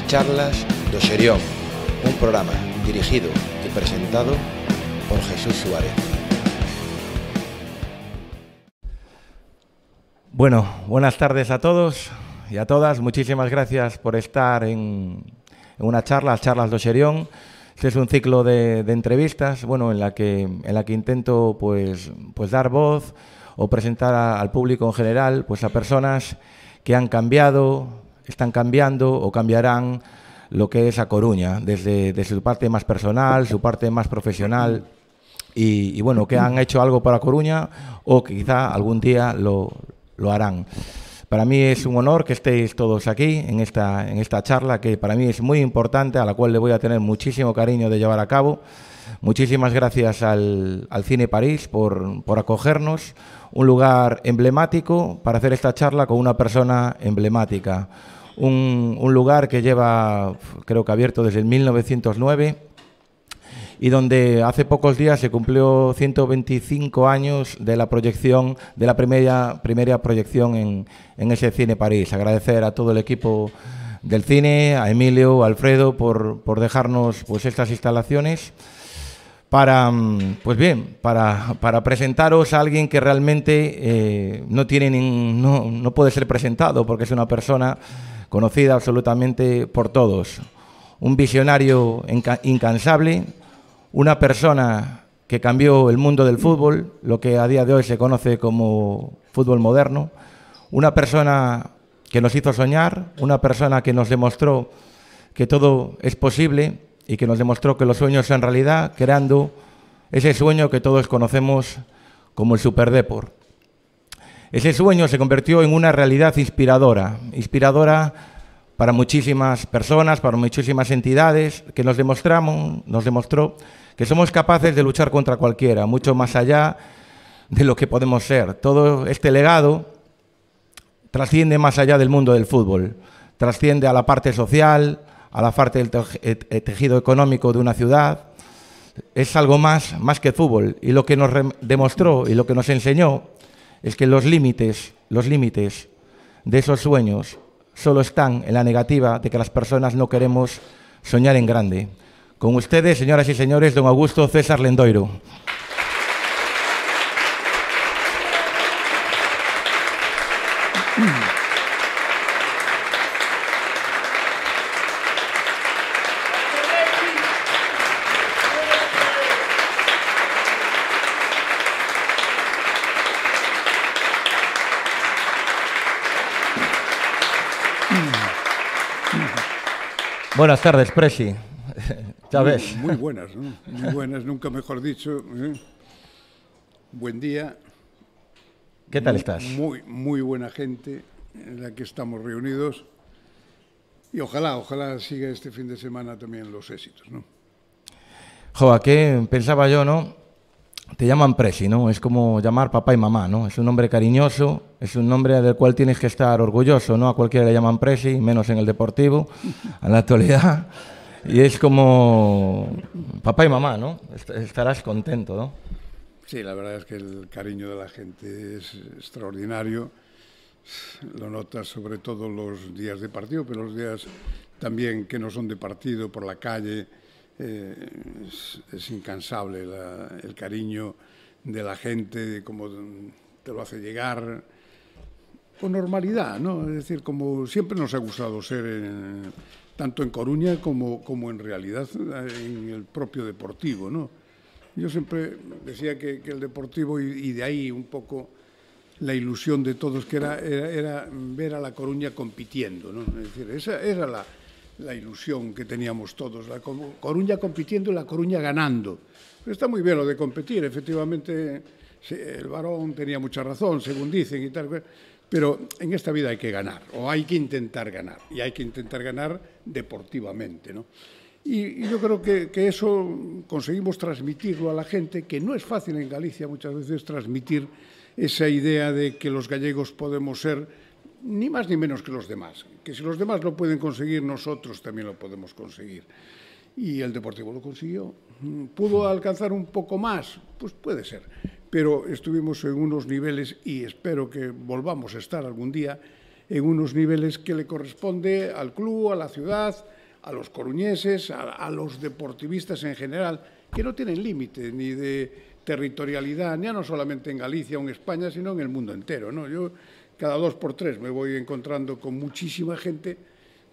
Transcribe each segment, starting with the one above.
As charlas do Xerión, un programa dirigido e presentado por Jesús Suárez. Bueno, buenas tardes a todos y a todas. Muchísimas gracias por estar en, una charla, las charlas do. Este es un ciclo de, de, entrevistas, bueno, en la que en la que intento pues pues dar voz o presentar a, al público en general, pues a personas que han cambiado, están cambiando o cambiarán lo que es a Coruña, desde, su parte más personal, su parte más profesional y, y bueno, que han hecho algo para Coruña o que quizá algún día lo, lo harán. Para mí es un honor que estéis todos aquí en esta, en esta charla que para mí es muy importante, a la cual le voy a tener muchísimo cariño de llevar a cabo. Muchísimas gracias al, al Cine París por, por acogernos, un lugar emblemático para hacer esta charla con una persona emblemática. Un, lugar que lleva, creo que abierto desde el 1909 y donde hace pocos días se cumplió 125 años de la proyección, de la primera, primera proyección en, en ese Cine París. Agradecer a todo el equipo del cine, a Emilio, a Alfredo, por, por dejarnos pues, estas instalaciones para, pues bien, para, para presentaros a alguien que realmente eh, no, tiene ni, no, no puede ser presentado porque es una persona conocida absolutamente por todos. Un visionario incansable, una persona que cambió el mundo del fútbol, lo que a día de hoy se conoce como fútbol moderno, una persona que nos hizo soñar, una persona que nos demostró que todo es posible y que nos demostró que los sueños son realidad, creando ese sueño que todos conocemos como el Superdeport. Ese sueño se convirtió en una realidad inspiradora, inspiradora para muchísimas personas, para muchísimas entidades, que nos, nos demostró que somos capaces de luchar contra cualquiera, mucho más allá de lo que podemos ser. Todo este legado trasciende más allá del mundo del fútbol, trasciende a la parte social, a la parte del tejido económico de una ciudad. Es algo más, más que fútbol. Y lo que nos demostró y lo que nos enseñó es que los límites, los límites de esos sueños solo están en la negativa de que las personas no queremos soñar en grande. Con ustedes, señoras y señores, don Augusto César Lendoiro. Buenas tardes, Presi. Ya ves. Muy, muy buenas, ¿no? Muy buenas, nunca mejor dicho. ¿eh? Buen día. ¿Qué tal muy, estás? Muy, muy buena gente en la que estamos reunidos. Y ojalá, ojalá siga este fin de semana también los éxitos, ¿no? Jo, ¿a qué pensaba yo, no? Te llaman Presi, ¿no? Es como llamar papá y mamá, ¿no? Es un nombre cariñoso, es un nombre del cual tienes que estar orgulloso, ¿no? A cualquiera le llaman Presi, menos en el deportivo, en la actualidad. Y es como papá y mamá, ¿no? Estarás contento, ¿no? Sí, la verdad es que el cariño de la gente es extraordinario. Lo notas sobre todo los días de partido, pero los días también que no son de partido por la calle. Es, es, incansable la, el cariño de la gente, de cómo te lo hace llegar con normalidad, ¿no? Es decir, como siempre nos ha gustado ser en, tanto en Coruña como, como en realidad en el propio deportivo, ¿no? Yo siempre decía que, que el deportivo y, y, de ahí un poco la ilusión de todos que era, era, era ver a la Coruña compitiendo, ¿no? Es decir, esa era la, la ilusión que teníamos todos, la Coruña compitiendo y la Coruña ganando. Pero está muy bien lo de competir, efectivamente el varón tenía mucha razón, según dicen y tal, pero en esta vida hay que ganar, o hay que intentar ganar, y hay que intentar ganar deportivamente, ¿no? Y, y yo creo que, que eso conseguimos transmitirlo a la gente, que no es fácil en Galicia muchas veces transmitir esa idea de que los gallegos podemos ser ni más ni menos que los demás. Que si los demás lo pueden conseguir, nosotros también lo podemos conseguir. Y el Deportivo lo consiguió. ¿Pudo alcanzar un poco más? Pues puede ser. Pero estuvimos en unos niveles y espero que volvamos a estar algún día en unos niveles que le corresponde al club, a la ciudad, a los coruñeses, a, a los deportivistas en general, que no tienen límite ni de territorialidad, ya no solamente en Galicia o en España, sino en el mundo entero. ¿no? Yo cada dos por tres me voy encontrando con muchísima gente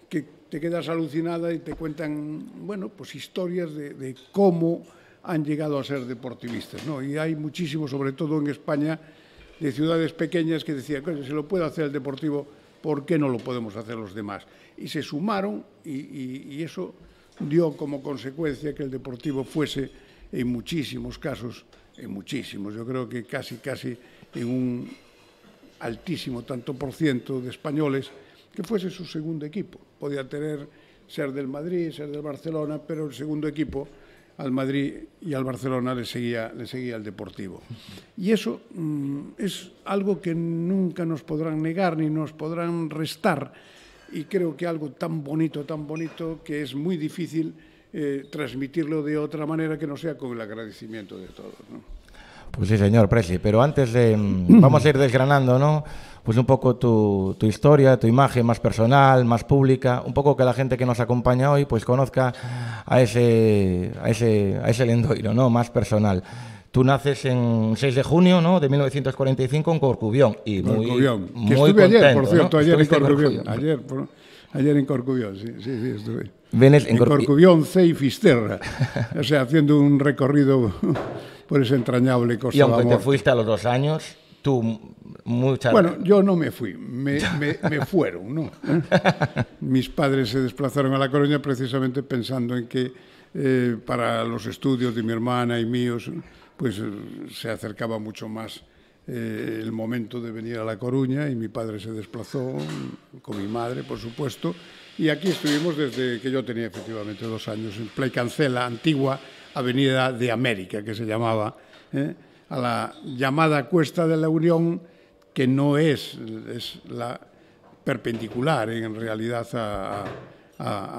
que te quedas alucinada y te cuentan, bueno, pues historias de, cómo han llegado a ser deportivistas. ¿no? Y hay muchísimos, sobre todo en España, de ciudades pequeñas que decían, coño, se lo puede hacer el deportivo, ¿por qué no lo podemos hacer los demás? Y se sumaron y, y eso dio como consecuencia que el deportivo fuese en muchísimos casos, en muchísimos, yo creo que casi, casi en un altísimo tanto por ciento de españoles, que fuese su segundo equipo. Podía tener, ser del Madrid, ser del Barcelona, pero el segundo equipo al Madrid y al Barcelona le seguía, le seguía el Deportivo. Y eso mmm, es algo que nunca nos podrán negar ni nos podrán restar. Y creo que algo tan bonito, tan bonito, que es muy difícil eh, transmitirlo de otra manera que no sea con el agradecimiento de todos. Pues sí, señor Presi, pero antes de... Mm, vamos a ir desgranando, ¿no? Pues un poco tu, tu, historia, tu imagen más personal, más pública, un poco que la gente que nos acompaña hoy pues conozca a ese, a ese, a ese lendoiro, ¿no? Más personal. Tú naces en 6 de junio ¿no? de 1945 en Corcubión. Y muy, Corcubión. muy que estuve contento, ayer, por cierto, ¿no? ayer en Corcubión. Ayer, por, ayer en Corcubión, sí, sí, sí estuve. Vienes en, en Corcu- Corcubión, C y Fisterra. o sea, haciendo un recorrido por esa entrañable cosa Y aunque de te amor. fuiste a los dos años, tú muchas... Bueno, yo no me fui, me, me, me fueron, ¿no? Mis padres se desplazaron a La Coruña precisamente pensando en que eh, para los estudios de mi hermana y míos, pues eh, se acercaba mucho más eh, el momento de venir a La Coruña y mi padre se desplazó con mi madre, por supuesto, y aquí estuvimos desde que yo tenía efectivamente dos años, en Play Cancela, antigua Avenida de América, que se llamaba, ¿eh? a la llamada Cuesta de la Unión, que no es, es la perpendicular en realidad a,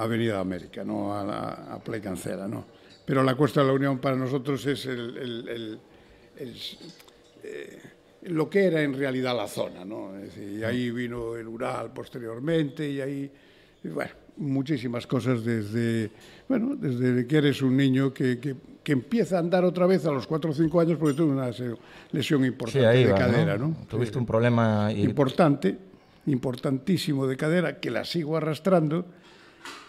Avenida de América, no a, la, a no. Pero la Cuesta de la Unión para nosotros es el, eh, lo que era en realidad la zona, ¿no? Y ahí vino el Ural posteriormente y ahí, bueno, muchísimas cosas desde, bueno, desde que eres un niño que, que, que empieza a andar otra vez a los 4 o 5 años porque tuve una lesión importante sí, de va, cadera, ¿no? ¿no? Tuviste Sí. un problema... Y... Importante, importantísimo de cadera, que la sigo arrastrando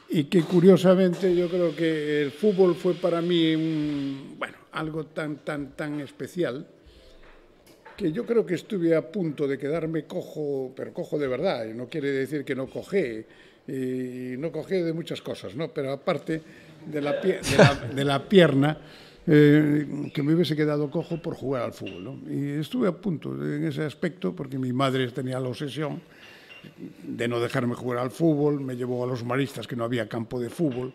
y que curiosamente yo creo que el fútbol fue para mí un, bueno, algo tan, tan, tan especial que yo creo que estuve a punto de quedarme cojo, pero cojo de verdad, no quiere decir que no cogé, y no cogé de muchas cosas, ¿no? pero aparte de la, pie- de la, de la pierna, eh, que me hubiese quedado cojo por jugar al fútbol. ¿no? Y estuve a punto en ese aspecto, porque mi madre tenía la obsesión de no dejarme jugar al fútbol, me llevó a los maristas que no había campo de fútbol,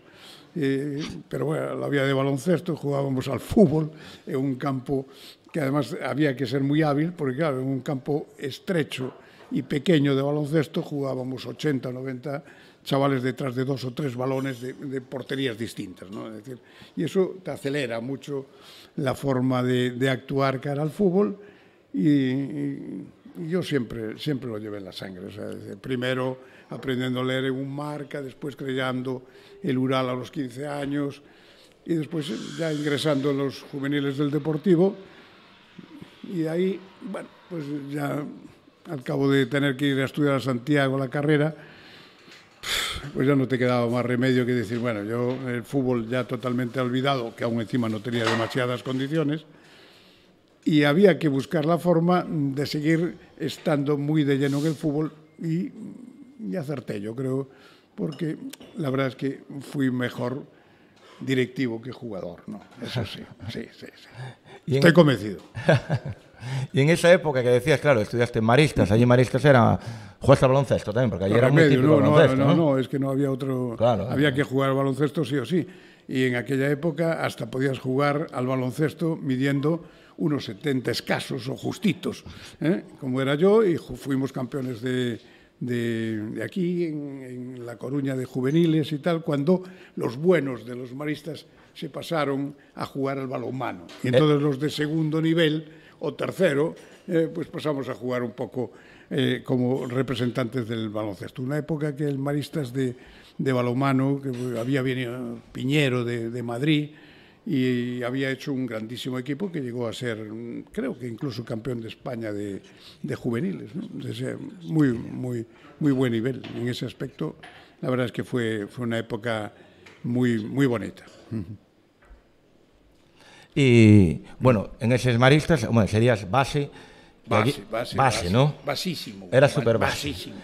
eh, pero bueno, la había de baloncesto, jugábamos al fútbol en un campo que además había que ser muy hábil, porque claro, en un campo estrecho y pequeño de baloncesto jugábamos 80, 90 chavales detrás de dos o tres balones de, porterías distintas, ¿no? Es decir, y eso te acelera mucho la forma de, actuar cara al fútbol y, yo siempre, siempre lo llevé en la sangre. O sea, primero aprendiendo a leer en un marca, después creyendo el Ural a los 15 años y después ya ingresando en los juveniles del Deportivo. Y ahí, bueno, pues ya al cabo de tener que ir a estudiar a Santiago la carrera, pues ya no te quedaba más remedio que decir, bueno, yo el fútbol ya totalmente olvidado, que aún encima no tenía demasiadas condiciones, y había que buscar la forma de seguir estando muy de lleno en el fútbol y, y acerté, yo creo, porque la verdad es que fui mejor directivo que jugador, ¿no? Eso sí, sí, sí. sí. Estoy convencido. Y en esa época que decías, claro, estudiaste Maristas, allí Maristas era jugaste al baloncesto también, porque allí No era muy típico no, baloncesto, no, ¿no? no, es que no había otro. Claro, había que jugar al baloncesto sí o sí. Y en aquella época hasta podías jugar al baloncesto midiendo unos 70 escasos o justitos, ¿eh? como era yo, y fuimos campeones de, de, de aquí, en, en La Coruña, de juveniles y tal, cuando los buenos de los maristas se pasaron a jugar al balonmano. Eh. Y entonces los de segundo nivel o tercero, eh, pues pasamos a jugar un poco eh, como representantes del baloncesto. Una época que el Maristas de, de balonmano, que había venido Piñero de, de Madrid, y había hecho un grandísimo equipo que llegó a ser, creo que incluso campeón de España de, de juveniles, ¿no? Muy, muy, muy buen nivel en ese aspecto. La verdad es que fue, fue una época muy, muy bonita. Y bueno, en esos maristas, bueno, serías base. Base, allí- base, base, ¿no? Basísimo. Era súper base. Basísimo.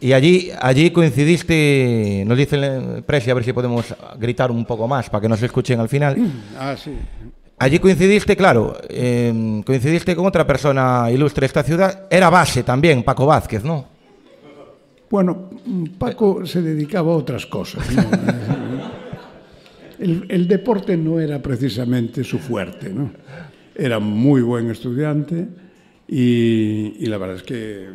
Y allí, allí coincidiste, nos dice el Presi, a ver si podemos gritar un poco más para que nos escuchen al final. Ah, sí. Allí coincidiste, claro, eh, coincidiste con otra persona ilustre de esta ciudad, era base también, Paco Vázquez, ¿no? Bueno, Paco se dedicaba a otras cosas. ¿no? El, el deporte no era precisamente su fuerte, ¿no? Era muy buen estudiante y, y la verdad es que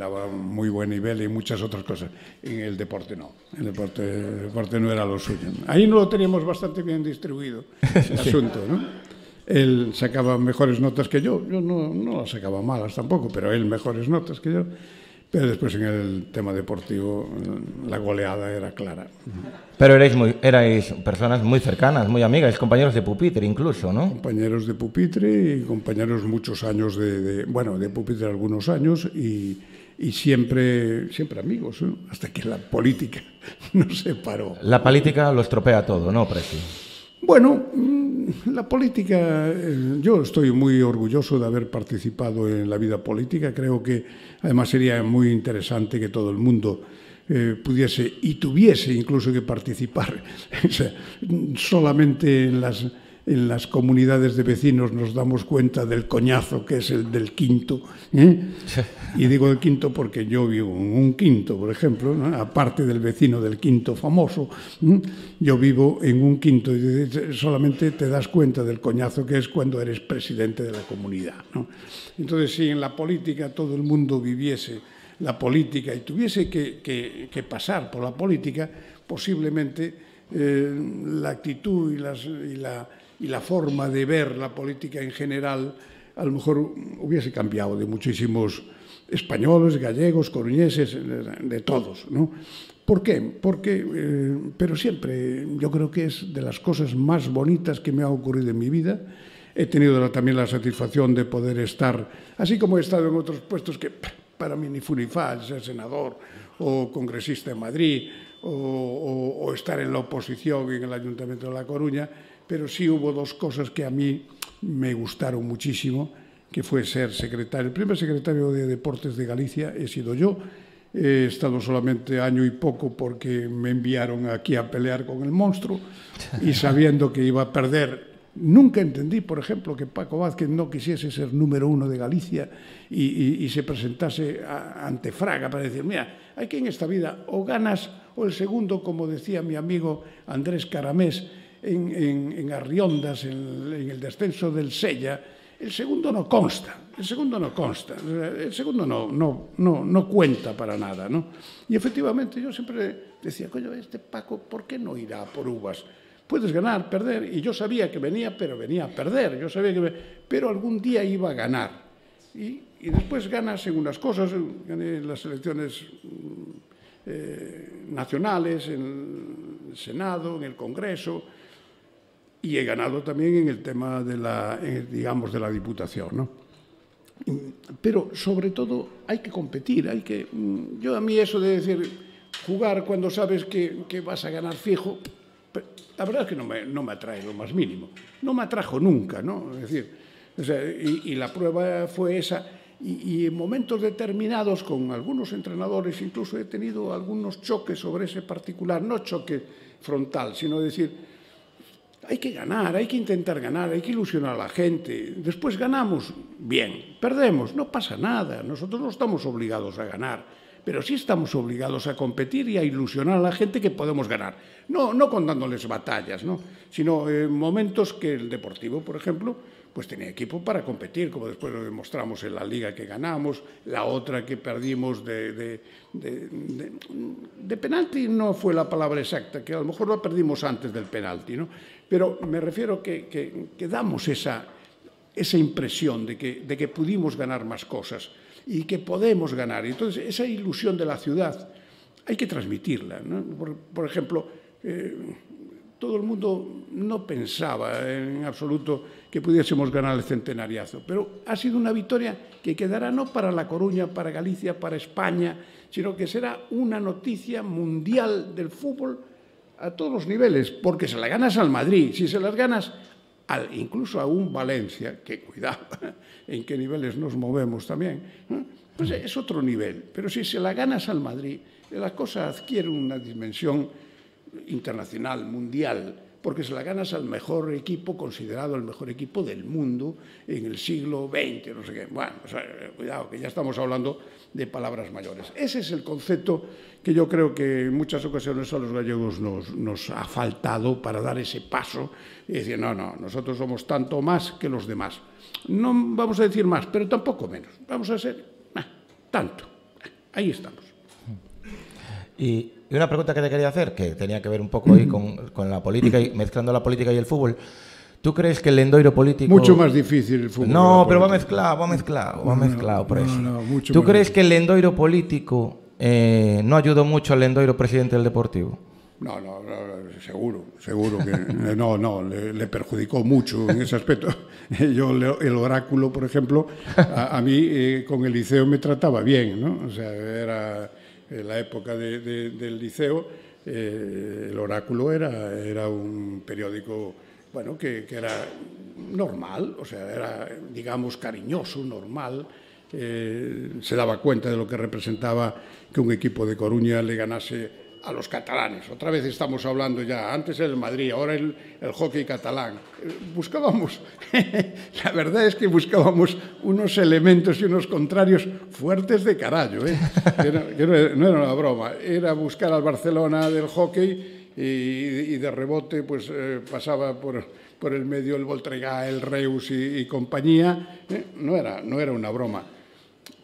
daba muy buen nivel y muchas otras cosas. En el deporte no, el deporte, el deporte no era lo suyo. Ahí no lo teníamos bastante bien distribuido, el asunto, ¿no? Él sacaba mejores notas que yo, yo no, no las sacaba malas tampoco, pero él mejores notas que yo. Pero después en el tema deportivo la goleada era clara. Pero erais, muy, erais personas muy cercanas, muy amigas, compañeros de pupitre incluso, ¿no? Compañeros de pupitre y compañeros muchos años de, de- bueno, de pupitre algunos años y, y siempre, siempre amigos, ¿no? hasta que la política nos separó. La política lo estropea todo, ¿no, Presi? Bueno, la política, eh, yo estoy muy orgulloso de haber participado en la vida política. Creo que además sería muy interesante que todo el mundo eh, pudiese y tuviese incluso que participar. Solamente en las, en las comunidades de vecinos nos damos cuenta del coñazo que es el del quinto. ¿eh? Y digo del quinto porque yo vivo en un quinto, por ejemplo, aparte del vecino del quinto famoso, ¿eh? yo vivo en un quinto y solamente te das cuenta del coñazo que es cuando eres presidente de la comunidad. Entonces, si en la política todo el mundo viviese la política y tuviese que, que- que pasar por la política, posiblemente eh, la actitud y, las- y la, y la forma de ver la política en general, a lo mejor hubiese cambiado de muchísimos españoles, gallegos, coruñeses, de todos, ¿no? ¿Por qué? Porque, eh, pero siempre, yo creo que es de las cosas más bonitas que me ha ocurrido en mi vida. He tenido también la satisfacción de poder estar, así como he estado en otros puestos que para mí ni funifal, ser senador o congresista en Madrid o, o, o estar en la oposición en el Ayuntamiento de La Coruña, pero sí hubo dos cosas que a mí me gustaron muchísimo, que fue ser secretario, el primer secretario de Deportes de Galicia he sido yo, he estado solamente año y poco porque me enviaron aquí a pelear con el monstruo y sabiendo que iba a perder. Nunca entendí, por ejemplo, que Paco Vázquez no quisiese ser número uno de Galicia y, y- y se presentase a- ante Fraga para decir, mira, hay que en esta vida o ganas o el segundo, como decía mi amigo Andrés Caramés en, en- en Arriondas, en, en el descenso del Sella, el segundo no consta, el segundo no consta, el segundo no, no, no, no cuenta para nada, ¿no? Y efectivamente yo siempre decía, coño, este Paco, ¿por qué no irá por uvas? Puedes ganar, perder, y yo sabía que venía, pero venía a perder, yo sabía que, pero algún día iba a ganar. Y, y después ganas en unas cosas, gané las elecciones eh, nacionales, en el Senado, en el Congreso, y he ganado también en el tema de la, digamos, de la Diputación, ¿no? Pero sobre todo hay que competir, hay que... mm, Yo a mí eso de decir jugar cuando sabes que, que vas a ganar fijo, la verdad es que no me, no me atrae lo más mínimo. No me atrajo nunca, ¿no? Es decir, o sea, y, y la prueba fue esa. Y, y en momentos determinados con algunos entrenadores incluso he tenido algunos choques sobre ese particular, no choque frontal, sino decir, hay que ganar, hay que intentar ganar, hay que ilusionar a la gente. Después ganamos, bien. Perdemos, no pasa nada. Nosotros no estamos obligados a ganar, pero sí estamos obligados a competir y a ilusionar a la gente que podemos ganar. No, no contándoles batallas, ¿no? sino en momentos que el Deportivo, por ejemplo, pues tenía equipo para competir, como después lo demostramos en la liga que ganamos, la otra que perdimos de, de- de penalti no fue la palabra exacta, que a lo mejor lo perdimos antes del penalti, ¿no? Pero me refiero que, que, damos esa, esa impresión de que, de que pudimos ganar más cosas. y que podemos ganar. Entonces, esa ilusión de la ciudad hay que transmitirla. ¿no? Por, por, ejemplo, eh, todo el mundo no pensaba en absoluto que pudiésemos ganar el centenariazo, pero ha sido una victoria que quedará no para La Coruña, para Galicia, para España, sino que será una noticia mundial del fútbol a todos los niveles, porque se la ganas al Madrid, si se las ganas al, incluso a un Valencia, que cuidado en qué niveles nos movemos también, pues es otro nivel, pero si se la ganas al Madrid, la cosa adquiere una dimensión internacional, mundial, porque se la ganas al mejor equipo, considerado el mejor equipo del mundo en el siglo XX, no sé qué. Bueno, sea, cuidado, que ya estamos hablando de palabras mayores. Ese es el concepto que yo creo que en muchas ocasiones a los gallegos nos, nos ha faltado para dar ese paso y decir, no, no, nosotros somos tanto más que los demás. No vamos a decir más, pero tampoco menos. Vamos a ser ah, tanto. Ahí estamos. Y y una pregunta que te quería hacer, que tenía que ver un poco ahí con, con la política, y mezclando la política y el fútbol. ¿Tú crees que el lendoiro político... Mucho más difícil el fútbol. No, pero va mezclado, va mezclado, va mezclado, por eso. No, no, ¿Tú crees difícil. que el lendoiro político eh, no ayudó mucho al lendoiro presidente del Deportivo? No, no, no, seguro, seguro que no, no, le, le, perjudicó mucho en ese aspecto. Yo, el oráculo, por ejemplo, a, a mí eh, con el liceo me trataba bien, ¿no? O sea, era en la época de, de, del liceo, eh, el Oráculo era, un periódico bueno, que, que, era normal, o sea, era, digamos, cariñoso, normal. Eh, se daba cuenta de lo que representaba que un equipo de Coruña le ganase a los catalanes. Otra vez estamos hablando ya, antes el Madrid, ahora el, el hockey catalán. Buscábamos, la verdad es que buscábamos unos elementos y unos contrarios fuertes de carallo. ¿eh? No, era una broma, era buscar al Barcelona del hockey y, de rebote pues eh, pasaba por, por el medio el Voltregá, el Reus y, compañía. ¿eh? No, era, no era una broma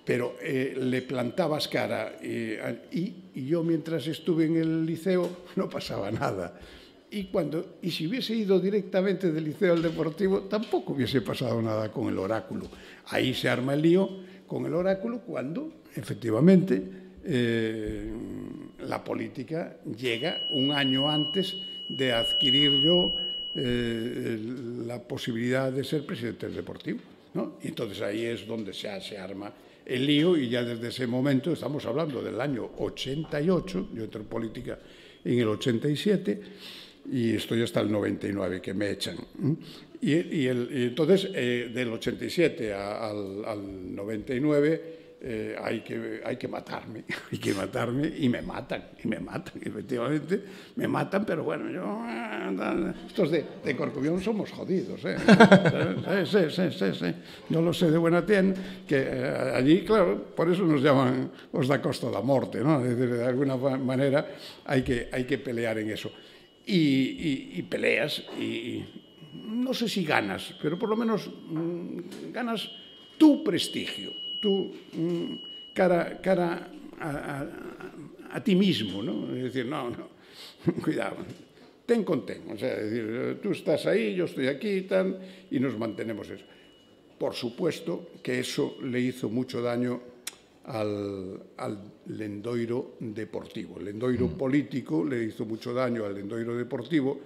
pero eh, le plantabas cara y, yo mientras estuve en el liceo no pasaba nada. Y, cuando, y si hubiese ido directamente del liceo al deportivo, tampoco hubiese pasado nada con el oráculo. Ahí se arma el lío con el oráculo cuando, efectivamente, eh, la política llega un año antes de adquirir yo eh, la posibilidad de ser presidente del deportivo. ¿no? Y entonces ahí es donde se arma el lío y ya desde ese momento, estamos hablando del año 88, yo entro en política en el 87 y estoy hasta el 99 que me echan. Y, y, el, y entonces eh, del 87 a, al, al 99 eh, hay, que, hay que matarme, hay que matarme y me matan, y me matan, efectivamente, me matan, pero bueno, yo, estos de, de Corcubión somos jodidos, ¿eh? sí, sí, sí, sí, yo lo sé de buena tien, que eh, allí, claro, por eso nos llaman os da costa da morte, ¿no? Es decir, de alguna manera hay que, hay que pelear en eso. Y, y, y peleas y, no sé si ganas, pero por lo menos mmm, ganas tu prestigio, tú mm, cara, cara a, a, a, ti mismo, ¿no? Es decir, no, no, cuidado, ten con ten, o sea, es decir, tú estás ahí, yo estoy aquí y tal, y nos mantenemos eso. Por supuesto que eso le hizo mucho daño al, al lendoiro deportivo. El lendoiro mm. político le hizo mucho daño al lendoiro deportivo,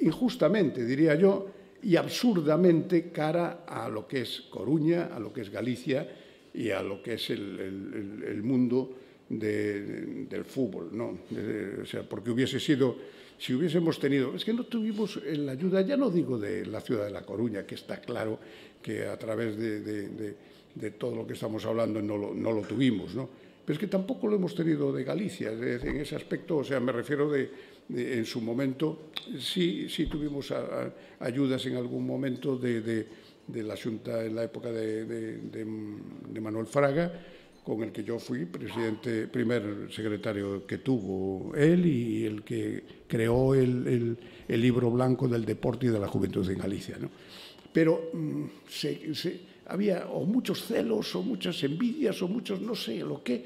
injustamente, diría yo, y absurdamente cara a lo que es Coruña, a lo que es Galicia, y a lo que es el, el, mundo de, del fútbol, ¿no? O sea, porque hubiese sido, si hubiésemos tenido, es que no tuvimos la ayuda, ya no digo de la ciudad de La Coruña, que está claro que a través de, todo lo que estamos hablando no lo, no lo tuvimos, ¿no? Pero es que tampoco lo hemos tenido de Galicia, en ese aspecto, o sea, me refiero de, en su momento, sí, sí tuvimos ayudas en algún momento de, de la Junta en la época de, Manuel Fraga, con el que yo fui presidente, primer secretario que tuvo él y el que creó el, libro blanco del deporte y de la juventud en Galicia. Pero mm, había o muchos celos o muchas envidias o muchos no sé lo que,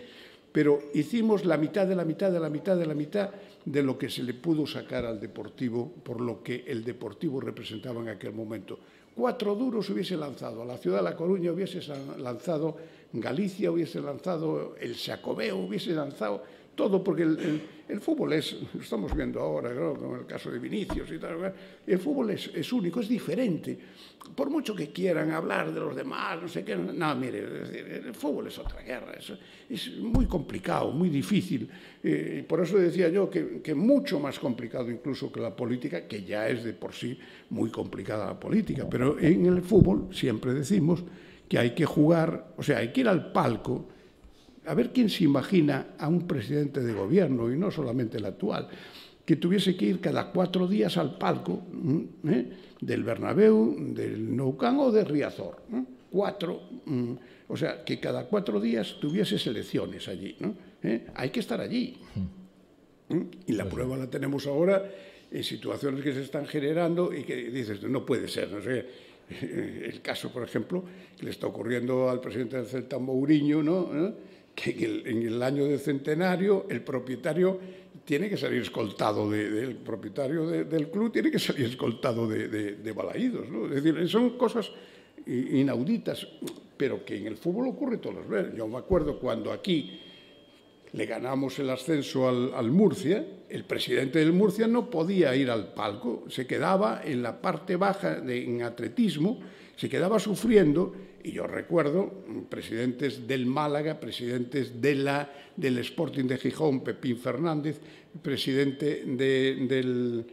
pero hicimos la mitad de la mitad de la mitad de la mitad de lo que se le pudo sacar al deportivo por lo que el deportivo representaba en aquel momento cuatro duros hubiese lanzado, la ciudad de La Coruña hubiese lanzado, Galicia hubiese lanzado, el Sacobeo hubiese lanzado, todo porque el, el, fútbol es, estamos viendo ahora, ¿no? con el caso de Vinicius y tal, el fútbol es, es, único, es diferente. Por mucho que quieran hablar de los demás, no sé qué, no, mire, el fútbol es otra guerra, es, es muy complicado, muy difícil. Eh, por eso decía yo que, que mucho más complicado incluso que la política, que ya es de por sí muy complicada la política, pero en el fútbol siempre decimos que hay que jugar, o sea, hay que ir al palco, a ver quién se imagina a un presidente de gobierno, y no solamente el actual, que tuviese que ir cada cuatro días al palco ¿eh? del Bernabéu, del Nou Camp o de Riazor. ¿eh? Cuatro, o sea, que cada cuatro días tuviese selecciones allí. ¿no? ¿Eh? Hay que estar allí. Y la prueba la tenemos ahora en situaciones que se están generando y que dices, no puede ser, no sé, el caso, por ejemplo, que le está ocurriendo al presidente del Celta Mourinho, ¿no? Que en el, en el, año del centenario el propietario tiene que salir escoltado de, del propietario de, del club, tiene que salir escoltado de, de balaídos. ¿no? Es decir, son cosas inauditas, pero que en el fútbol ocurre todos los veces. Yo me acuerdo cuando aquí le ganamos el ascenso al, al, Murcia, el presidente del Murcia no podía ir al palco, se quedaba en la parte baja de, en atletismo, se quedaba sufriendo, y yo recuerdo presidentes del Málaga, presidentes de del Sporting de Gijón, Pepín Fernández, presidente de, del,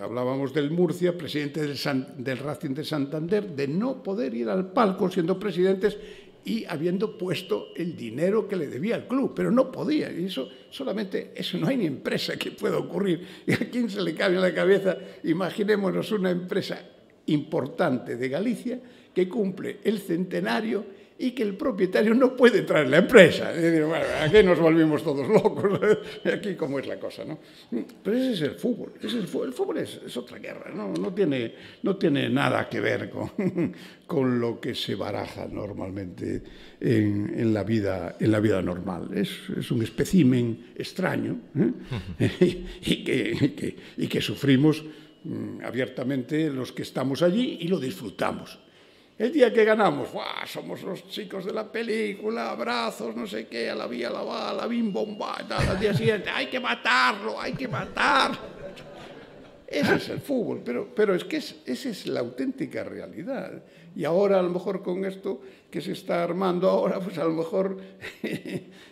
hablábamos del Murcia, presidente del, San, del Racing de Santander, de no poder ir al palco siendo presidentes y habiendo puesto el dinero que le debía al club, pero no podía. Y eso solamente, eso no hay ni empresa que pueda ocurrir. ¿Y a quién se le cabe la cabeza? Imaginémonos una empresa importante de Galicia que cumple el centenario y que el propietario no puede traer la empresa. Bueno, aquí nos volvimos todos locos, aquí cómo es la cosa, ¿no? Pero ese es el fútbol, el fútbol, es, otra guerra, ¿no? Tiene, nada que ver con, lo que se baraja normalmente en, la, vida, en la vida normal. Es, un espécimen extraño ¿eh? y, y, y que sufrimos mm, abiertamente los que estamos allí y lo disfrutamos. El día que ganamos, ¡buah! somos los chicos de la película, abrazos, no sé qué, a la vía, la va, a la bim bomba, al día siguiente, hay que matarlo, hay que matar. Ese es el fútbol, pero, pero es que es, esa es la auténtica realidad. Y ahora, a lo mejor, con esto que se está armando ahora, pues a lo mejor,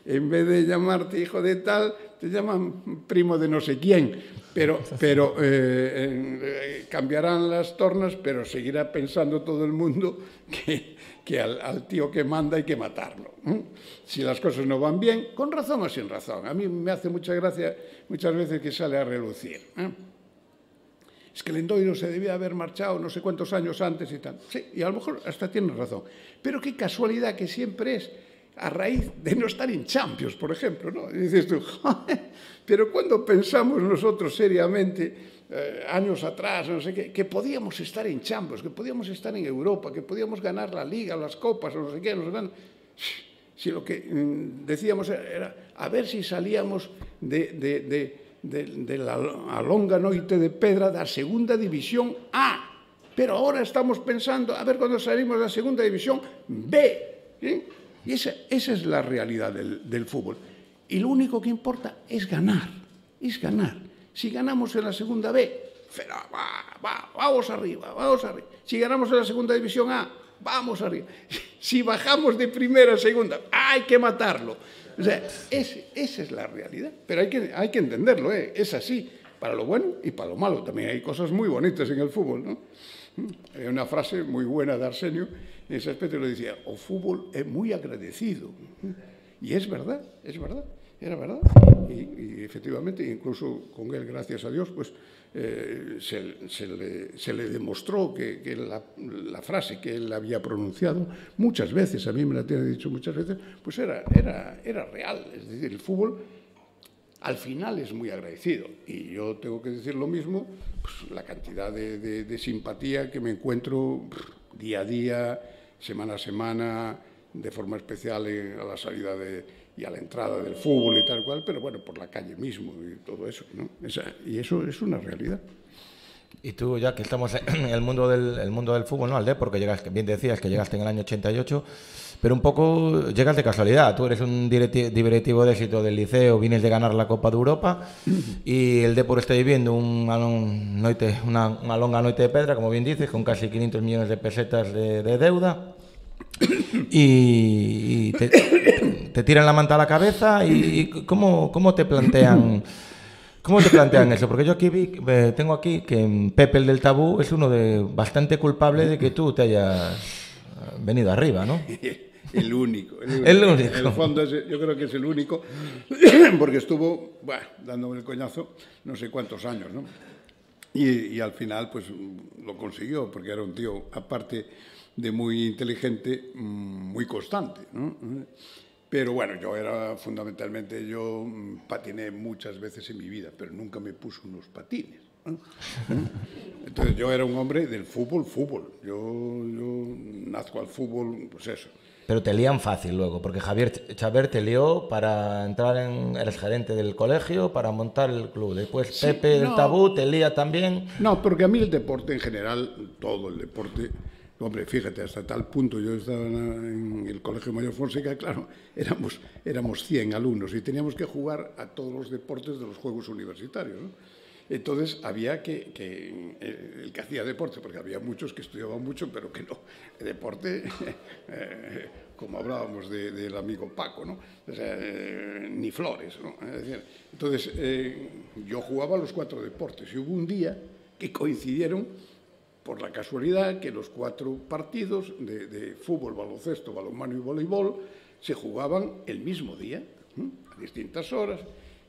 en vez de llamarte hijo de tal, te llaman primo de no sé quién pero, pero eh, eh, cambiarán las tornas, pero seguirá pensando todo el mundo que, que al, tío que manda hay que matarlo. Si las cosas no van bien, con razón o sin razón. A mí me hace mucha gracia muchas veces que sale a relucir. Es que el Endoiro se debía haber marchado no sé cuántos años antes y tal. Sí, y a lo mejor hasta tiene razón. Pero qué casualidad que siempre es a raíz de no estar en Champions, por ejemplo, ¿no? Y dices tú, pero cuando pensamos nosotros seriamente, eh, años atrás, no sé qué, que podíamos estar en Champions, que podíamos estar en Europa, que podíamos ganar la Liga, las Copas, no sé qué, no sé qué, si lo que mm, decíamos era a ver si salíamos de, de, de, de, de la a longa noite de pedra da segunda división A, pero ahora estamos pensando a ver cuando salimos da segunda división B, ¿sí? Y esa, esa es la realidad del, del, fútbol. Y lo único que importa es ganar, es ganar. Si ganamos en la segunda B, va, va, vamos arriba, vamos arriba. Si ganamos en la segunda división A, vamos arriba. Si bajamos de primera a segunda, hay que matarlo. O sea, es, esa es la realidad. Pero hay que, hay que entenderlo, ¿eh? es así, para lo bueno y para lo malo. También hay cosas muy bonitas en el fútbol. ¿no? Hay una frase muy buena de Arsenio en ese aspecto lo decía, o fútbol es muy agradecido. Y es verdad, es verdad, era verdad. Y, efectivamente, incluso con él, gracias a Dios, pues eh, se, le, se, le, demostró que, la, frase que él había pronunciado muchas veces, a mí me la tiene dicho muchas veces, pues era, era, era real. Es decir, el fútbol al final es muy agradecido. Y yo tengo que decir lo mismo, pues, la cantidad de simpatía que me encuentro día a día semana a semana, de forma especial a la salida de, y a la entrada del fútbol y tal cual, pero bueno, por la calle mismo y todo eso, ¿no? Esa, y eso es una realidad. Y tú, ya que estamos en el mundo del, el mundo del fútbol, ¿no? Al porque llegaste, bien decías que llegaste en el año 88, pero un poco llegas de casualidad. Tú eres un directivo de éxito del liceo, vienes de ganar la Copa de Europa y el Depor está viviendo un una, una, longa noite de pedra, como bien dices, con casi 500 millones de pesetas de, de deuda. Y, te, tiran la manta a la cabeza y, y ¿cómo, cómo te plantean ¿Cómo te plantean eso? Porque yo aquí vi, eh, tengo aquí que Pepe el del Tabú es uno de bastante culpable de que tú te hayas venido arriba, ¿no? El único. El único. El único. En el fondo es, yo creo que es el único, porque estuvo bueno, dándome el coñazo no sé cuántos años, ¿no? Y, y, al final, pues lo consiguió, porque era un tío, aparte de muy inteligente, mm, muy constante, ¿no? Pero bueno, yo era fundamentalmente, yo mm, patiné muchas veces en mi vida, pero nunca me puso unos patines. Entonces yo era un hombre del fútbol, fútbol. Yo, yo nazco al fútbol, pues eso. Pero te lían fácil luego, porque Javier Chaver te lió para entrar en. Eres gerente del colegio, para montar el club. Después sí, Pepe no, el Tabú te lía también. No, porque a mí el deporte en general, todo el deporte, Hombre, fíjate, hasta tal punto, yo estaba en el Colegio Mayor Fonseca, claro, éramos, éramos 100 alumnos y teníamos que jugar a todos los deportes de los Juegos Universitarios. ¿no? Entonces había que, que, eh, el que hacía deporte, porque había muchos que estudiaban mucho, pero que no, deporte, eh, como hablábamos de, del amigo Paco, ¿no? Eh, ni flores. ¿no? Entonces yo jugaba los cuatro deportes y hubo un día que coincidieron por la casualidad que los cuatro partidos de, fútbol, baloncesto, balonmano y voleibol se jugaban el mismo día, a distintas horas.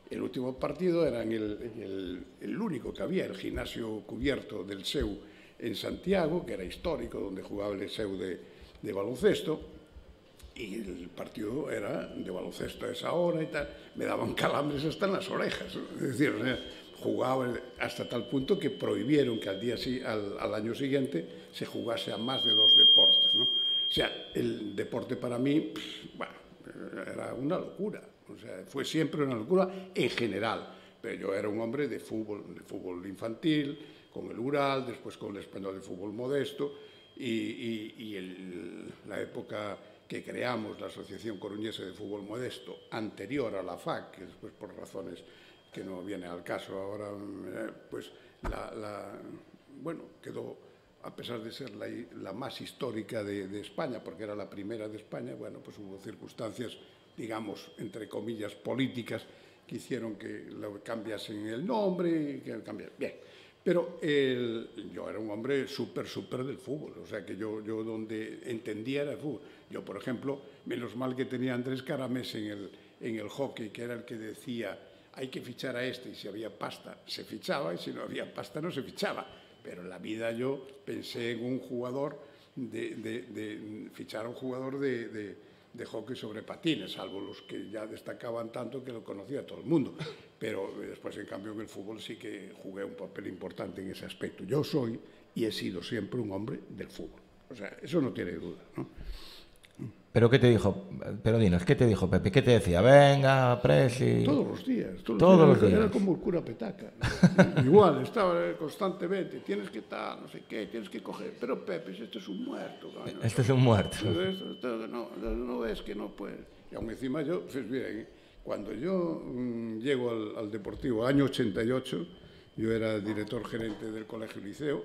El último partido era en el, único que había, el gimnasio cubierto del SEU en Santiago, que era histórico, donde jugaba el SEU de, baloncesto, y el partido era de baloncesto a esa hora y tal. Me daban calambres hasta en las orejas. Es decir, jugaba hasta tal punto que prohibieron que al, día, al, al, año siguiente se jugase a más de dos deportes. ¿no? O sea, el deporte para mí, bueno, era una locura. O sea, fue siempre una locura en general. Pero yo era un hombre de fútbol, de fútbol infantil, con el Ural, después con el español de fútbol modesto, y, y, y el, la época que creamos la Asociación Coruñesa de Fútbol Modesto, anterior a la FAC, que después por razones que no viene al caso ahora, eh, pues la, la, bueno, quedó, a pesar de ser la, la más histórica de, de, España, porque era la primera de España, bueno, pues hubo circunstancias, digamos, entre comillas, políticas, que hicieron que lo cambiasen el nombre, que cambiase. Bien, pero el, yo era un hombre súper, súper del fútbol, o sea que yo, yo donde entendía era el fútbol. Yo, por ejemplo, menos mal que tenía Andrés Caramés en el, en el hockey, que era el que decía, hay que fichar a este y si había pasta se fichaba y si no había pasta no se fichaba. Pero en la vida yo pensé en un jugador, de, fichar a un jugador de, de, hockey sobre patines, salvo los que ya destacaban tanto que lo conocía todo el mundo. Pero después, en cambio, en el fútbol sí que jugué un papel importante en ese aspecto. Yo soy y he sido siempre un hombre del fútbol. O sea, eso no tiene duda. ¿no? ¿Pero qué te dijo? Pero dinos, ¿qué te dijo Pepe? ¿Qué te decía? Venga, Presi... Todos los días. Todos, todos los días. Era como el cura Petaca. Igual, estaba constantemente. Tienes que tal, no sé qué, tienes que coger. Pero Pepe, este es un muerto. Coño. Este es un muerto. Esto, esto, no, no ves que no puedes. Y aún encima yo, pues bien, cuando yo mmm, llego al, al Deportivo, año 88, yo era director gerente del Colegio Liceo,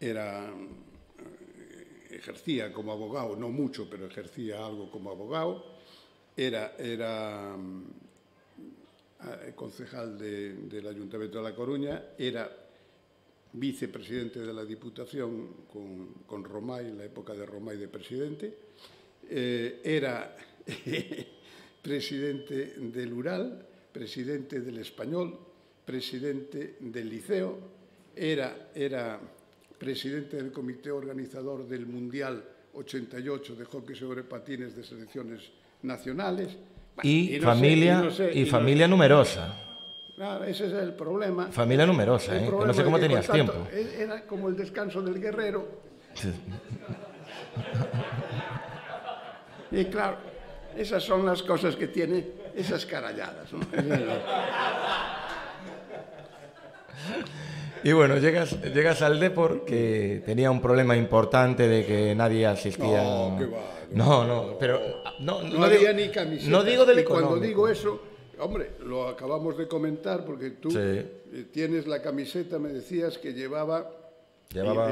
era ejercía como abogado, no mucho, pero ejercía algo como abogado, era, era eh, concejal de, del Ayuntamiento de La Coruña, era vicepresidente de la Diputación con, con Romay, en la época de Romay de presidente, eh, era presidente del Ural, presidente del Español, presidente del Liceo, era, era presidente del comité organizador del Mundial 88 de hockey sobre patines de selecciones nacionales. Y, familia, y, familia numerosa. Claro, ese es el problema. Familia numerosa, ¿eh? no sé cómo tenías tanto, tiempo. Era como el descanso del guerrero. Sí. y claro, esas son las cosas que tiene esas caralladas. ¿no? Y bueno, llegas, llegas al Depor que tenía un problema importante de que nadie asistía. No, qué va, No, no, pero no, No, no había digo- ni camisetas. No digo del y cuando digo eso, hombre, lo acabamos de comentar porque tú Sí. eh, tienes la camiseta, me decías que llevaba Llevaba-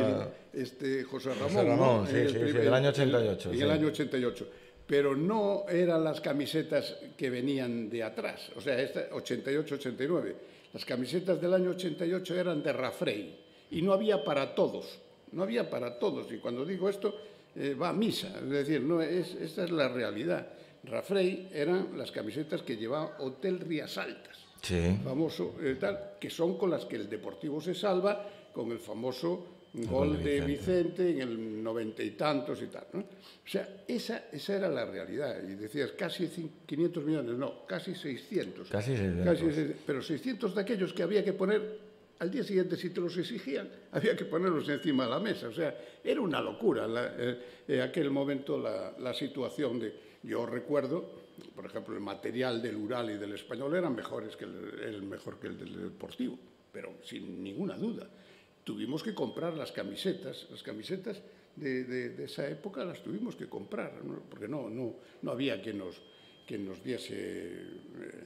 el- este José Ramón, José Ramón, sí, el sí, primer- del año 88, En sí. el año 88. Pero no eran las camisetas que venían de atrás, o sea, esta 88-89. Las camisetas del año 88 eran de Rafrey y no había para todos, no había para todos. Y cuando digo esto, eh, va a misa, es decir, no es, esta es la realidad. Rafrey eran las camisetas que llevaba Hotel Rías Altas Sí. famoso eh, tal, que son con las que el Deportivo se salva con el famoso gol de Vicente en el noventa y tantos y tal. ¿no? O sea, esa, esa era la realidad. Y decías, casi cin- 500 millones, no, casi 600. Casi 600. Casi 600, pero 600 de aquellos que había que poner al día siguiente, si te los exigían, había que ponerlos encima de la mesa. O sea, era una locura la, eh, en aquel momento la, la situación de... Yo recuerdo, por ejemplo, el material del Ural y del Español eran mejores que el, el mejor que el del Deportivo, pero sin ninguna duda. Tuvimos que comprar las camisetas, las camisetas de, esa época las tuvimos que comprar, porque no, no, no había quien nos, quien nos diese eh,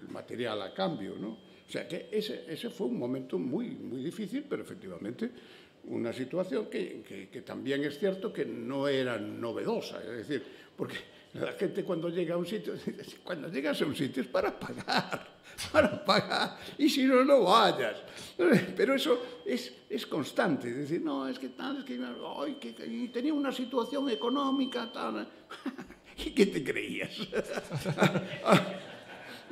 el material a cambio, ¿no? O sea que ese, ese fue un momento muy, muy difícil, pero efectivamente una situación que- que también es cierto que no era novedosa, es decir, porque la gente cuando llega a un sitio, cuando llegas a un sitio es para pagar, para pagar, y si no, no vayas. Pero eso es, es constante, es decir, no, es que tal, es que, ay, que, tenía una situación económica, tal. ¿Y qué te creías?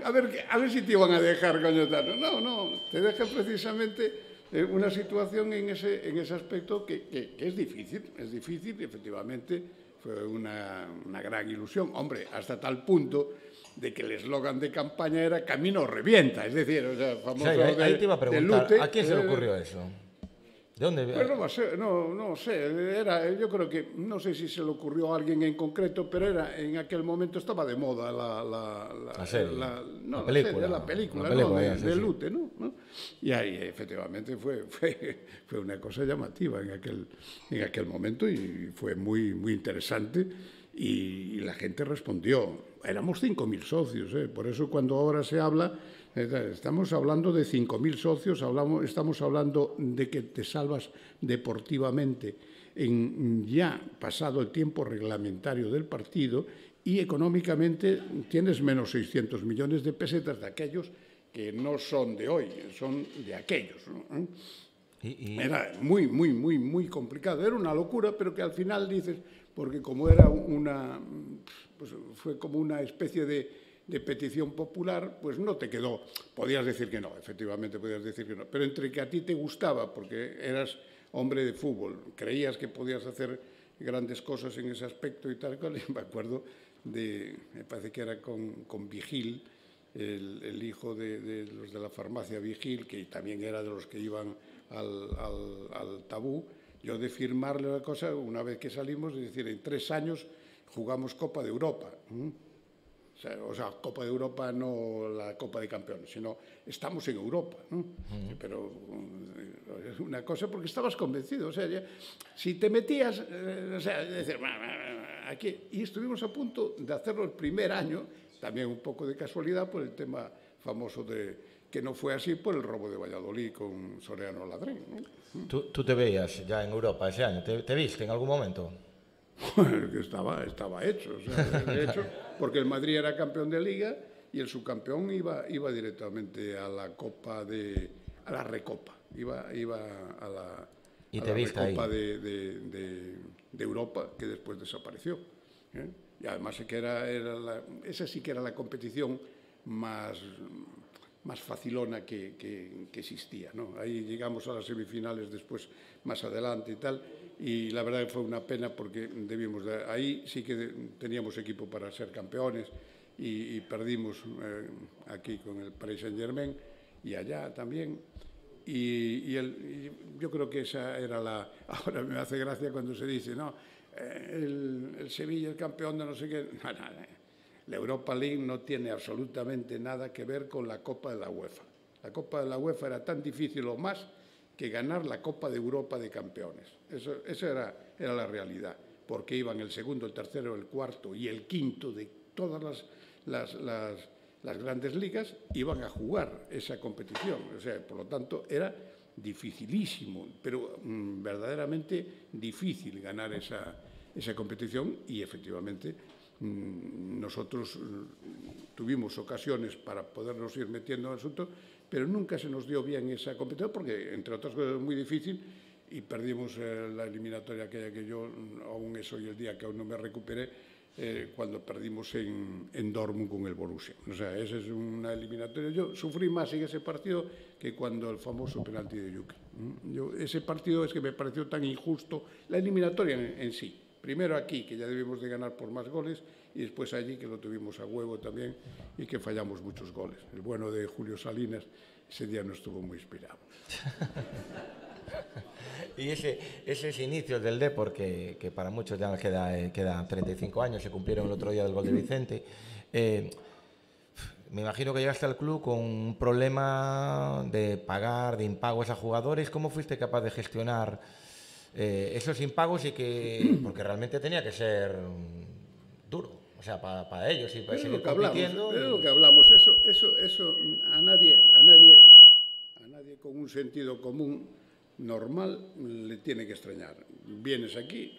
A ver, a ver si te iban a dejar, coño, tal. No, no, te deja precisamente eh, una situación en ese, en ese aspecto que, que- que es difícil, es difícil efectivamente fue una, una gran ilusión. Hombre, hasta tal punto de que el eslogan de campaña era Camino revienta, es decir, o sea, Sí, famoso ahí, de- ahí te iba a de preguntar, Lute, ¿a quién se le eh, ocurrió eso? ¿De dónde? pues no, va a ser- no, no sé, era, yo creo que, no sé si se le ocurrió a alguien en concreto, pero era, en aquel momento estaba de moda la, la, La serie. la- no, La la película. serie, la película, La ¿no? película, de, sí, de. Lute, ¿no? ¿no? Y ahí efectivamente fue, fue, fue una cosa llamativa en aquel, en aquel momento y fue muy, muy interesante y, y la gente respondió. Éramos 5.000 socios, ¿eh? por eso cuando ahora se habla, estamos hablando de 5.000 socios, hablamos, estamos hablando de que te salvas deportivamente en ya pasado el tiempo reglamentario del partido y económicamente tienes menos 600 millones de pesetas de aquellos que no son de hoy, son de aquellos. ¿no? Y- y- Era muy, muy, muy, muy complicado. Era una locura, pero que al final dices, porque como era una, pues fue como una especie de, de petición popular, pues no te quedó. Podías decir que no, efectivamente podías decir que no. Pero entre que a ti te gustaba, porque eras hombre de fútbol, creías que podías hacer grandes cosas en ese aspecto y tal, cual, me acuerdo de, me parece que era con, con Vigil, el, hijo de, los de la farmacia Vigil, que también era de los que iban al, al- tabú, yo de firmarle la cosa, una vez que salimos, es decir, en tres años jugamos Copa de Europa. O sea, Copa de Europa no la Copa de Campeones, sino estamos en Europa, ¿no? Pero eh, es una cosa porque estabas convencido, o sea, ya- si te metías, eh, o sea, decir, "Va, va, va, aquí, y estuvimos a punto de hacerlo el primer año, también un poco de casualidad por el tema famoso de que no fue así por el robo de Valladolid con Soriano Ladrén, ¿no? ¿Tú, tú te veías ya en Europa ese año? ¿Te, te viste en algún momento? que estaba, estaba hecho, o sea, de hecho, porque el Madrid era campeón de liga y el subcampeón iba, iba directamente a la Copa de, a la Recopa, iba, iba a la, Y a te la viste Recopa ahí. de, de- de- de Europa que después desapareció. ¿eh? Y además que era, era la- esa sí que era la competición más, más facilona que, que- que existía. ¿no? Ahí llegamos a las semifinales después, más adelante y tal, y la verdad fue una pena porque debíamos de- ahí sí que teníamos equipo para ser campeones y, perdimos eh, aquí con el Paris Saint Germain y allá también. Y, el- yo creo que esa era la... Ahora me hace gracia cuando se dice, no, eh, el, Sevilla es campeón de no sé qué. No, no. La Europa League no tiene absolutamente nada que ver con la Copa de la UEFA. La Copa de la UEFA era tan difícil o más que ganar la Copa de Europa de Campeones. Eso, eso era, era la realidad, porque iban el segundo, el tercero, el cuarto y el quinto de todas las, las, las, las grandes ligas, iban a jugar esa competición. O sea, por lo tanto, era dificilísimo, pero mm, verdaderamente difícil ganar esa, esa competición y efectivamente mm, nosotros mm, tuvimos ocasiones para podernos ir metiendo en el asunto, pero nunca se nos dio bien esa competición porque, entre otras cosas, es muy difícil y perdimos eh, la eliminatoria aquella que yo, aún eso y el día que aún no me recuperé, eh, cuando perdimos en, en Dortmund con el Borussia. O sea, esa es una eliminatoria. Yo sufrí más en ese partido que cuando el famoso penalti de Yuki. Yo, ese partido es que me pareció tan injusto, la eliminatoria en, en sí. Primero aquí, que ya debimos de ganar por más goles, y después allí, que lo tuvimos a huevo también, y que fallamos muchos goles. El bueno de Julio Salinas ese día no estuvo muy inspirado. y ese, esos inicios del Depor, que, que para muchos ya queda, eh, queda 35 años, se cumplieron el otro día del gol de Vicente, eh, me imagino que llegaste al club con un problema de pagar, de impagos a jugadores. ¿Cómo fuiste capaz de gestionar eh, esos impagos y que, porque realmente tenía que ser duro, o sea, para, para ellos y para es seguir lo que hablamos, compitiendo. es lo que hablamos. Eso, eso, eso a nadie, a nadie, a nadie con un sentido común normal le tiene que extrañar. Vienes aquí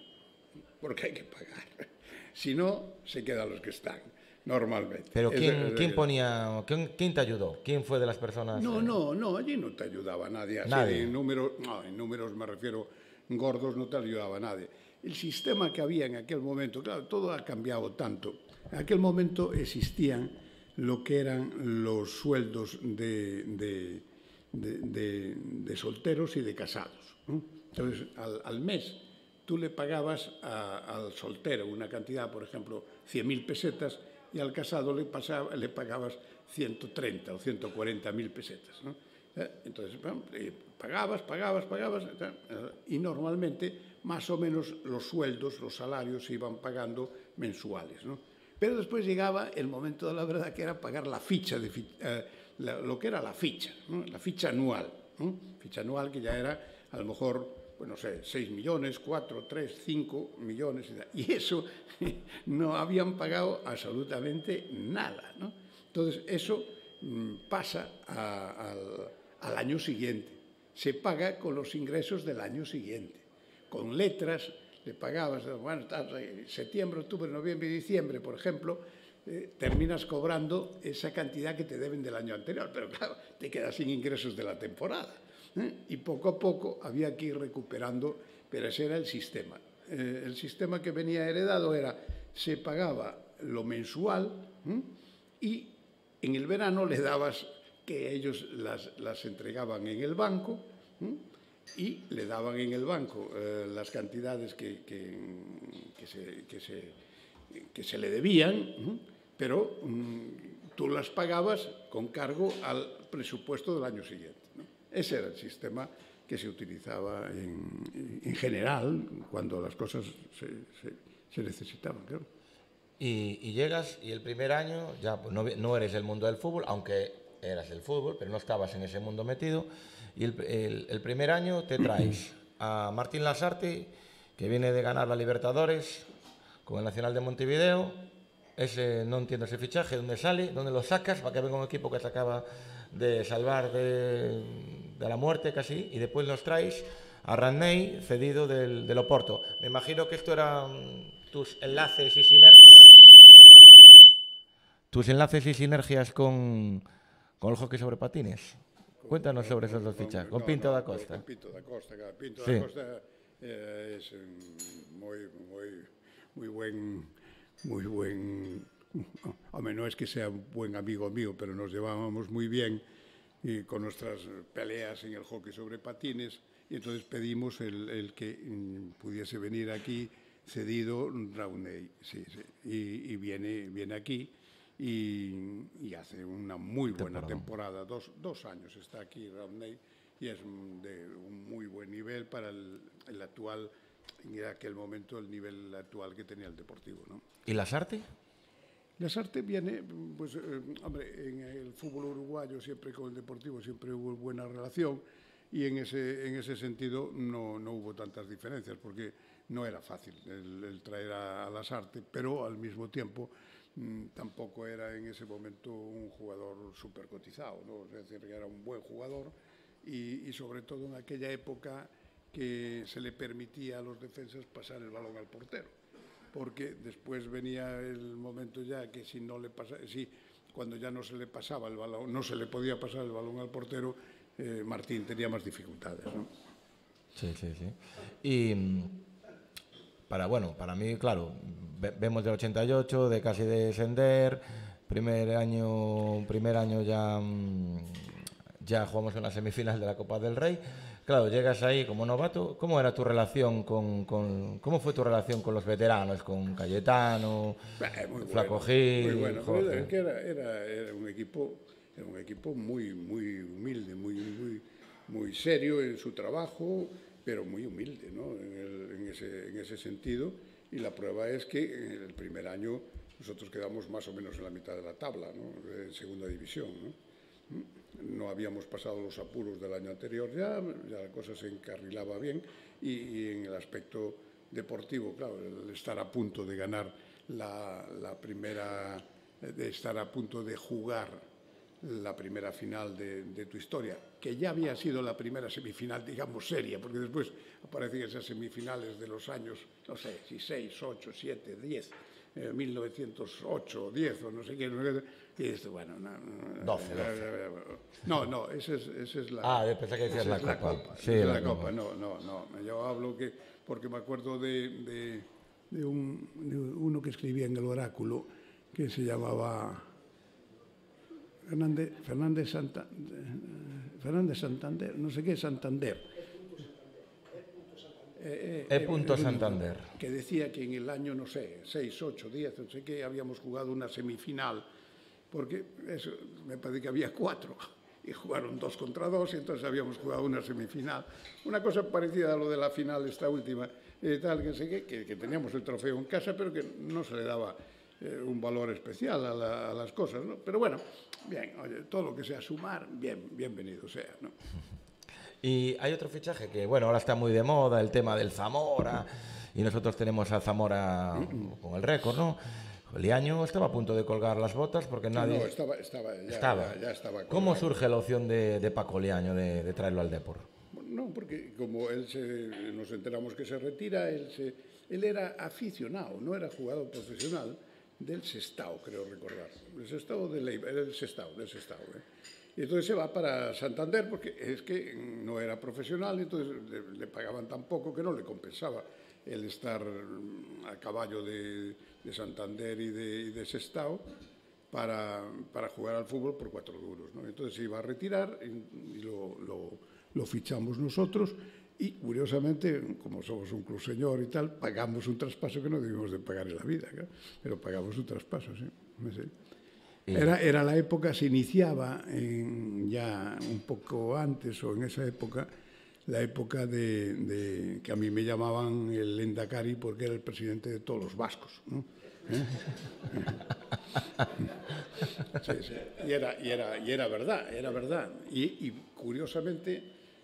porque hay que pagar. Si no, se quedan los que están, normalmente. Pero Es- ¿quién, es- quién ponía, quién, quién te ayudó? ¿Quién fue de las personas? No, eh, no, no, allí no te ayudaba nadie. Así Nadie. En números, no, en números me refiero gordos, no te ayudaba nadie. El sistema que había en aquel momento, claro, todo ha cambiado tanto. En aquel momento existían lo que eran los sueldos de, de, de- de- de solteros y de casados. Entonces, al, al mes tú le pagabas a- al soltero una cantidad, por ejemplo, 100.000 pesetas, y al casado le, pasaba, le pagabas 130 o 140 mil pesetas. ¿no? Eh, Entonces, eh, pagabas, pagabas, pagabas, eh, y normalmente más o menos los sueldos, los salarios se iban pagando mensuales. ¿no? Pero después llegaba el momento de la verdad que era pagar la ficha, de, la- lo que era la ficha, ¿no? la ficha anual. ¿no? Ficha anual que ya era a lo mejor pues no sé, 6 millones, 4, 3, 5 millones. y eso no habían pagado absolutamente nada. ¿no? Entonces, eso mm, pasa a- al, al año siguiente. Se paga con los ingresos del año siguiente. Con letras le pagabas, bueno, ahí, septiembre, octubre, noviembre y diciembre, por ejemplo, eh, terminas cobrando esa cantidad que te deben del año anterior, pero claro, te quedas sin ingresos de la temporada. ¿eh? Y poco a poco había que ir recuperando, pero ese era el sistema. Eh, el sistema que venía heredado era, se pagaba lo mensual y en el verano le dabas que ellos las, entregaban en el banco y le daban en el banco eh, las cantidades que, que, se, le debían. Pero mm, tú las pagabas con cargo al presupuesto del año siguiente. ¿no? Ese era el sistema que se utilizaba en, en general cuando las cosas se, se, se necesitaban. Y, y llegas y el primer año ya pues, no, no eres del mundo del fútbol, aunque eras el fútbol, pero no estabas en ese mundo metido. Y el, el- el primer año te traes a Martín Lasarte, que viene de ganar la Libertadores con el Nacional de Montevideo. Ese, no entiendo ese fichaje, ¿dónde sale? ¿Dónde lo sacas? Para que venga un equipo que se acaba de salvar de, de la muerte casi, y después los traes a Ranney, cedido del, del Oporto. Me imagino que esto eran tus enlaces y sinergias. Tus enlaces y sinergias con, con el hockey sobre patines. Cuéntanos sobre esos dos fichajes. Con no, Pinto no, da Costa. Con Pinto da Costa, claro. Pinto Sí. da Costa eh, es un muy, muy, muy buen, muy buen, hombre, no es que sea un buen amigo mío, pero nos llevábamos muy bien y con nuestras peleas en el hockey sobre patines y entonces pedimos el, el que mm, pudiese venir aquí cedido Rauney, sí, sí, y, y viene, viene aquí y, y hace una muy buena temporada, dos, dos años está aquí Rauney y es de un muy buen nivel para el, el actual, en aquel momento el nivel actual que tenía el Deportivo. ¿no? ¿Y Lasarte? Lasarte viene, pues, eh, hombre, en el fútbol uruguayo siempre con el Deportivo siempre hubo buena relación y en ese, en ese sentido no, no hubo tantas diferencias porque no era fácil el, el traer a, a Lasarte, pero al mismo tiempo mmm, tampoco era en ese momento un jugador súper cotizado, ¿no? es decir, que era un buen jugador y, y sobre todo en aquella época que se le permitía a los defensas pasar el balón al portero porque después venía el momento ya que si no le pasa, si cuando ya no se le pasaba el balón, no se le podía pasar el balón al portero, eh, Martín tenía más dificultades. ¿no? Sí, sí, sí. Y mm, para, bueno, para mí, claro, ve- vemos del 88, de casi descender, primer año, primer año ya, mm, ya jugamos en la semifinal de la Copa del Rey. Claro, llegas ahí como novato. ¿Cómo era tu relación con, con- cómo fue tu relación con los veteranos, con Cayetano, Eh, muy Flaco bueno, Gil, muy bueno. Jorge? Era, era, era un equipo, era un equipo muy, muy humilde, muy, muy, muy serio en su trabajo, pero muy humilde, ¿no? En, el- en ese, en ese sentido. Y la prueba es que en el primer año nosotros quedamos más o menos en la mitad de la tabla, ¿no? En segunda división, ¿no? No habíamos pasado los apuros del año anterior ya, ya la cosa se encarrilaba bien y, en el aspecto deportivo, claro, el estar a punto de ganar la, la primera, de estar a punto de jugar la primera final de, de tu historia, que ya había sido la primera semifinal, digamos, seria, porque después aparecen esas semifinales de los años, no sé, si 6, 8, 7, 10, eh, 1908, 10 o no sé qué, no sé qué, y dices, bueno, no, no, 12, no, no, esa es, esa es la... Ah, pensé que decías esa la es Copa. Sí, la, la Copa, Copa. no, no, no. Yo hablo que, porque me acuerdo de, de, de un, de uno que escribía en el oráculo que se llamaba Fernández, Fernández, Santa, eh, Fernández Santander, no sé qué, Santander. Eh, E. punto Santander. Que decía que en el año, no sé, 6, 8, 10, no sé qué, habíamos jugado una semifinal, porque eso, me parece que había cuatro, y jugaron dos contra dos, y entonces habíamos jugado una semifinal. Una cosa parecida a lo de la final, esta última, eh, tal, que sé qué, que, que teníamos el trofeo en casa, pero que no se le daba eh, un valor especial a, la- a las cosas, ¿no? Pero bueno, bien, oye, todo lo que sea sumar, bien, bienvenido sea, ¿no? Y hay otro fichaje que, bueno, ahora está muy de moda, el tema del Zamora, y nosotros tenemos a Zamora con el récord, ¿no? Liaño estaba a punto de colgar las botas porque nadie... No, estaba, estaba, ya, estaba. ya- ya estaba ¿Cómo surge la opción de, de Paco Liaño de, de traerlo al Depor? No, porque como él se, nos enteramos que se retira, él, se, él era aficionado, no era jugador profesional del Sestao, creo recordar. Del Sestao de Leiva, era del Sestao, del Sestao. ¿eh? Entonces se va para Santander porque es que no era profesional, entonces le, pagaban tan poco que no le compensaba el estar mm, a caballo de, de Santander y de, y de Sestao para, para jugar al fútbol por cuatro duros. ¿no? Entonces se iba a retirar y, lo, fichamos nosotros y curiosamente, como somos un club señor y tal, pagamos un traspaso que no debimos de pagar en la vida, claro, pero pagamos un traspaso, sí. Era, era la época, se iniciaba en- ya un poco antes o en esa época, la época de, de- que a mí me llamaban el Endacari porque era el presidente de todos los vascos. ¿no? Sí, sí. Y, era, y, era, y era verdad, era verdad. Y, y curiosamente,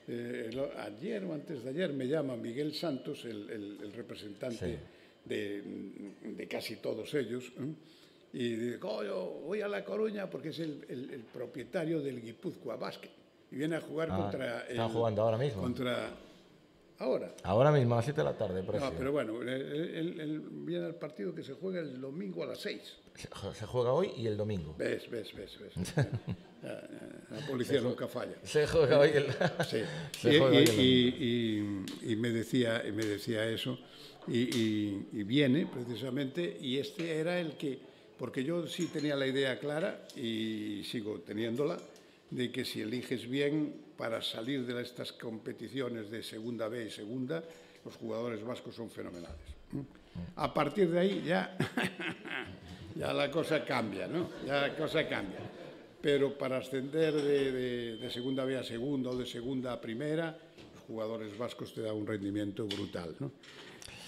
eh, ayer o antes de ayer me llama Miguel Santos, el, el- el representante Sí. de, de casi todos ellos, ¿eh? Y dice, "Coño, voy a La Coruña porque es el, el- el propietario del Guipúzcoa Basket. Y viene a jugar Ah, contra... están jugando ahora mismo. Contra... Ahora. Ahora mismo, a las 7 de la tarde, No, pero bueno, él, viene al partido que se juega el domingo a las 6. Se, juega hoy y el domingo. Ves, ves, ves, ves. La, la policía nunca falla. Se juega hoy el... Sí. Se Y, juega hoy y- el domingo. y- me decía, me decía eso, y viene precisamente, y este era el que, porque yo sí tenía la idea clara, y sigo teniéndola, de que si eliges bien para salir de estas competiciones de segunda B y segunda, los jugadores vascos son fenomenales. A partir de ahí ya, ya la cosa cambia, ¿no? Ya la cosa cambia pero para ascender de, de- de segunda B a segunda o de segunda a primera, los jugadores vascos te dan un rendimiento brutal. ¿no?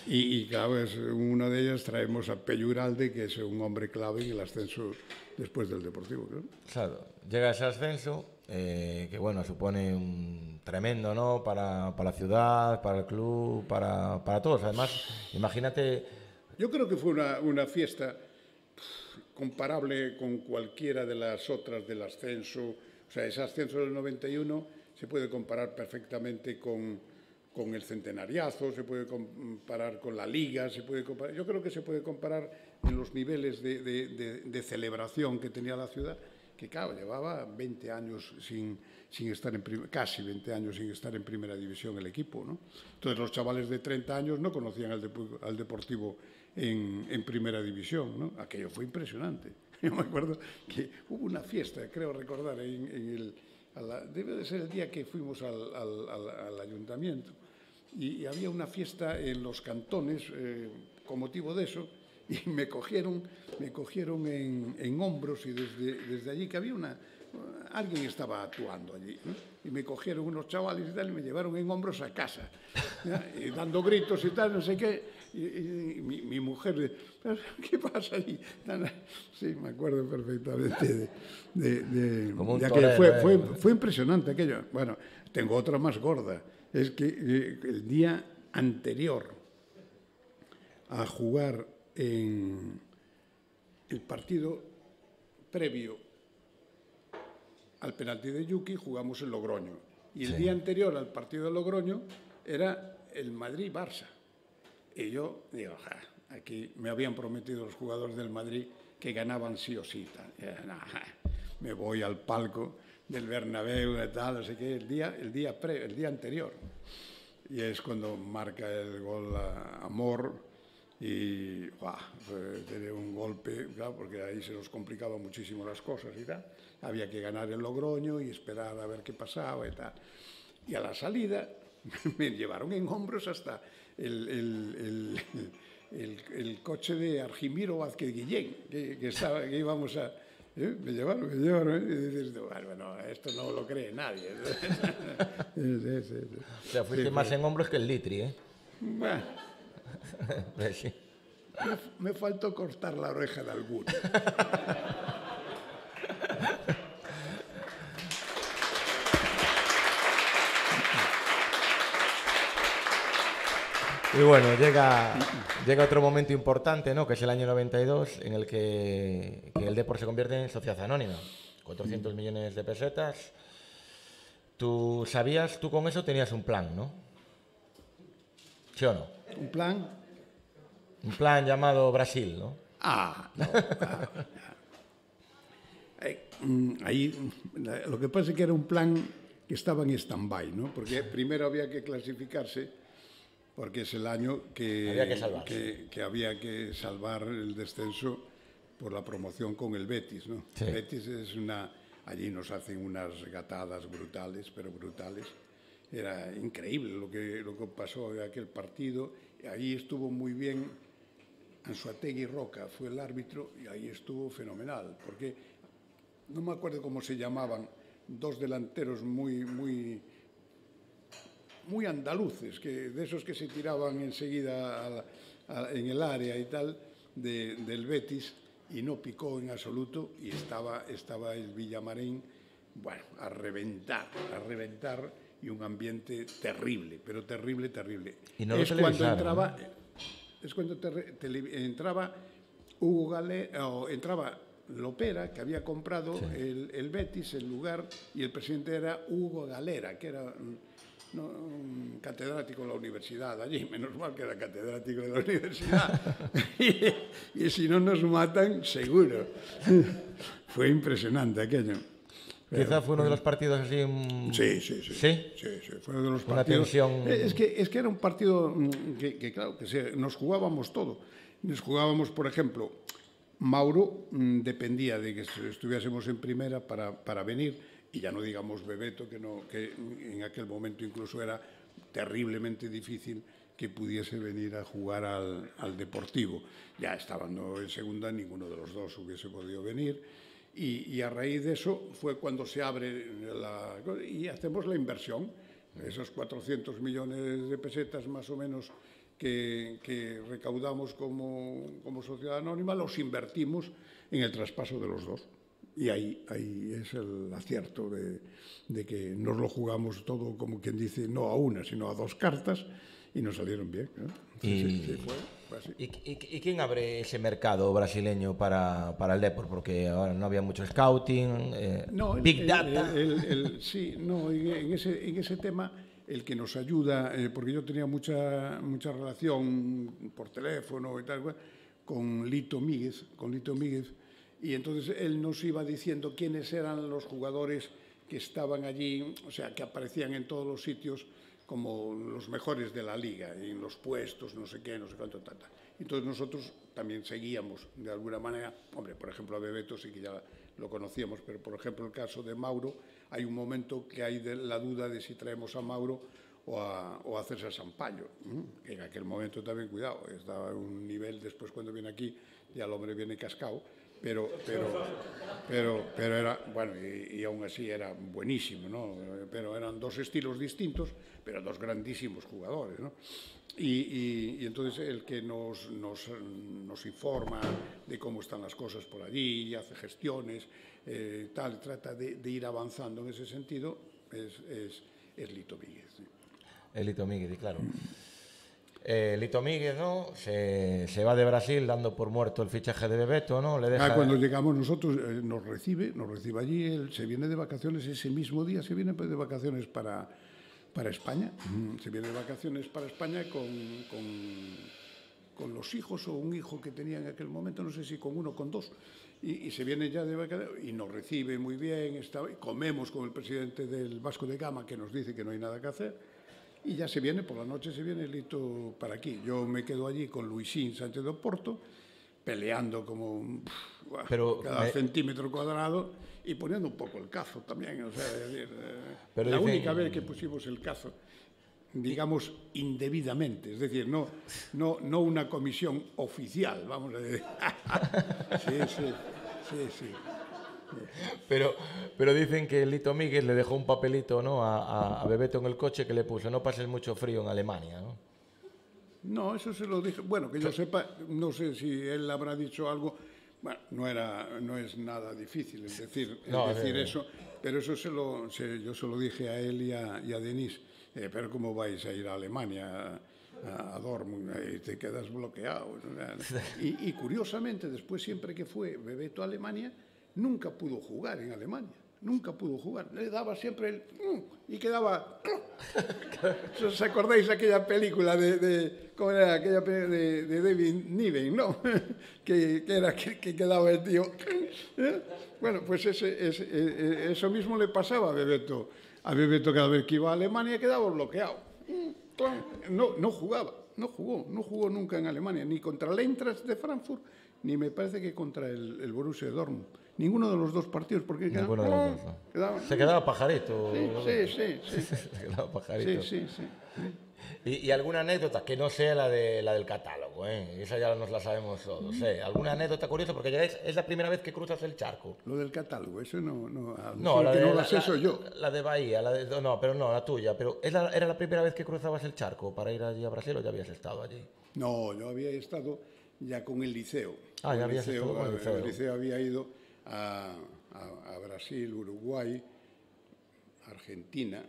Y, y, claro, es, una de ellas traemos a Peyuralde, que es un hombre clave en el ascenso después del Deportivo. ¿no? Claro, llega ese ascenso, eh, que bueno, supone un tremendo, ¿no? Para, para la ciudad, para el club, para, para todos. Además, imagínate... Yo creo que fue una, una fiesta comparable con cualquiera de las otras del ascenso. O sea, ese ascenso del 91 se puede comparar perfectamente con, con el centenariazo, se puede comparar con la liga, se puede comparar, yo creo que se puede comparar en los niveles de, celebración que tenía la ciudad, que claro, llevaba 20 años sin, estar en casi 20 años sin estar en primera división el equipo, ¿no? Entonces los chavales de 30 años no conocían al, de, al Deportivo en, en, primera división, ¿no? Aquello fue impresionante. Yo me acuerdo que hubo una fiesta, creo recordar, en, en el debe de ser el día que fuimos al, ayuntamiento, y, había una fiesta en los cantones eh, con motivo de eso, y me cogieron, me cogieron en, hombros y desde, allí que había una, alguien estaba actuando allí. Y me cogieron unos chavales y tal y me llevaron en hombros a casa, y dando gritos y tal, no sé qué. Y, y, y mi, mi, mujer, ¿qué pasa allí? Sí, me acuerdo perfectamente de, de, de, Como un de aquello. torero, Fue, ¿eh? fue, fue impresionante aquello. Bueno, tengo otra más gorda. Es que eh, el día anterior a jugar en el partido previo al penalti de Yuki jugamos en Logroño. Y el Sí. día anterior al partido de Logroño era el Madrid-Barça. Y yo digo, "Ja, aquí me habían prometido los jugadores del Madrid que ganaban sí o sí. me voy al palco del Bernabéu y tal, sé qué, el día, el día, pre, el día anterior. Y es cuando marca el gol a Amor y fue tener un golpe, claro, porque ahí se nos complicaban muchísimo las cosas y tal. Había que ganar el Logroño y esperar a ver qué pasaba y tal. Y a la salida me llevaron en hombros hasta el, el, el, el, coche de Argimiro Vázquez Guillén, que, que, estaba, que íbamos a... ¿eh? Me llevaron, me llevaron, ¿eh? y dices, bueno, esto no lo cree nadie. sí, sí. O sea, fuiste más en hombros que el litri, ¿eh? Bueno, Pues me, me faltó cortar la oreja de alguno. Y bueno, llega, llega otro momento importante, ¿no? Que es el año 92, en el que, que el Depor se convierte en sociedad anónima. 400 millones de pesetas. Tú sabías, tú con eso tenías un plan, ¿no? ¿Sí o no? Un plan Un plan llamado Brasil, ¿no? Ah, no. ah. Eh, ahí lo que pasa es que era un plan que estaba en stand-by, ¿no? Porque primero había que clasificarse, porque es el año que, Había que salvarse. que, que había que salvar el descenso por la promoción con el Betis, ¿no? Sí. Betis es una... Allí nos hacen unas gatadas brutales, pero brutales. Era increíble lo que, lo que pasó en aquel partido. Ahí estuvo muy bien Anzuategui Roca fue el árbitro y ahí estuvo fenomenal, porque no me acuerdo cómo se llamaban, dos delanteros muy, muy, muy andaluces, que, de esos que se tiraban enseguida a la- a- en el área y tal, de- del Betis, y no picó en absoluto, y estaba, estaba el Villamarín, bueno, a reventar, a reventar, y un ambiente terrible, pero terrible, terrible. Y no es cuando entraba, es cuando te- entraba Hugo Gale, o entraba Lopera, que había comprado Sí. el, el Betis, el lugar, y el presidente era Hugo Galera, que era no, un catedrático de la universidad allí, menos mal que era catedrático de la universidad. y, y si no nos matan, seguro. Fue impresionante aquello. Quizá fue uno de los partidos así... mm, Sí, sí, sí. ¿Sí? Sí, sí, fue uno de los Una partidos. tensión- Eh, Es que, es que era un partido mm, que, que, claro, que se- nos jugábamos todo. Nos jugábamos, por ejemplo, Mauro mm, dependía de que estuviésemos en primera para, para venir, y ya no digamos Bebeto, que, no, que en aquel momento incluso era terriblemente difícil que pudiese venir a jugar al, al Deportivo. Ya estando en segunda, ninguno de los dos hubiese podido venir. Y, a raíz de eso fue cuando se abre la... y hacemos la inversión. Esos 400 millones de pesetas más o menos que, que recaudamos como, como sociedad anónima los invertimos en el traspaso de los dos. Y ahí, ahí es el acierto de, de que nos lo jugamos todo, como quien dice, no a una, sino a dos cartas, y nos salieron bien. ¿no? Sí, Y- sí, sí, fue, fue. ¿Y, y- y quién abre ese mercado brasileño para, para el Depor? Porque ahora no había mucho scouting, eh, No, Big el- Data. el- el- sí, no, en, en ese, en ese tema el que nos ayuda, eh, porque yo tenía mucha, mucha relación por teléfono y tal, con Lito Míguez, con Lito Míguez, y entonces él nos iba diciendo quiénes eran los jugadores que estaban allí, o sea, que aparecían en todos los sitios como los mejores de la liga, en los puestos, no sé qué, no sé cuánto, tal, tal. Entonces nosotros también seguíamos de alguna manera, hombre, por ejemplo a Bebeto sí que ya lo conocíamos, pero por ejemplo el caso de Mauro, hay un momento que hay de la duda de si traemos a Mauro o a, o a Sampaio, que en aquel momento también, cuidado, estaba en un nivel, después cuando viene aquí ya el hombre viene cascado, pero, pero, pero, pero era, bueno, y, y aún así era buenísimo, ¿no? Pero eran dos estilos distintos, pero dos grandísimos jugadores, ¿no? Y, y- entonces el que nos, nos, nos informa de cómo están las cosas por allí, hace gestiones, eh, tal, trata de, de ir avanzando en ese sentido, es, es, es Lito Víguez. ¿sí? El Lito Míguez, y claro. Eh, Lito Míguez, ¿no? Se, se va de Brasil dando por muerto el fichaje de Bebeto, ¿no? Le deja... Ah, cuando llegamos nosotros, eh, nos recibe, nos recibe allí, él se viene de vacaciones ese mismo día, se viene de vacaciones para, para España, se viene de vacaciones para España con, con, con los hijos o un hijo que tenía en aquel momento, no sé si con uno o con dos, y, y se viene ya de vacaciones y nos recibe muy bien, está, comemos con el presidente del Vasco de Gama que nos dice que no hay nada que hacer. Y ya se viene, por la noche se viene Lito para aquí. Yo me quedo allí con Luisín Sánchez de Porto, peleando como pff, Pero cada me- centímetro cuadrado y poniendo un poco el cazo también. O sea, decir, eh, Pero la dicen- única vez que pusimos el cazo, digamos, indebidamente, es decir, no, no, no una comisión oficial, vamos a decir. sí, sí, sí, sí. Pero, pero dicen que Lito Míguez le dejó un papelito, ¿no? A, a- a Bebeto en el coche que le puso, no pases mucho frío en Alemania, ¿no? No, eso se lo dije. Bueno, que yo sepa, no sé si él habrá dicho algo. Bueno, no era, no es nada difícil es decir, es No, decir eh, eso, pero eso se lo, se- yo se lo dije a él y a, y a Denise. eh, pero cómo vais a ir a Alemania, a, a Dortmund, y te quedas bloqueado. y, y curiosamente, después siempre que fue Bebeto a Alemania, nunca pudo jugar en Alemania. Nunca pudo jugar. Le daba siempre el... mm, y quedaba... ¿Os acordáis de aquella película de, de cómo era aquella pe- de, de David Niven, no? que, que era que, que quedaba el tío. ¿eh? Bueno, pues ese, ese- eh, eh, eso mismo le pasaba a Bebeto. A Bebeto cada vez que iba a Alemania quedaba bloqueado. Mm. No, no jugaba, no jugó, no jugó nunca en Alemania, ni contra el Eintracht de Frankfurt, ni me parece que contra el, el Borussia Dortmund. Ninguno de los dos partidos, porque Ninguno de los dos, Se quedaba pajarito. Sí, sí, sí, sí. Se quedaba pajarito. sí, sí. Y, y alguna anécdota que no sea la, de, la del catálogo, ¿eh? Esa ya nos la sabemos todos, ¿eh? ¿Alguna anécdota curiosa? Porque llegáis, es la primera vez que cruzas el charco. Lo del catálogo, eso no, no, No, la de, no la, la sé la- soy yo. la de Bahía, la de, no, pero no, la tuya. Pero ¿es la- ¿Era la primera vez que cruzabas el charco para ir allí a Brasil o ya habías estado allí? No, yo había estado ya con el liceo. Ah, ya habías estado con el eh, liceo. El liceo había ido a, a- a Brasil, Uruguay, Argentina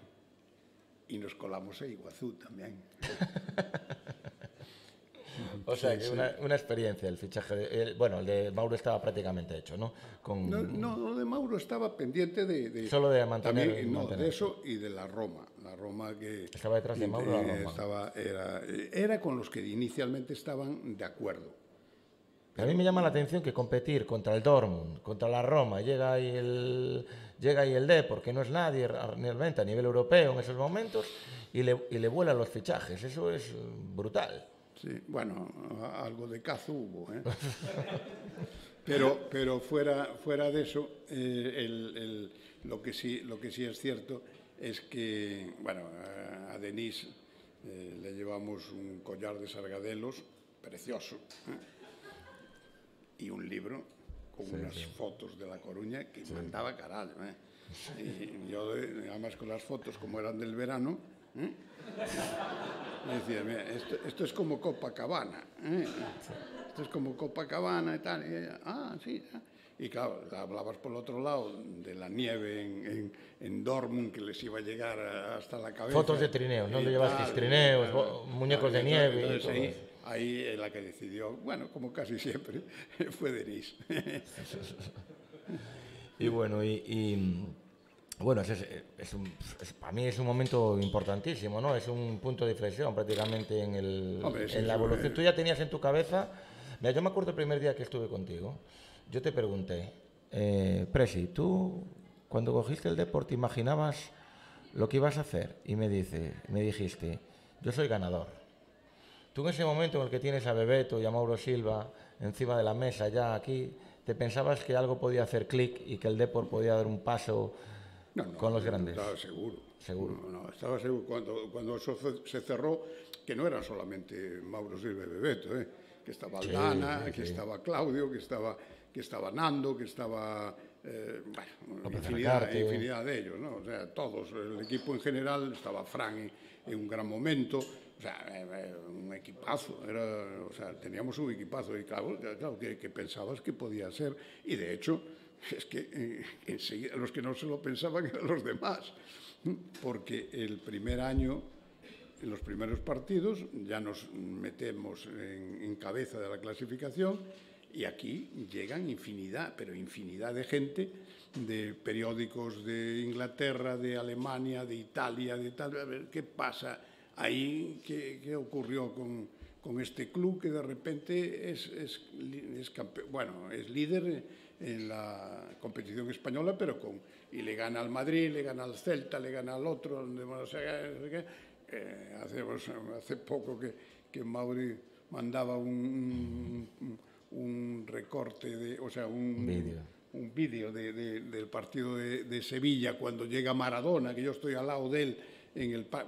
y nos colamos a Iguazú también. O sea, que una, una experiencia, el fichaje. de- el- bueno, el de Mauro estaba prácticamente hecho, ¿no? Con, No, no, lo de Mauro estaba pendiente de... de- Solo de mantener- también, no, mantener. de eso y de la Roma. La Roma que... Estaba detrás de Mauro la Roma. Estaba, era, era con los que inicialmente estaban de acuerdo. A mí me llama la atención que competir contra el Dortmund, contra la Roma, llega ahí el, llega ahí el D, porque no es nadie realmente a nivel europeo en esos momentos, y le, y le vuelan los fichajes. Eso es brutal. Sí, bueno, algo de cazo hubo, ¿eh? Pero, pero fuera, fuera de eso, eh, lo, que sí, lo que sí es cierto es que, bueno, a a Denise eh, le llevamos un collar de sargadelos precioso ¿eh? Y un libro con unas fotos de La Coruña que mandaba caral. ¿eh? Y yo, además con las fotos, como eran del verano, ¿eh? decía, mira, esto, esto, es como Copacabana. ¿eh? Esto es como Copacabana y tal. Y ella, ah, sí. Y claro, hablabas por el otro lado de la nieve en, en, en, Dortmund que les iba a llegar hasta la cabeza. Fotos de trineos, ¿dónde llevasteis trineos, claro, muñecos de nieve? Entonces, ahí, ahí la que decidió, bueno, como casi siempre, fue Denise. y bueno, y, y bueno, es, es un, es, para mí es un momento importantísimo, ¿no? Es un punto de inflexión prácticamente en, el, Hombre, en la evolución. Tú ya tenías en tu cabeza, mira, yo me acuerdo el primer día que estuve contigo, yo te pregunté, eh, Presi, ¿tú cuando cogiste el deporte imaginabas lo que ibas a hacer? Y me, dice, me dijiste, yo soy ganador. Tú en ese momento en el que tienes a Bebeto y a Mauro Silva encima de la mesa ya aquí, ¿te pensabas que algo podía hacer clic y que el deporte podía dar un paso no, no, con los grandes? Estaba seguro. Seguro. No, no, estaba seguro. Cuando, cuando eso se cerró, que no era solamente Mauro Silva y Bebeto, ¿eh? que estaba Aldana, sí, sí, que estaba Claudio, que estaba, que estaba Nando, que estaba eh, bueno, infinidad, infinidad, de ellos, ¿no? O sea, todos, el equipo en general, estaba Fran en, en un gran momento, o sea, eh, un equipazo, era, o sea, teníamos un equipazo y claro, claro que, pensabas que podía ser, y de hecho, es que eh, enseguida, los que no se lo pensaban eran los demás, porque el primer año en los primeros partidos, ya nos metemos en, cabeza de la clasificación y aquí llegan infinidad, pero infinidad de gente de periódicos de Inglaterra, de Alemania, de Italia, de tal, a ver qué pasa ahí, qué, qué ocurrió con, con, este club que de repente es, es, es bueno, es líder en la competición española, pero con, y le gana al Madrid, le gana al Celta, le gana al otro, no sé, eh, hace, hace, poco que, que Mauri mandaba un, un, un, recorte, de, o sea, un vídeo. un vídeo de, de, del partido de, de, Sevilla cuando llega Maradona, que yo estoy al lado de él,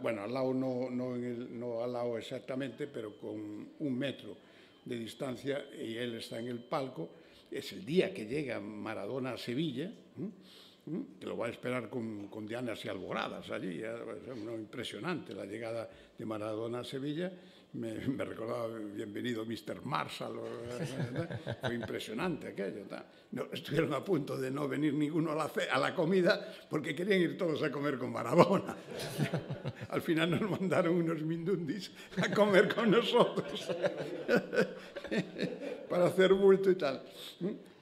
bueno, al lado no, no, al lado exactamente, pero con un metro de distancia y él está en el palco. Es el día que llega Maradona a Sevilla. que lo va a esperar con, con dianas y alboradas allí. Es impresionante la llegada de Maradona a Sevilla. Me, me recordaba bienvenido Mr. Marshall. Fue impresionante aquello. No, estuvieron a punto de no venir ninguno a la, a la comida porque querían ir todos a comer con Maradona. Al final nos mandaron unos mindundis a comer con nosotros para hacer bulto y tal.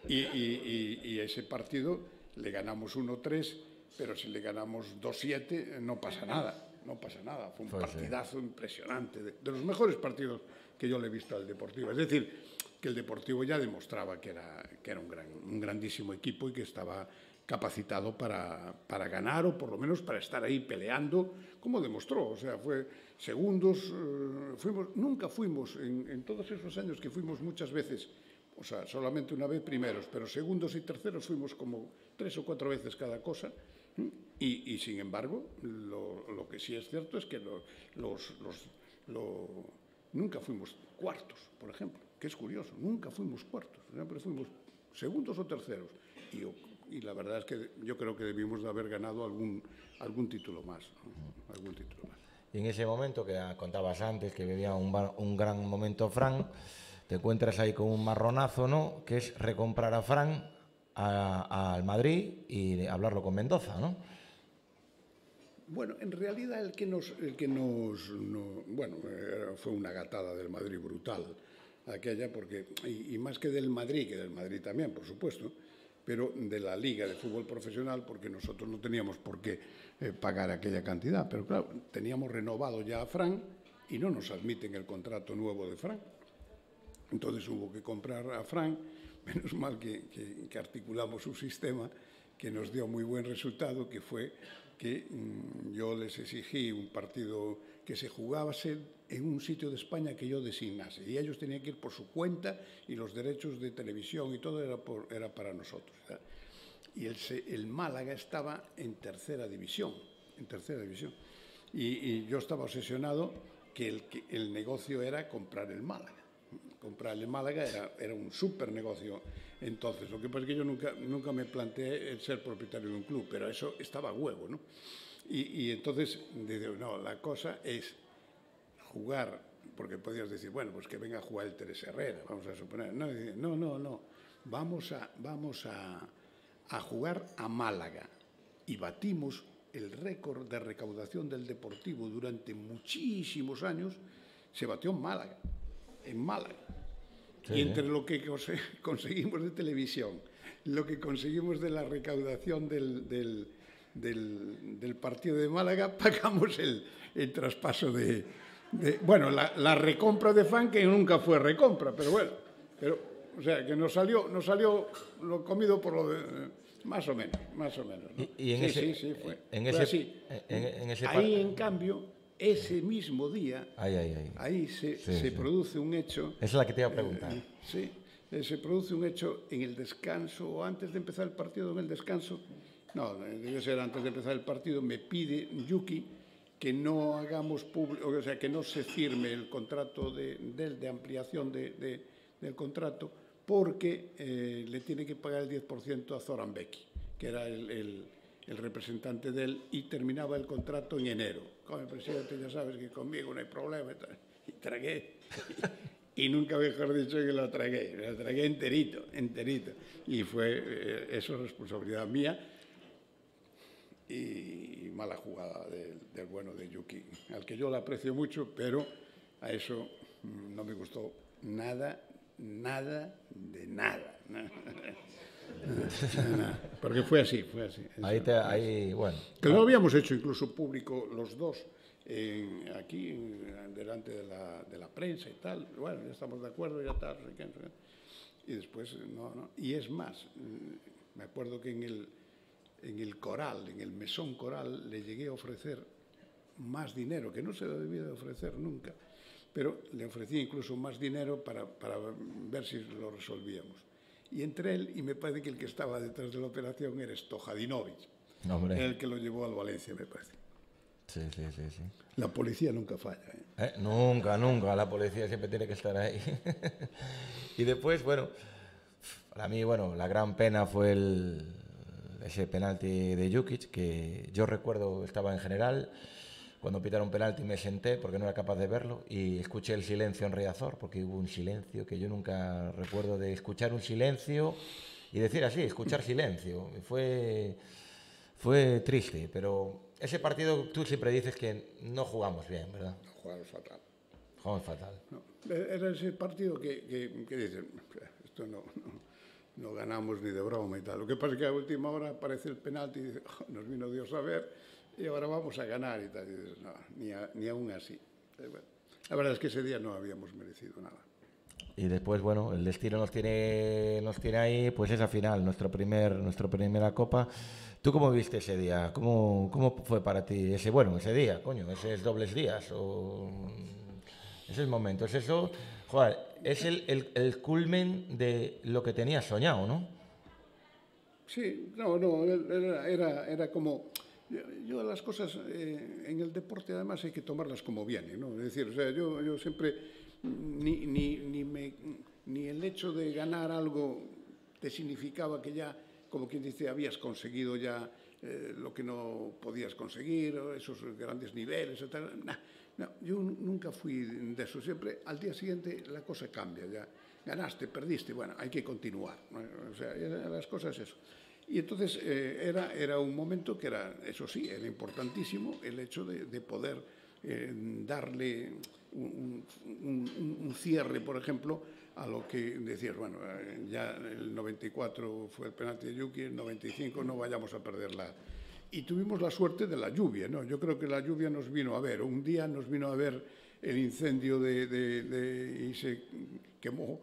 Y, y, y, y ese partido le ganamos 1-3, pero si le ganamos 2-7 no pasa nada, no pasa nada. Fue un pues partidazo sí. impresionante, de, de, los mejores partidos que yo le he visto al Deportivo. Es decir, que el Deportivo ya demostraba que era, que era un, gran, un grandísimo equipo y que estaba capacitado para, para, ganar o por lo menos para estar ahí peleando, como demostró. O sea, fue segundos, eh, fuimos, nunca fuimos, en, en todos esos años que fuimos muchas veces o sea, solamente una vez primeros, pero segundos y terceros fuimos como tres o cuatro veces cada cosa. Y, y sin embargo, lo, lo, que sí es cierto es que lo, los, los, lo, nunca fuimos cuartos, por ejemplo, que es curioso, nunca fuimos cuartos, siempre fuimos segundos o terceros. Y, la verdad es que yo creo que debimos de haber ganado algún, algún título más, algún título más. Y en ese momento que contabas antes, que vivía un, un gran momento Fran, te encuentras ahí con un marronazo, ¿no? Que es recomprar a Fran al Madrid y hablarlo con Mendoza, ¿no? Bueno, en realidad el que nos, el que nos no, bueno, fue una gatada del Madrid brutal aquella, porque, y, más que del Madrid, que del Madrid también, por supuesto, pero de la Liga de Fútbol Profesional, porque nosotros no teníamos por qué eh, pagar aquella cantidad, pero claro, teníamos renovado ya a Fran y no nos admiten el contrato nuevo de Fran. Entonces hubo que comprar a Frank, menos mal que, que, que, articulamos un sistema que nos dio muy buen resultado, que fue que mmm, yo les exigí un partido que se jugase en un sitio de España que yo designase. Y ellos tenían que ir por su cuenta y los derechos de televisión y todo era, por, era para nosotros. ¿verdad? Y el, el, Málaga estaba en tercera división, en tercera división. Y, y yo estaba obsesionado que el, que el negocio era comprar el Málaga comprarle Málaga era, era un súper negocio entonces. Lo que pasa es que yo nunca, nunca me planteé el ser propietario de un club, pero eso estaba a huevo, ¿no? Y, entonces, digo, no, la cosa es jugar, porque podías decir, bueno, pues que venga a jugar el Teresa Herrera, vamos a suponer. No, no, no, no. Vamos a, vamos a jugar a Málaga. Y batimos el récord de recaudación del Deportivo durante muchísimos años, se batió en Málaga. En Málaga. Sí, y entre lo que conseguimos de televisión, lo que conseguimos de la recaudación del, del, del, del partido de Málaga, pagamos el, el traspaso de, de bueno, la, la, recompra de fan que nunca fue recompra, pero bueno, pero, o sea, que nos salió, nos salió lo comido por lo de, más o menos, más o menos. ¿no? Y, y, en sí, ese, sí, sí, fue, en fue ese, así. En, en ese Ahí, en cambio, ese mismo día, Ay, ay, ay. ahí se, Sí, se sí. produce un hecho. Esa es la que te iba a preguntar. eh, sí, eh, se produce un hecho en el descanso o antes de empezar el partido, en el descanso. No, debe ser antes de empezar el partido. Me pide Yuki que no hagamos público, o sea, que no se firme el contrato de, de, de ampliación de, de, del contrato porque eh, le tiene que pagar el 10% a Zoran Becky, que era el, el, el, representante de él, y terminaba el contrato en enero. Como presidente, ya sabes que conmigo no hay problema. Y tragué. y nunca mejor dicho que lo tragué. Lo tragué enterito, enterito. Y fue eh, eso responsabilidad mía y mala jugada del, del bueno de Yuki, al que yo le aprecio mucho, pero a eso mm, no me gustó nada nada de nada. Porque fue así, fue así. Ahí, te, ahí bueno. Que lo habíamos hecho incluso público los dos, en, aquí, en, delante de la, de la, prensa y tal. Bueno, ya estamos de acuerdo, ya tal. Y después, no, no. Y es más, me acuerdo que en el, en el coral, en el mesón coral, le llegué a ofrecer más dinero, que no se lo debía de ofrecer nunca pero le ofrecí incluso más dinero para, para, ver si lo resolvíamos. Y entre él, y me parece que el que estaba detrás de la operación era Stojadinovic, Hombre. el que lo llevó al Valencia, me parece. Sí, sí, sí, sí. La policía nunca falla. ¿eh? ¿Eh? Nunca, nunca. La policía siempre tiene que estar ahí. y después, bueno, para mí, bueno, la gran pena fue el, ese penalti de Jukic, que yo recuerdo estaba en general cuando pitaron penalti me senté porque no era capaz de verlo y escuché el silencio en Riazor, porque hubo un silencio que yo nunca recuerdo de escuchar un silencio y decir así, escuchar silencio. Fue, fue triste, pero ese partido tú siempre dices que no jugamos bien, ¿verdad? No, jugamos fatal. Jugamos fatal. No, era ese partido que, que, que dicen, esto no, no, no, ganamos ni de broma y tal. Lo que pasa es que a última hora aparece el penalti y dice, oh, nos vino Dios a ver y ahora vamos a ganar y tal. Y dices, no, ni, a, ni aún así. Bueno, la verdad es que ese día no habíamos merecido nada. Y después, bueno, el destino nos tiene, nos tiene ahí, pues esa final, nuestro primer, nuestra primera copa. ¿Tú cómo viste ese día? ¿Cómo, ¿Cómo fue para ti ese, bueno, ese día, coño, esos dobles días? O esos momentos, eso, joder, es el, el, el culmen de lo que tenías soñado, ¿no? Sí, no, no, era, era, era como yo, las cosas eh, en el deporte además hay que tomarlas como vienen, ¿no? Es decir, o sea, yo, yo siempre ni, ni, ni, me, ni el hecho de ganar algo te significaba que ya, como quien dice, habías conseguido ya eh, lo que no podías conseguir, esos grandes niveles, etc. No, yo nunca fui de eso. Siempre al día siguiente la cosa cambia. Ya ganaste, perdiste, bueno, hay que continuar. O sea, las cosas eso. Y entonces eh, era, era un momento que era, eso sí, era importantísimo el hecho de, de poder eh, darle un, cierre, por ejemplo, a lo que decías, bueno, eh, ya el 94 fue el penalti de Yuki, el 95 no vayamos a perderla. Y tuvimos la suerte de la lluvia, ¿no? Yo creo que la lluvia nos vino a ver. Un día nos vino a ver el incendio de, de, de y se quemó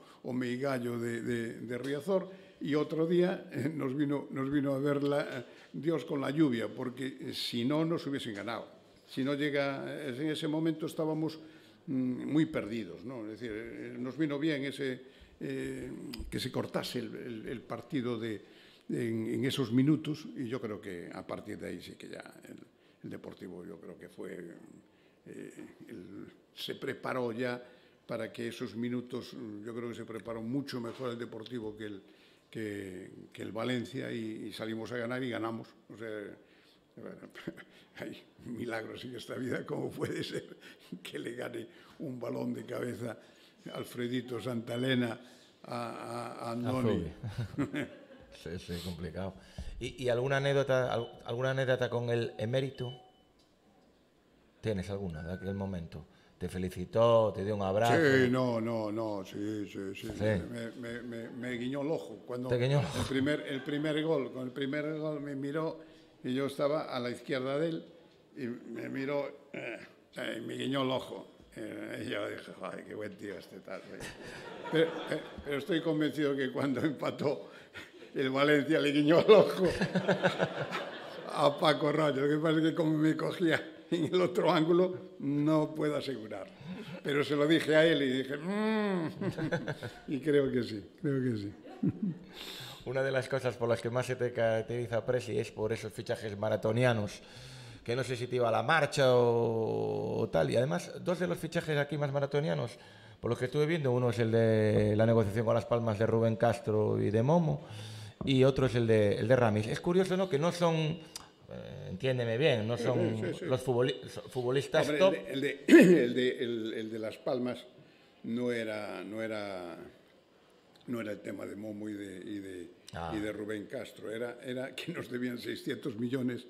de Riazor y otro día eh, nos, vino, nos vino a ver la, Dios con la lluvia, porque eh, si no nos hubiesen ganado. Si no llega, eh, en ese momento estábamos mmm, muy perdidos, ¿no? Es decir, eh, nos vino bien ese, eh, que se cortase el, partido de, en, esos minutos y yo creo que a partir de ahí sí que ya el, Deportivo yo creo que fue, eh, se preparó ya para que esos minutos, yo creo que se preparó mucho mejor el Deportivo que el, que, que el Valencia y, salimos a ganar y ganamos. O sea, hay milagros en esta vida, ¿cómo puede ser que le gane un balón de cabeza Alfredito Santalena a, a, a Andoni? sí, sí, complicado. ¿Y, ¿Y, alguna anécdota alguna anécdota con el emérito? ¿Tienes alguna de aquel momento? Te felicitó, te dio un abrazo. Sí, no, no, no, sí, sí, sí. sí. Me, me, me, me, guiñó el ojo. Cuando ¿Te guiñó? El primer, el primer gol, con el primer gol me miró y yo estaba a la izquierda de él y me miró eh, y me guiñó el ojo. Eh, y yo dije, ay, qué buen tío este tal. Pero, eh, pero estoy convencido que cuando empató el Valencia le guiñó el ojo a Paco Rayo. Que pasa es que como me cogía en el otro ángulo no puedo asegurar. Pero se lo dije a él y dije, mmm. y creo que sí, creo que sí. Una de las cosas por las que más se te caracteriza Presi es por esos fichajes maratonianos, que no sé si te iba a la marcha o, tal. Y además, dos de los fichajes aquí más maratonianos, por lo que estuve viendo, uno es el de la negociación con las palmas de Rubén Castro y de Momo, y otro es el de, el de Ramis. Es curioso, ¿no? Que no son entiéndeme bien, no son sí, sí, sí. los futbolistas Hombre, top. El de, el, de, el, el, de, Las Palmas no era, no era, no era el tema de Momo y de, y de, ah. y de Rubén Castro, era, era que nos debían 600 millones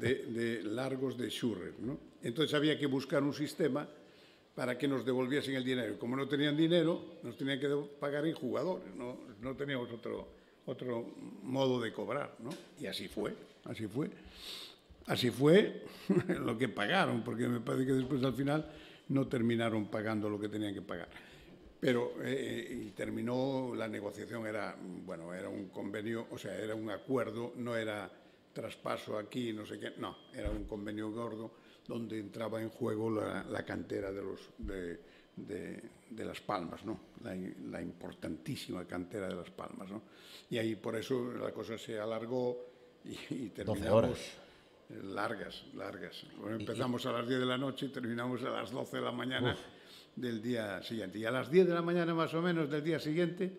de, de largos de Schurrer. ¿no? Entonces había que buscar un sistema para que nos devolviesen el dinero. Como no tenían dinero, nos tenían que pagar en jugadores, no, no teníamos otro, otro modo de cobrar, ¿no? Y así fue, así fue. Así fue lo que pagaron, porque me parece que después al final no terminaron pagando lo que tenían que pagar. Pero eh, y terminó la negociación, era, bueno, era un convenio, o sea, era un acuerdo, no era traspaso aquí, no sé qué, no, era un convenio gordo donde entraba en juego la, cantera de los, de, de, Las Palmas, ¿no? La, la, importantísima cantera de Las Palmas. ¿no? Y ahí por eso la cosa se alargó y, y terminamos largas, largas. Bueno, empezamos a las 10 de la noche y terminamos a las 12 de la mañana Uf. del día siguiente. Y a las 10 de la mañana más o menos del día siguiente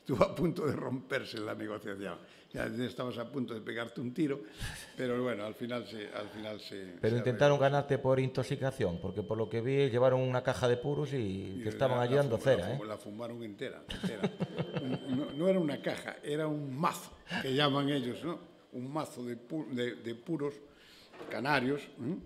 estuvo a punto de romperse la negociación. Ya estabas a punto de pegarte un tiro, pero bueno, al final se... Al final se pero se intentaron arregló. ganarte por intoxicación, porque por lo que vi llevaron una caja de puros y, y que estaban allí dando cera. ¿eh? la fumaron entera. entera. no, no, era una caja, era un mazo, que llaman ellos, ¿no? Un mazo de, pu de, de puros canarios. ¿eh?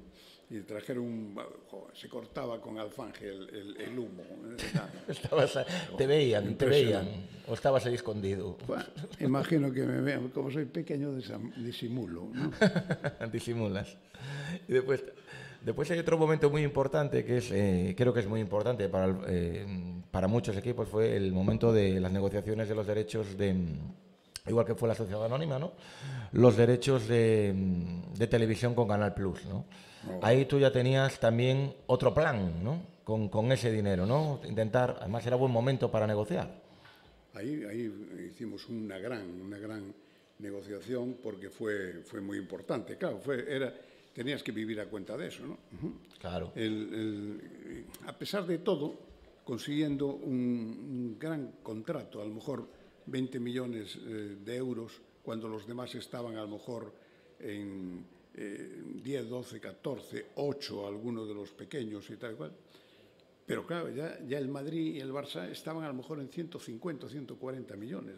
y trajeron un, joder, se cortaba con alfanje el, el, el humo. estabas, te veían, te veían, o estabas ahí escondido. Bueno, imagino que me vean, como soy pequeño disimulo. ¿no? Disimulas. Y después, después hay otro momento muy importante que es, eh, creo que es muy importante para, eh, para muchos equipos, fue el momento de las negociaciones de los derechos de igual que fue la sociedad anónima, ¿no? Los derechos de, de televisión con Canal Plus, ¿no? Oh. Ahí tú ya tenías también otro plan, ¿no? Con, con, ese dinero, ¿no? Intentar, además era buen momento para negociar. Ahí, ahí hicimos una gran, una gran negociación porque fue, fue muy importante. Claro, fue, era, tenías que vivir a cuenta de eso, ¿no? Uh -huh. Claro. El, el, a pesar de todo, consiguiendo un, un gran contrato, a lo mejor 20 millones eh, de euros cuando los demás estaban a lo mejor en eh, 10, 12, 14, 8, algunos de los pequeños y tal y cual. Pero claro, ya, ya el Madrid y el Barça estaban a lo mejor en 150, 140 millones.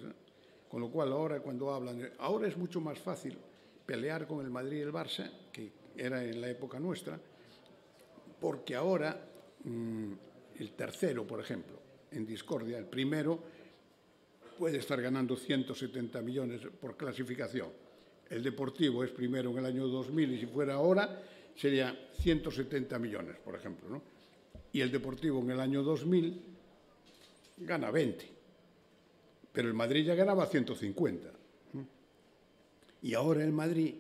Con lo cual ahora cuando hablan, ahora es mucho más fácil pelear con el Madrid y el Barça, que era en la época nuestra, porque ahora mmm, el tercero, por ejemplo, en discordia, el primero puede estar ganando 170 millones por clasificación. El Deportivo es primero en el año 2000 y si fuera ahora sería 170 millones, por ejemplo. Y el Deportivo en el año 2000 gana 20, pero el Madrid ya ganaba 150. Y ahora el Madrid,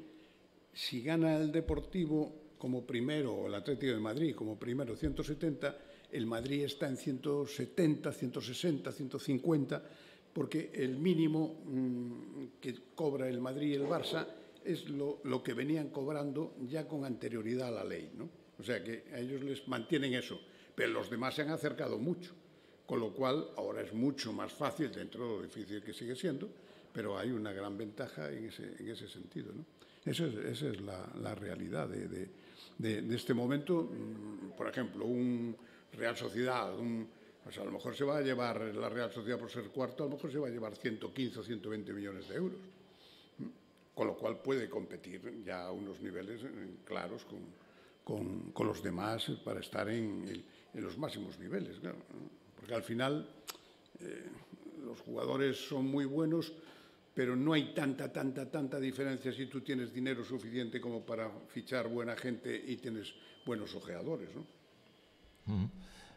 si gana el Deportivo como primero, o el Atlético de Madrid como primero 170, el Madrid está en 170, 160, 150 porque el mínimo mmm, que cobra el Madrid y el Barça es lo, que venían cobrando ya con anterioridad a la ley. ¿no? O sea que a ellos les mantienen eso. pero los demás se han acercado mucho, con lo cual ahora es mucho más fácil, dentro de lo difícil que sigue siendo, pero hay una gran ventaja en ese, en ese sentido. ¿no? Esa es la, realidad de, de, este momento. Mm, por ejemplo, un Real Sociedad, un, pues a lo mejor se va a llevar la Real Sociedad por ser cuarto, a lo mejor se va a llevar 115 o 120 millones de euros. Con lo cual puede competir ya a unos niveles eh, claros con, con, con los demás para estar en, los máximos niveles. Porque al final eh, los jugadores son muy buenos, pero no hay tanta, tanta, tanta diferencia si tú tienes dinero suficiente como para fichar buena gente y tienes buenos ojeadores. ¿no?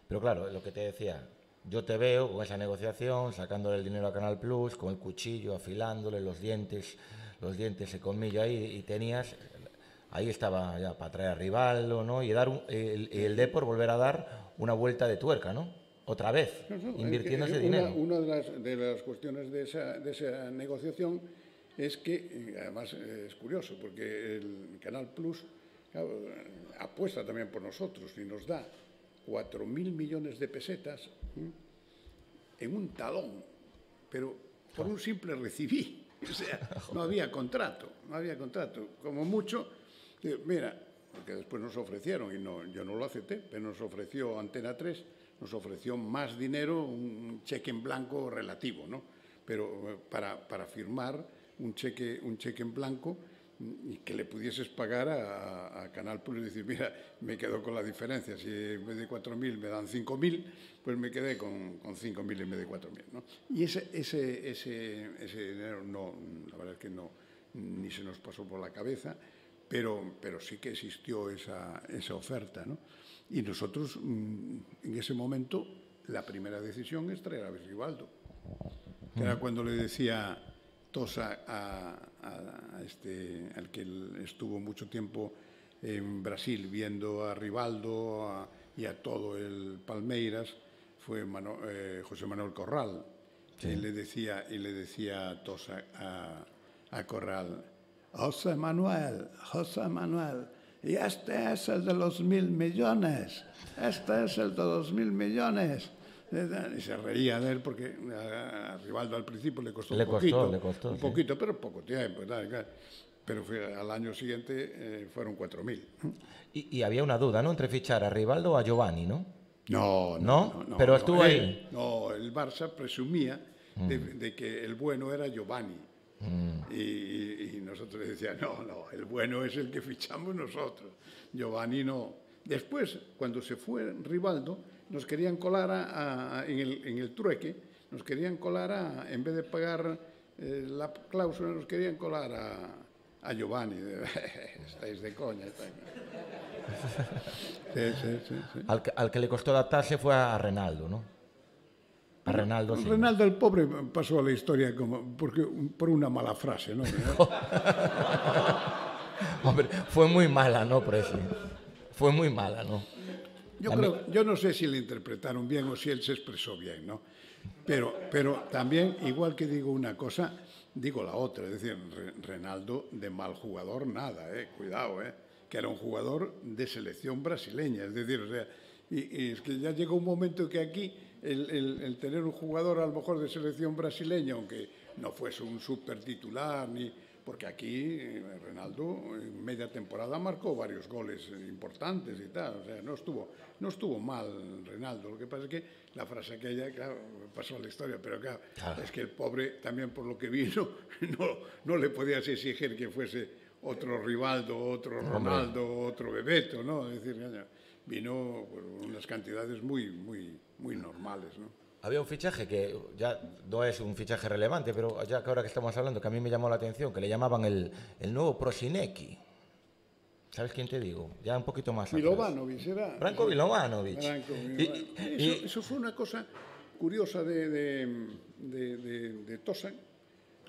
Pero claro, lo que te decía, yo te veo con esa negociación, sacándole el dinero a Canal Plus, con el cuchillo, afilándole los dientes, los dientes se colmillo ahí, y tenías, ahí estaba ya para traer a Rivaldo, ¿no? Y dar un, el, el Depor volver a dar una vuelta de tuerca, ¿no? Otra vez, no, no, invirtiendo ese una, dinero. Una de las, de las cuestiones de esa, de esa negociación es que, además es curioso, porque el Canal Plus claro, apuesta también por nosotros y nos da 4.000 millones de pesetas ¿eh? en un talón, pero por un simple recibí. O sea, no había contrato, no había contrato. Como mucho, mira, porque después nos ofrecieron, y no, yo no lo acepté, pero nos ofreció Antena 3, nos ofreció más dinero, un cheque en blanco relativo, ¿no? Pero eh, para, para firmar un cheque, un cheque en blanco y que le pudieses pagar a, a, Canal Plus y decir, mira, me quedo con la diferencia, si en vez de 4.000 me dan 5.000, pues me quedé con, con 5.000 en vez de 4.000. ¿no? Y ese, ese, ese, ese dinero, no, la verdad es que no, ni se nos pasó por la cabeza, pero, pero sí que existió esa, esa oferta. ¿no? Y nosotros, mm, en ese momento, la primera decisión es traer a Rivaldo, que era cuando le decía Tosa a, a, a este, al que estuvo mucho tiempo en Brasil viendo a Rivaldo a, y a todo el Palmeiras fue Mano, eh, José Manuel Corral sí. y le decía y le decía Tosa a, a Corral José Manuel José Manuel y este es el de los mil millones este es el de los mil millones y se reía de él porque a Rivaldo al principio le costó le un costó, poquito, le costó, un sí. poquito, pero poco tiempo, pero fue, al año siguiente eh, fueron 4.000. Y, y, había una duda, ¿no? Entre fichar a Rivaldo o a Giovanni, ¿no? No, no, no, no, no pero no, estuvo él, ahí. No, el Barça presumía mm. de, de, que el bueno era Giovanni. Mm. Y, y, nosotros decíamos, no, no, el bueno es el que fichamos nosotros. Giovanni no. Después, cuando se fue Rivaldo, nos querían colar a, a, en, el, en, el, trueque, nos querían colar a, en vez de pagar eh, la cláusula, nos querían colar a, a Giovanni. Estáis de coña. Estáis... Sí, sí, sí, sí. Al, que, al, que, le costó adaptarse fue a Renaldo, ¿no? A Renaldo. Renaldo el pobre pasó a la historia como porque, por una mala frase, ¿no? Hombre, fue muy mala, ¿no, Presi? Fue muy mala, ¿no? Yo, creo, yo no sé si le interpretaron bien o si él se expresó bien, ¿no? Pero, pero también, igual que digo una cosa, digo la otra. Es decir, Renaldo de mal jugador, nada, ¿eh? Cuidado, ¿eh? Que era un jugador de selección brasileña. Es decir, o sea, y, y es que ya llegó un momento que aquí el, el, el, tener un jugador a lo mejor de selección brasileña, aunque no fuese un super titular ni porque aquí Renaldo en media temporada marcó varios goles importantes y tal, o sea, no estuvo, no estuvo mal Renaldo, lo que pasa es que la frase aquella, claro, pasó a la historia, pero claro, claro. es que el pobre también por lo que vino, no, no le podías exigir que fuese otro Rivaldo, otro Ronaldo, otro Bebeto, ¿no? Es decir, vino por unas cantidades muy, muy, muy normales, ¿no? Había un fichaje que ya no es un fichaje relevante, pero ya que ahora que estamos hablando, que a mí me llamó la atención, que le llamaban el, el nuevo Prosinecki. ¿Sabes quién te digo? Ya un poquito más. Milovanovic era. Branko Milovanovic. Branko Milovanovic. Y, y, eso, eso, fue una cosa curiosa de, de, de, de, de Tosan,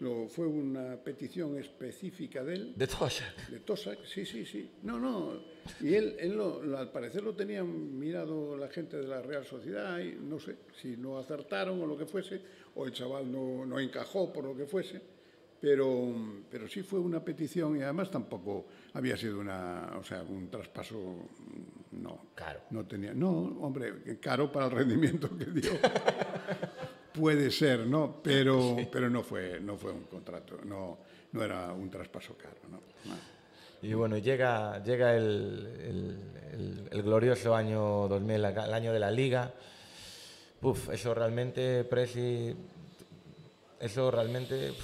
lo, fue una petición específica de él. ¿De Tosak? De Tosak, sí, sí, sí. No, no. Y él, él lo, al parecer lo tenían mirado la gente de la Real Sociedad y no sé si no acertaron o lo que fuese, o el chaval no, no encajó por lo que fuese. Pero, pero sí fue una petición y además tampoco había sido una, o sea, un traspaso no. Caro. No tenía, no, hombre, caro para el rendimiento que dio. Puede ser, ¿no? Pero, pero no, fue, no fue un contrato, no, no era un traspaso caro, ¿no? Y bueno, llega, llega el, el, el, el glorioso año 2000, el año de la Liga. Uf, eso realmente, Presi, eso realmente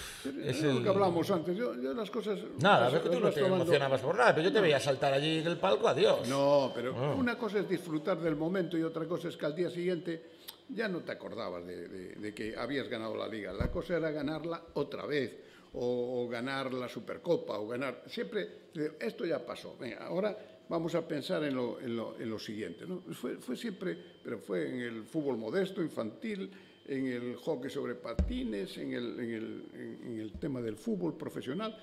es el... lo que hablamos antes. Yo, yo las cosas. Nada, es que tú no te tomando... emocionabas por nada, pero yo te no. veía saltar allí en el palco, adiós. No, pero no. una cosa es disfrutar del momento y otra cosa es que al día siguiente ya no te acordabas de, que habías ganado la liga. La cosa era ganarla otra vez. O, ganar la Supercopa, o ganar. Siempre, esto ya pasó. Ahora vamos a pensar en lo, en lo, en lo siguiente. ¿no? Fue, fue, siempre, pero fue en el fútbol modesto, infantil, en el hockey sobre patines, en el, en el, en el tema del fútbol profesional.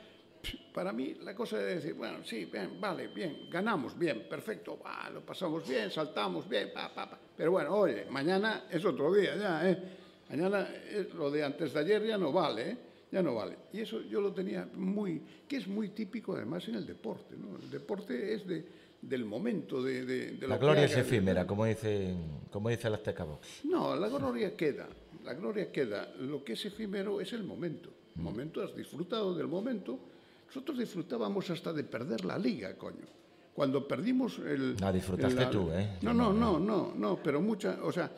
Para mí la cosa es decir, bueno, sí, bien, vale, bien, ganamos, bien, perfecto, va, lo pasamos bien, saltamos bien, pa, pa, pa. Pero bueno, oye, mañana es otro día ya, ¿eh? Mañana es, lo de antes de ayer ya no vale, ¿eh? ya no vale. Y eso yo lo tenía muy, que es muy típico además en el deporte. ¿no? El deporte es de, del momento, de, de, de La gloria es efímera, como dice, como dice el Azteca Box. No, la gloria queda, la gloria queda. Lo que es efímero es el momento. El momento, has disfrutado del momento. Nosotros disfrutábamos hasta de perder la liga, coño. Cuando perdimos el... No, disfrutaste el, tú, ¿eh? No, no, no, no, no, pero mucha... O sea,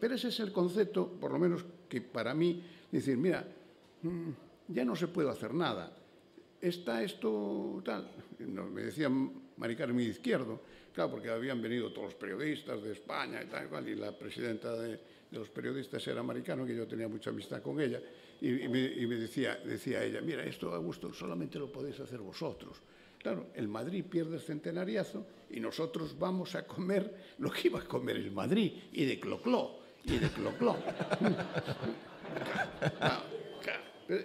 pero ese es el concepto, por lo menos que para mí, decir, mira, ya no se puede hacer nada. Está esto tal. Me decía Mari Carmen Izquierdo, claro, porque habían venido todos los periodistas de España y tal, y la presidenta de, de, los periodistas era americano, que yo tenía mucha amistad con ella, y, y, me, y me, decía, decía ella, mira, esto a gusto solamente lo podéis hacer vosotros. Claro, el Madrid pierde el centenariazo y nosotros vamos a comer lo que iba a comer el Madrid, y de clocló, y de clocló.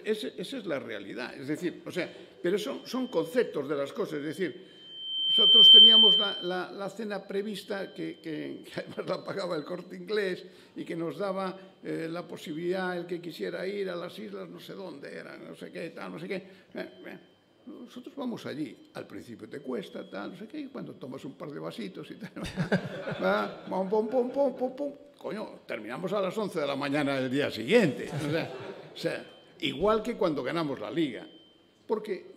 esa es la realidad. Es decir, o sea, pero son, son conceptos de las cosas. Es decir, nosotros teníamos la, la, la cena prevista que, que, que, además la pagaba el corte inglés y que nos daba eh, la posibilidad, el que quisiera ir a las islas, no sé dónde eran, no sé qué, tal, no sé qué. Eh, eh, nosotros vamos allí. Al principio te cuesta, tal, no sé qué, y cuando tomas un par de vasitos y tal, va, pum, pum, pum, pum, pum, pum, coño, terminamos a las 11 de la mañana del día siguiente. O sea, o sea Igual que cuando ganamos la liga. Porque,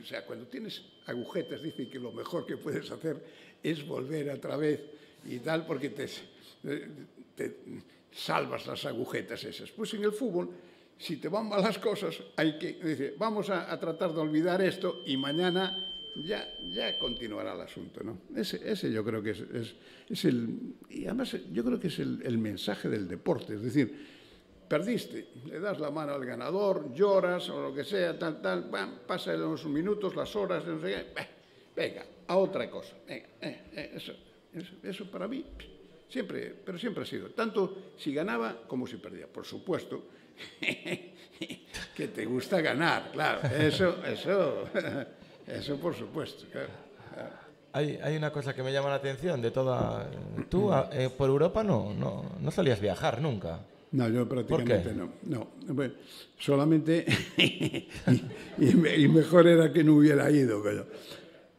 o sea, cuando tienes agujetas, dicen que lo mejor que puedes hacer es volver otra vez y tal, porque te, te salvas las agujetas esas. Pues en el fútbol, si te van mal las cosas, hay que, dice, vamos a, a tratar de olvidar esto y mañana ya, ya continuará el asunto. ¿no? Ese, ese yo creo que es, es, es, el. Y además, yo creo que es el, el mensaje del deporte. Es decir, perdiste, le das la mano al ganador, lloras o lo que sea, tal, tal, bam, pasa los minutos, las horas, no sé qué, venga, a otra cosa. Eh, eh, eso, eso, eso, para mí siempre, pero siempre ha sido, tanto si ganaba como si perdía. Por supuesto que te gusta ganar, claro, eso, eso, eso por supuesto. Hay, hay, una cosa que me llama la atención de toda... Tú eh, por Europa no, no, no solías viajar nunca. No, yo prácticamente no. no. Bueno, solamente, y, mejor era que no hubiera ido, pero,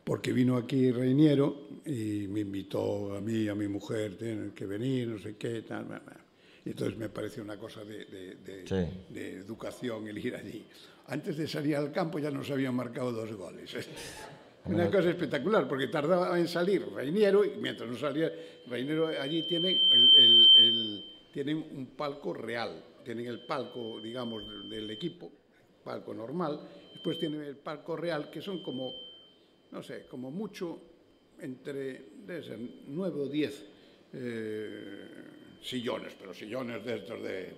porque vino aquí Reiniero y me invitó a mí y a mi mujer, tienen que venir, no sé qué, tal. Y entonces me pareció una cosa de, de, de, sí. de, educación el ir allí. Antes de salir al campo ya nos habían marcado dos goles. Una cosa espectacular, porque tardaba en salir Reiniero y mientras no salía Reiniero, allí tiene el, el, el tienen un palco real, tienen el palco, digamos, del equipo, palco normal, después tienen el palco real, que son como, no sé, como mucho entre, debe ser, o diez eh, sillones, pero sillones de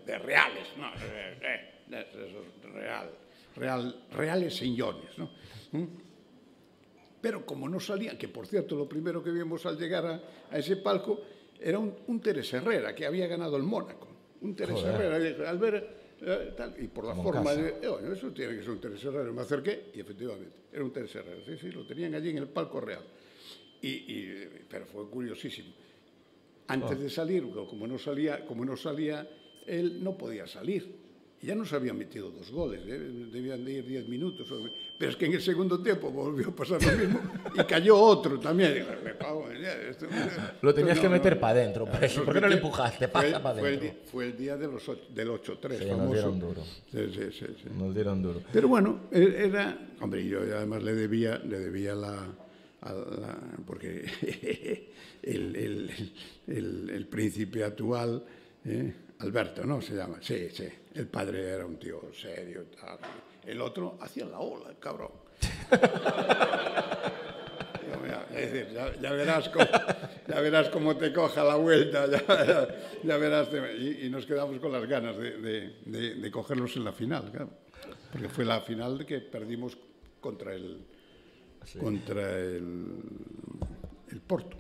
de, reales, ¿no? De, de, de real, real, reales sillones, ¿no? ¿Mm? Pero como no salían, que por cierto lo primero que vimos al llegar a ese palco era un, un Teres Herrera que había ganado el Mónaco. Un Teres Joder. Herrera, al ver eh, tal, y por la Como forma casa. de, bueno, eso tiene que ser un Teres Herrera. Me acerqué y efectivamente era un Teres Herrera. Sí, sí, lo tenían allí en el palco real. Y, y, pero fue curiosísimo. Antes oh. de salir, como no salía, como no salía, él no podía salir. Y ya nos habían metido dos goles, ¿eh? debían de ir 10 minutos. Pero es que en el segundo tiempo volvió a pasar lo mismo y cayó otro también. Lo tenías no, que meter no. para adentro. por eso. ¿Por qué no le empujaste? Fue- Pasa para fue el adentro. di- Fue el día de los ocho- del 8-3, Sí, nos dieron duro. Sí, sí, sí, sí. Nos dieron duro. Pero bueno, e- era, hombre, yo además le debía, le debía la, a la- porque el, el, el, el príncipe actual, ¿eh? Alberto, ¿no? Se llama, sí, sí, el padre era un tío serio, tal. el otro hacía la ola, el cabrón. Es decir, ya, ya verás cómo, ya verás cómo te coja la vuelta, ya, ya- ya verás. te- y, y nos quedamos con las ganas de, de- de- de cogerlos en la final, claro. Porque fue la final de que perdimos contra el contra el, el Porto.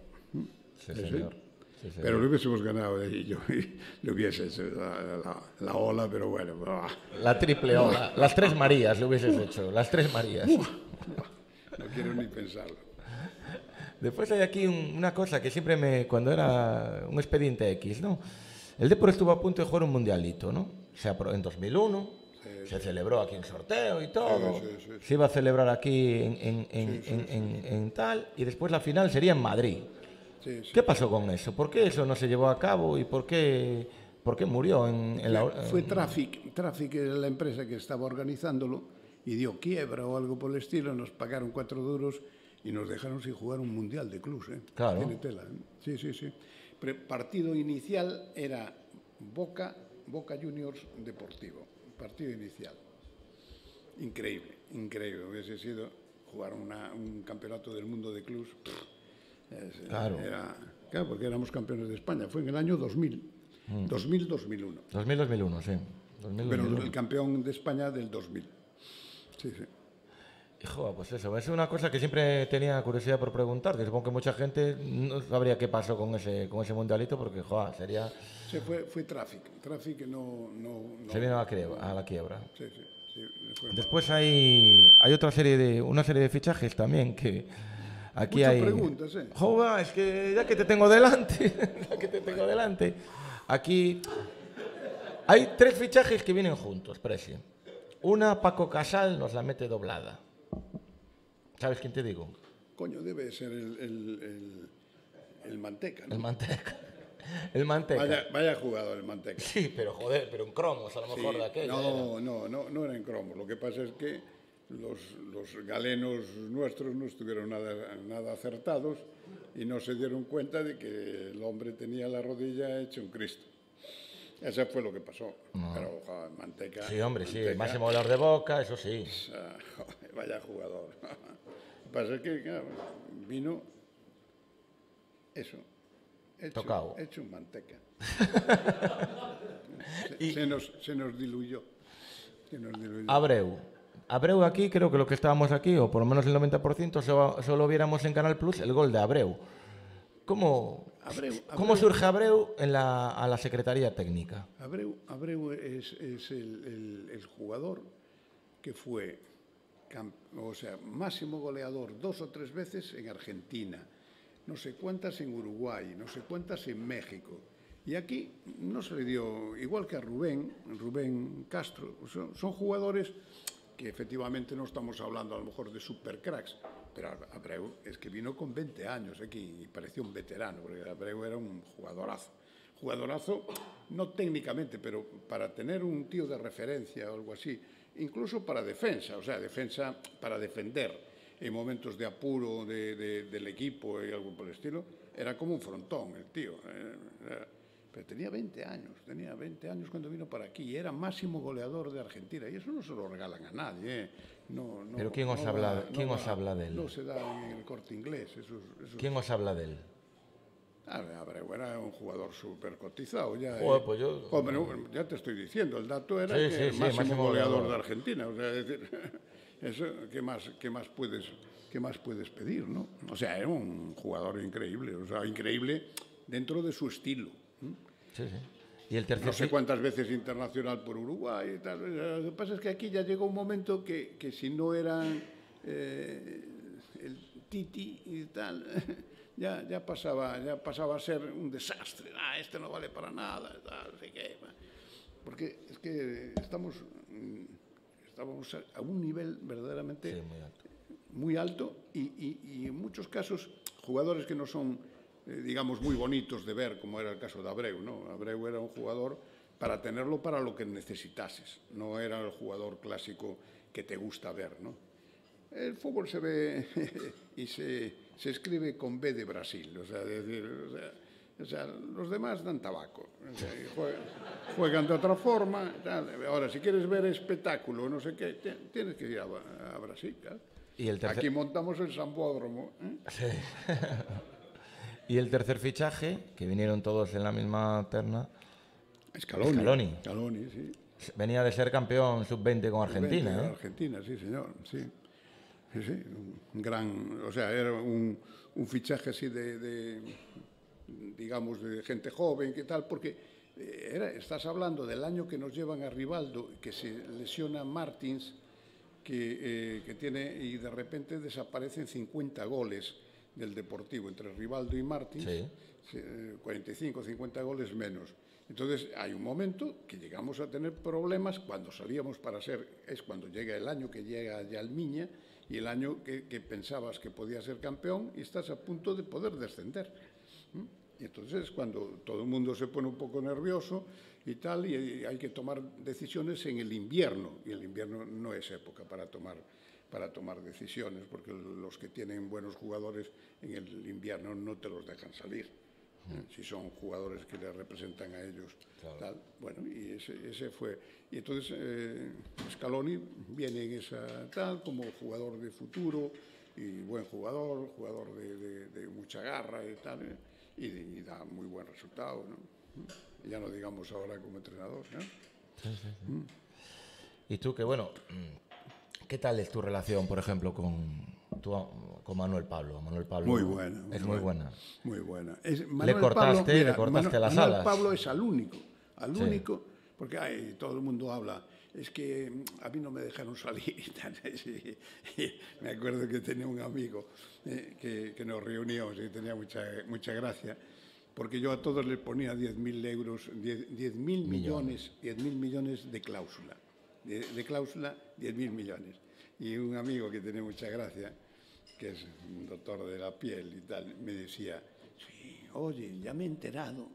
Sí. señor. Sí. Pero lo hubiésemos ganado y yo le hubiese hecho la, la- la ola, pero bueno. ah, La triple ola. Las tres Marías le hubieses hecho. Las tres Marías. no quiero ni pensarlo. Después hay aquí un- una cosa que siempre me. Cuando era un expediente X, ¿no? El Depor estuvo a punto de jugar un mundialito, ¿no? Se en 2001. se celebró aquí en sorteo y todo. Sí, Se iba a celebrar aquí en, en- en- en- en- en tal. Y después la final sería en Madrid. Sí, sí. ¿Qué pasó con eso? ¿Por qué eso no se llevó a cabo y por qué, por qué murió en, en la. Fue Traffic, Traffic era la empresa que estaba organizándolo y dio quiebra o algo por el estilo, nos pagaron cuatro duros y nos dejaron sin jugar un mundial de clubs. ¿eh? Claro. Tiene tela, ¿eh? Sí, sí, sí. Pero partido inicial era Boca, Boca Juniors Deportivo. Partido inicial. Increíble, increíble. Hubiese sido jugar una- un campeonato del mundo de clubs. Es- Claro. Era, claro, porque éramos campeones de España. Fue en el año 2000. Mm. 2000-2001. 2000-2001, sí. 2000, Pero 2001. el campeón de España del 2000. Sí, sí. Hijo, pues eso, es una cosa que siempre tenía curiosidad por preguntar, que supongo que mucha gente no sabría qué pasó con ese, con ese mundialito, porque, joder, sería, Se fue, fue no... no, no se vino a la, quiebra, a la quiebra. Sí, sí. sí. Después hay, hay otra serie de, una serie de fichajes también que aquí Muchas hay... preguntas, ¿eh? Joder, es que ya que te tengo delante, ya que te tengo delante, aquí hay tres fichajes que vienen juntos, Presi. Una, Paco Casal nos la mete doblada. ¿Sabes quién te digo? Coño, debe ser el, el, el, el Manteca, ¿no? El Manteca. El Manteca. Vaya, vaya jugador el Manteca. Sí, pero joder, pero en cromos a lo mejor de aquella. era. No, no, no, no era en cromos. Lo que pasa es que los, los galenos nuestros no estuvieron nada, nada acertados y no se dieron cuenta de que el hombre tenía la rodilla hecha un Cristo. Eso fue lo que pasó. Pero, joder, Manteca... Sí, hombre, sí, Manteca, máximo dolor de boca, eso sí. Ah, joder, vaya jugador. Pasa que claro, vino eso, hecho, hecho un manteca. se, se nos, se nos diluyó. Se nos diluyó. Abreu. Abreu aquí, creo que lo que estábamos aquí, o por lo menos el 90%, solo, solo viéramos en Canal Plus el gol de Abreu. ¿Cómo, Abreu- ¿cómo surge Abreu en la, a la Secretaría Técnica? Abreu, Abreu es, es el, el- el jugador que fue o sea, máximo goleador dos o tres veces en Argentina, no sé cuántas en Uruguay, no sé cuántas en México. Y aquí no se le dio, igual que a Rubén, Rubén Castro, son, son jugadores que efectivamente no estamos hablando a lo mejor de supercracks, pero Abreu es que vino con 20 años aquí y parecía un veterano, porque Abreu era un jugadorazo. Jugadorazo, no técnicamente, pero para tener un tío de referencia o algo así, incluso para defensa, o sea, defensa para defender en momentos de apuro de- de- del equipo y algo por el estilo, era como un frontón el tío. eh, era- pero tenía 20 años, tenía 20 años cuando vino para aquí y era máximo goleador de Argentina. Y eso no se lo regalan a nadie. eh. No, no- Pero ¿quién os no habla- va- quién os habla de él? No se da en el corte inglés. ¿Quién os habla de él? Ah, era un jugador súper cotizado. Ya, Joder, eh. pues yo- Hombre, ya te estoy diciendo, el dato era Sí, que sí, el sí, máximo, máximo goleador, goleador. de Argentina. O sea, es decir, eso, ¿qué más, qué más puedes, qué más puedes pedir, no? O sea, era un jugador increíble, o sea, increíble dentro de su estilo. ¿M? Sí, sí. Y el tercer No sé cuántas veces internacional por Uruguay y tal. Lo que pasa es que aquí ya llegó un momento que, que si no eran eh, el Titi y tal, ya, ya, pasaba, ya pasaba a ser un desastre. Ah, este no vale para nada, tal, sé qué. porque es que estamos, mm, estamos a un nivel verdaderamente Sí, muy alto. muy alto y, y- y en muchos casos jugadores que no son, eh, digamos, muy bonitos de ver, como era el caso de Abreu. ¿no? Abreu era un jugador para tenerlo para lo que necesitases, no era el jugador clásico que te gusta ver. ¿no? El fútbol se ve y se, se escribe con B de Brasil, o sea, decir, o sea, o sea, los demás dan tabaco, o sea, juegan, juegan de otra forma. tal. Ahora, si quieres ver espectáculo, no sé qué, tienes que ir a, a Brasil. claro. Y el tercer, Aquí montamos el Sambódromo. ¿eh? y el tercer fichaje, que vinieron todos en la misma terna, Scaloni. Scaloni. Scaloni, sí. venía de ser campeón sub-20 con Argentina. Vente, ¿eh? Argentina, sí, señor. Sí, sí, sí, un gran, o sea, era un, un fichaje así de, de, digamos, de gente joven, ¿qué tal? Porque eh, era, estás hablando del año que nos llevan a Rivaldo, que se lesiona Martins, que, eh, que tiene, y de repente desaparecen 50 goles del Deportivo, entre Rivaldo y Martins, Sí. se- 45, 50 goles menos. Entonces hay un momento que llegamos a tener problemas cuando salíamos para ser, es cuando llega el año que llega ya Miña y el año que, que pensabas que podía ser campeón y estás a punto de poder descender. Y entonces es cuando todo el mundo se pone un poco nervioso y tal, y hay que tomar decisiones en el invierno, y el invierno no es época para tomar, para tomar decisiones, porque los que tienen buenos jugadores en el invierno no te los dejan salir. ¿eh? Si son jugadores que le representan a ellos, tal. Bueno, y ese, ese fue. Y entonces eh, Scaloni viene en esa tal como jugador de futuro y buen jugador, jugador de, de- de mucha garra y tal, ¿eh? y, y da muy buen resultado, ¿no? Ya no digamos ahora como entrenador, ¿no? Y tú, que bueno, mm, ¿qué tal es tu relación, por ejemplo, con, tu, con Manuel Pablo? Manuel Pablo Muy buena. Es muy buena. Muy buena. Es, cortaste- le cortaste las Manuel alas. Pablo es al único, al Sí. único, porque ay, todo el mundo habla. Es que mm, a mí no me dejaron salir me acuerdo que tenía un amigo eh, que, que nos reuníamos y tenía mucha, mucha gracia, porque yo a todos les ponía 10.000 euros, 10.000 millones, 10.000 millones de cláusula. De, de cláusula, 10.000 millones. Y un amigo que tenía mucha gracia, que es un doctor de la piel y tal, me decía, sí, oye, ya me he enterado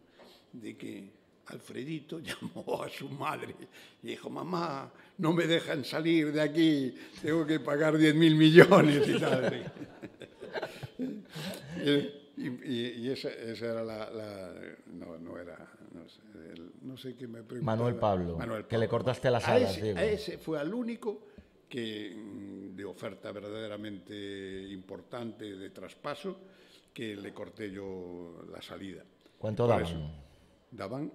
de que Alfredito llamó a su madre y dijo, mamá, no me dejan salir de aquí, tengo que pagar 10 mil millones y tal. y esa, esa era la... la- no, no era... No sé, el- no sé qué me preguntaba. Manuel Pablo, Manuel que le cortaste las A alas, ese- digo. a ese fue al único que mm, de oferta verdaderamente importante de traspaso que le corté yo la salida. ¿Cuánto daban? eso, daban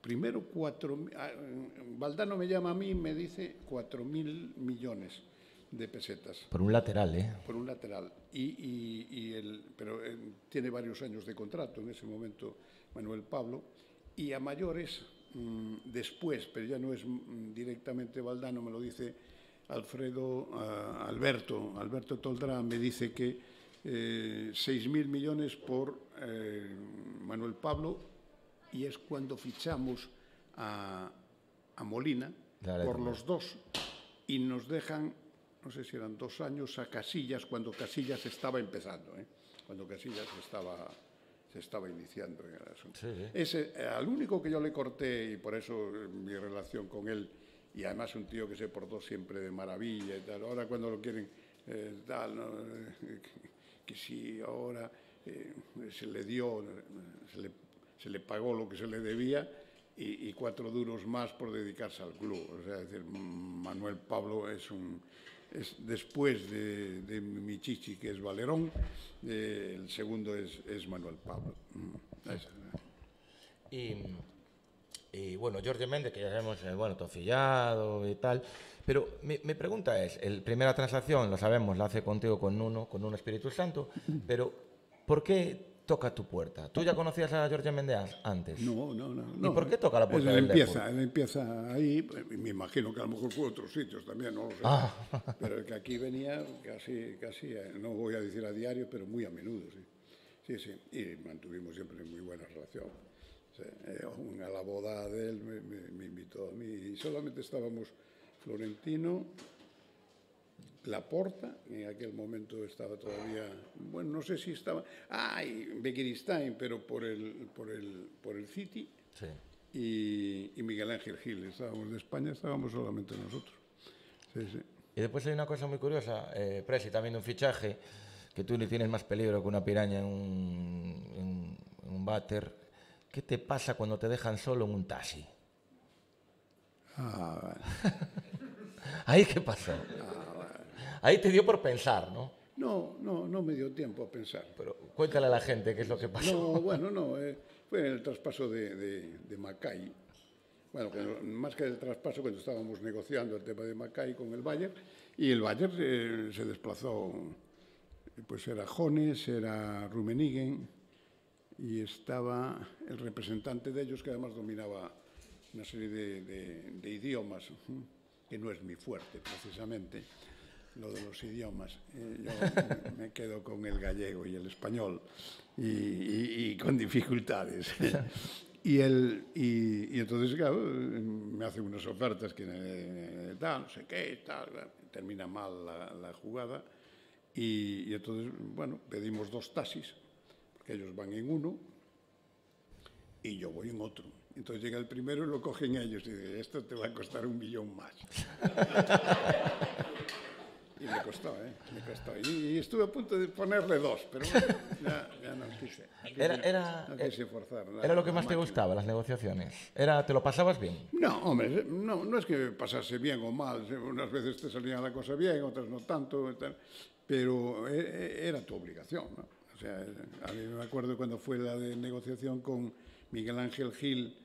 primero cuatro ah, mm, Valdano me llama a mí y me dice cuatro mil millones de pesetas Por un lateral, ¿eh? por un lateral. Y, y- y el, pero eh, tiene varios años de contrato en ese momento Manuel Pablo. Y a mayores, mm, después, pero ya no es mm, directamente Valdano, me lo dice Alfredo ah, Alberto, Alberto Toldrá, me dice que eh, 6.000 millones por eh, Manuel Pablo y es cuando fichamos a, a Molina Dale, por los dos y nos dejan, no sé si eran dos años, a Casillas cuando Casillas estaba empezando, ¿eh? cuando Casillas estaba, se estaba iniciando en el asunto. Sí, sí. Ese, eh, al único que yo le corté y por eso eh, mi relación con él, y además un tío que se portó siempre de maravilla y tal, ahora cuando lo quieren eh, tal, ¿no? Eh, que, que si ahora eh, se le dio, se le, se le pagó lo que se le debía y, y cuatro duros más por dedicarse al club. O sea, es decir, Manuel Pablo es un es después de, de mi chichi que es Valerón, eh, el segundo es, es Manuel Pablo. Mm. Y, y, bueno, Jorge Méndez, que ya sabemos, eh, bueno, tofillado y tal. Pero mi, mi pregunta es, el primera transacción, lo sabemos, la hace contigo con uno, con un Espíritu Santo, pero ¿por qué toca tu puerta? ¿Tú ya conocías a Jorge Méndez antes? No, no, no. no. por qué toca la puerta Él del empieza, él empieza ahí, me imagino que a lo mejor fue a otros sitios también, no lo sé. Ah. Pero el que aquí venía casi, casi, eh, no voy a decir a diario, pero muy a menudo, sí. Sí, sí, y mantuvimos siempre muy buena relación. Eh, a la boda de él me, me, me, invitó a mí y solamente estábamos Florentino, Laporta, en aquel momento estaba todavía, bueno, no sé si estaba, ay, ah, Begiristain, pero por el, por el, por el City, sí. y, y, Miguel Ángel Gil, estábamos de España, estábamos solamente nosotros. Sí, sí. Y después hay una cosa muy curiosa, eh, Presi, también un fichaje, que tú le tienes más peligro que una piraña en un, en, en un váter. ¿Qué te pasa cuando te dejan solo en un taxi? Ah. ¿Ahí qué pasó? Ah. Ahí te dio por pensar, ¿no? No, no, no me dio tiempo a pensar. Pero cuéntale a la gente qué es lo que pasó. No, bueno, no, eh, fue en el traspaso de, de, de Macay. Bueno, más que el traspaso, cuando estábamos negociando el tema de Macay con el Bayern, y el Bayern eh, se desplazó, pues era Jones, era Rumenigen, y estaba el representante de ellos que además dominaba una serie de, de, de idiomas, que no es mi fuerte precisamente, lo de los idiomas. Eh, yo me quedo con el gallego y el español y, y, y con dificultades. y, el, y, y, entonces, claro, me hace unas ofertas que eh, tal, no sé qué, tal, termina mal la, la jugada. Y, y entonces, bueno, pedimos dos taxis que ellos van en uno y yo voy en otro. Entonces llega el primero y lo cogen ellos y dice, esto te va a costar un millón más. y me costó, ¿eh? Me costó. Y, y, estuve a punto de ponerle dos, pero bueno, ya, ya, no quise. Era, era, no quise forzar. La, ¿Era lo que más te gustaba, las negociaciones? Era, ¿Te lo pasabas bien? No, hombre, no, no es que pasase bien o mal. Unas veces te salía la cosa bien, otras no tanto, pero e, e, era tu obligación, ¿no? O sea, a mí me acuerdo cuando fue la de negociación con Miguel Ángel Gil,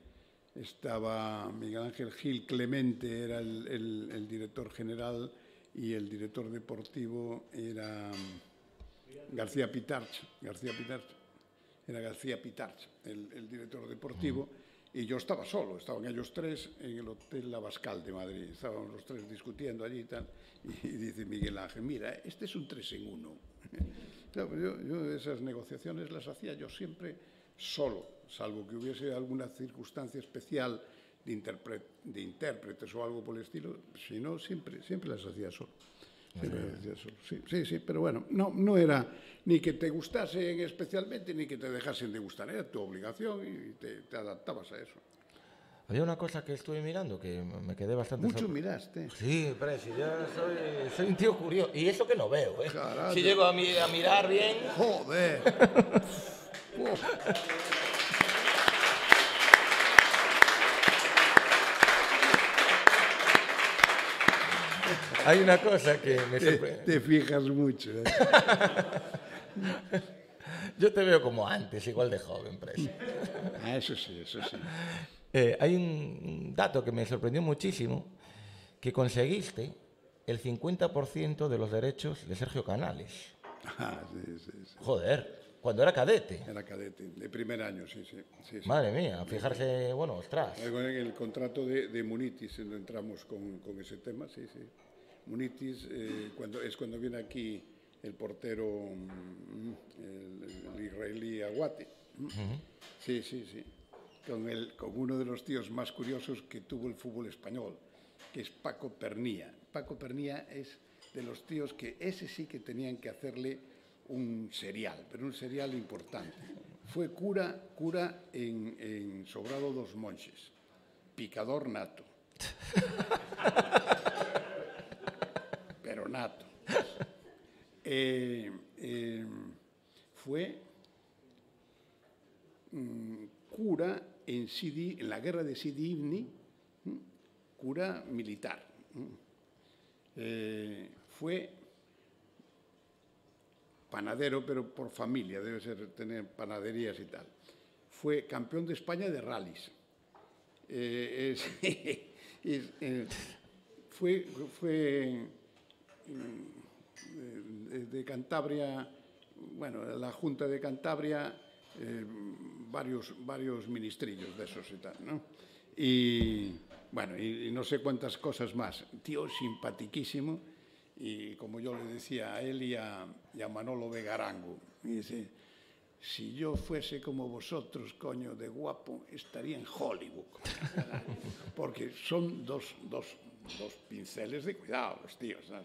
estaba Miguel Ángel Gil Clemente, era el, el, el director general, y el director deportivo era García Pitarch, García Pitarch, era García Pitarch, el, el director deportivo, y yo estaba solo, estaban ellos tres en el Hotel La Bascal de Madrid, estábamos los tres discutiendo allí y tal, y, y dice Miguel Ángel, mira, este es un tres en uno. Claro, yo, yo esas negociaciones las hacía yo siempre solo, salvo que hubiese alguna circunstancia especial de, interpret, de intérpretes o algo por el estilo, si no, siempre, siempre las hacía solo. Siempre las hacía solo. Sí, sí, sí, pero bueno, no, no era ni que te gustasen especialmente ni que te dejasen de gustar, era tu obligación y te, te adaptabas a eso. Había una cosa que estuve mirando que me quedé bastante... Mucho sorprendido. miraste. Sí, pero si yo soy, soy, un tío curioso. Y eso que no veo, ¿eh? Si llego a, mi, a mirar bien... ¡Joder! Hay una cosa que me sorprende. Te, te fijas mucho. ¿eh? Yo te veo como antes, igual de joven, Presi. Ah, eso sí, eso sí. Eh, hay un dato que me sorprendió muchísimo, que conseguiste el 50% de los derechos de Sergio Canales. Ah, sí, sí, sí. Joder, cuando era cadete. Era cadete, de primer año, sí, sí. sí, sí. Madre mía, fijarse, bueno, ostras. En el contrato de, de Munitis entramos con, con, ese tema, sí, sí. Munitis eh, cuando, es cuando viene aquí el portero, mm, el, el israelí Aguate. Uh -huh. Sí, sí, sí. Con, el, con uno de los tíos más curiosos que tuvo el fútbol español, que es Paco Pernía. Paco Pernía es de los tíos que ese sí que tenían que hacerle un serial, pero un serial importante. Fue cura, cura en, en Sobrado dos Monches, picador nato. Eh, eh, fue mm, cura en, Sidi, en la guerra de Sidi Ibni, cura militar. Eh, fue panadero, pero por familia, debe ser tener panaderías y tal. Fue campeón de España de rallies. Es, es, fue fue de, de, Cantabria, bueno, la Junta de Cantabria, eh, varios, varios ministrillos de esos y tal, ¿no? Y bueno, y, no sé cuántas cosas más. Tío simpatiquísimo y como yo le decía a él y a, a Manolo Vegarango, y dice, si yo fuese como vosotros, coño, de guapo, estaría en Hollywood. Porque son dos, dos, dos pinceles de cuidado, los tíos. ¿no?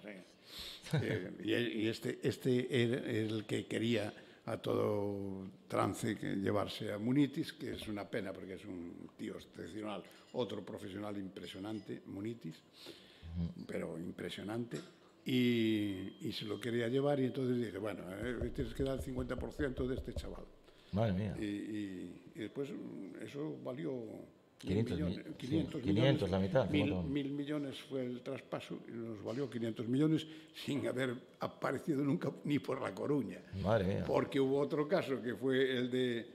Eh, y, este, este era el que quería a todo trance que llevarse a Munitis, que es una pena porque es un tío excepcional, otro profesional impresionante, Munitis, pero impresionante. Y, y, se lo quería llevar y entonces dije, bueno, eh, tienes que dar el 50% de este chaval. Madre mía. Y, y, y después eso valió 500, millones, 500, sí, 500 millones, la mitad. Mil, mil, millones fue el traspaso y nos valió 500 millones sin haber aparecido nunca ni por La Coruña. Madre mía. Porque hubo otro caso que fue el de,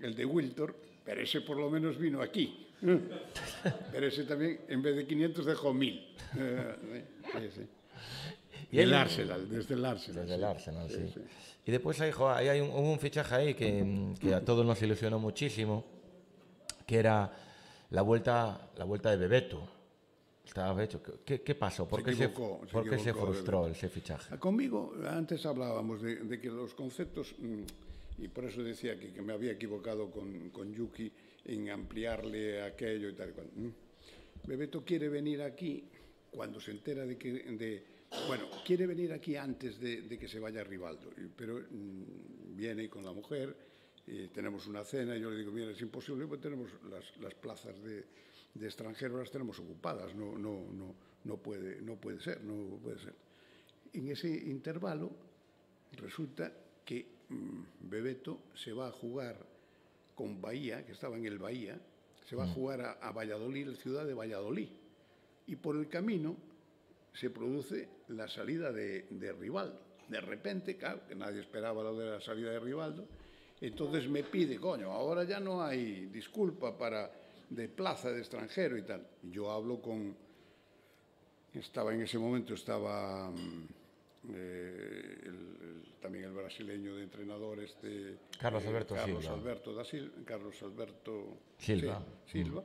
el de Wiltor, pero ese por lo menos vino aquí. Pero ese también, en vez de 500, dejó 1000. Sí, sí. Y el Arsenal, desde el Arsenal. Desde el Arsenal, sí. sí. Y después hay, ahí hay un, un, fichaje ahí que, que a todos nos ilusionó muchísimo, que era la vuelta, la vuelta de Bebeto. Estaba hecho. ¿Qué, qué pasó? ¿Por, se qué, equivocó, se, se ¿por qué se frustró ese fichaje? Conmigo, antes hablábamos de, de que los conceptos, mm, y por eso decía que, que me había equivocado con, con Yuki en ampliarle aquello y tal. Bebeto quiere venir aquí cuando se entera de que. De, bueno, quiere venir aquí antes de, de que se vaya Rivaldo, pero mm, viene con la mujer, y tenemos una cena, y yo le digo, mira, es imposible, pues tenemos las, las plazas de, de extranjeros, las tenemos ocupadas, no, no, no, no, puede, no puede ser, no puede ser. En ese intervalo resulta que mm, Bebeto se va a jugar con Bahía, que estaba en el Bahía, se va a jugar a, a Valladolid, la ciudad de Valladolid. Y por el camino se produce la salida de, de Rivaldo. De repente, claro, que nadie esperaba lo de la salida de Rivaldo, entonces me pide, coño, ahora ya no hay disculpa para de plaza de extranjero y tal. Yo hablo con, estaba en ese momento, estaba mm, eh, el- el- también el brasileño de entrenador, este, Carlos Alberto Carlos Silva. Alberto da Sil- Carlos Alberto Silva. sí, Silva.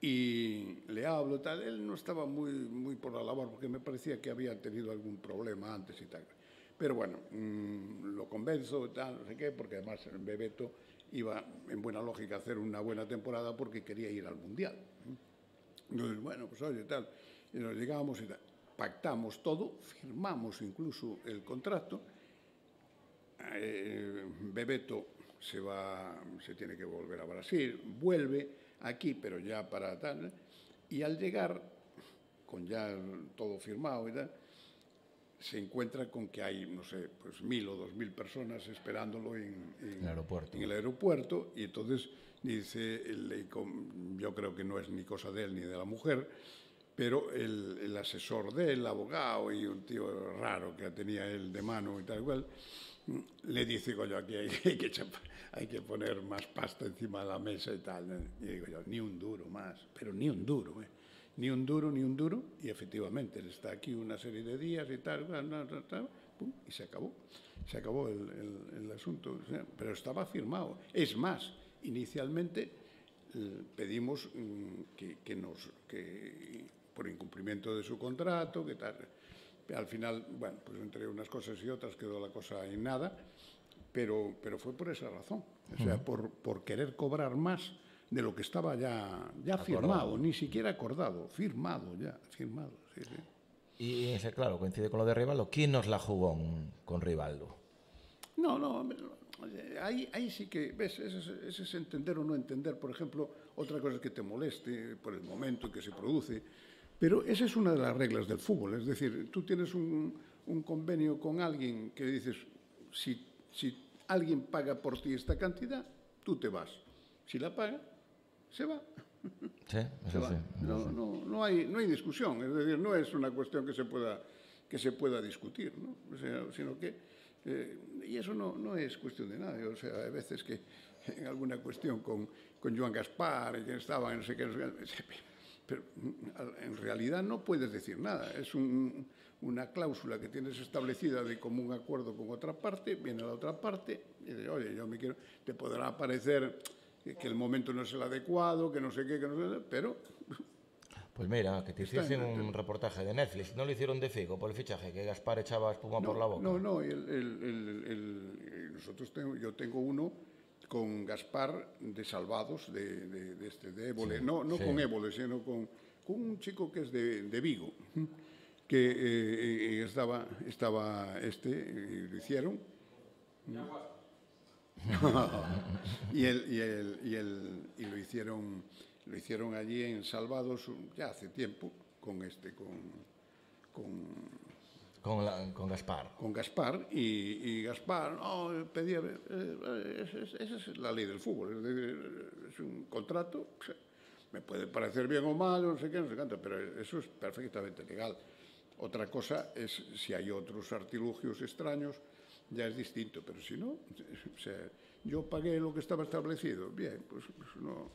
Y le hablo tal, él no estaba muy, muy por la labor porque me parecía que había tenido algún problema antes y tal. Pero bueno, mm, lo convenzo y tal, no sé qué, porque además el Bebeto iba en buena lógica a hacer una buena temporada porque quería ir al Mundial. Entonces, bueno, pues oye, tal, y nos llegamos y tal. Pactamos todo, firmamos incluso el contrato. Eh, Bebeto se va, se tiene que volver a Brasil, vuelve aquí, pero ya para tal. Y al llegar, con ya todo firmado y tal, se encuentra con que hay, no sé, pues mil o dos mil personas esperándolo en, en- El aeropuerto. en el aeropuerto y entonces dice, yo creo que no es ni cosa de él ni de la mujer, pero el, el asesor del abogado y un tío raro que tenía él de mano y tal cual, le dice, coño, aquí hay, hay que, hay que poner más pasta encima de la mesa y tal. Y digo yo, ni un duro más, pero ni un duro, ¿eh? Ni un duro, ni un duro, y efectivamente él está aquí una serie de días y tal, tal, pum, y se acabó, se acabó el, el- el asunto, pero estaba firmado. Es más, inicialmente eh, pedimos mm, que, que nos, que por incumplimiento de su contrato, que tal, al final, bueno, pues entre unas cosas y otras quedó la cosa en nada, pero, pero fue por esa razón, o sea, por, por querer cobrar más de lo que estaba ya, ya firmado, ni siquiera acordado, firmado ya, firmado, sí, sí. Y ese, claro, coincide con lo de Rivaldo. ¿Quién nos la jugó con Rivaldo? No, no, ahí, ahí sí que, ves, ese, es- ese es entender o no entender. Por ejemplo, otra cosa que te moleste por el momento en que se produce, pero esa es una de las reglas del fútbol. Es decir, tú tienes un, un convenio con alguien que dices, si, si alguien paga por ti esta cantidad, tú te vas. Si la paga, se va. Sí, Se va. sí. No, no, no, hay, no hay discusión, es decir, no es una cuestión que se pueda, que se pueda discutir, ¿no? O sea, sino que, eh, y eso no, no es cuestión de nada, o sea, hay veces que en alguna cuestión con, con Joan Gaspar, que estaba, no sé qué, no sé qué, pero en realidad no puedes decir nada, es un- una cláusula que tienes establecida de común acuerdo con otra parte, viene la otra parte y dice, oye, yo me quiero, te podrá parecer que que el momento no es el adecuado, que no sé qué, que no sé qué, pero Pues mira, que te hiciesen un reportaje de Netflix. No lo hicieron de Figo por el fichaje, que Gaspar echaba espuma por la boca. No, no, el, el, el, nosotros tengo, yo tengo uno con Gaspar de Salvados, de, de, de este, de Évole. Sí, no no sí. con Évole, sino con, con, un chico que es de, de Vigo, que eh, estaba, estaba este, y lo hicieron. y, el, y, el, y, el, y lo hicieron lo hicieron allí en Salvados ya hace tiempo con este con con con, la, con Gaspar. Con Gaspar y, Gaspar no, pedía eh, esa es, la ley del fútbol, es, es un contrato, me puede parecer bien o mal, no sé qué, no sé cuánto, pero eso es perfectamente legal. Otra cosa es si hay otros artilugios extraños, ya es distinto, pero si no, o sea, yo pagué lo que estaba establecido, bien, pues, pues no,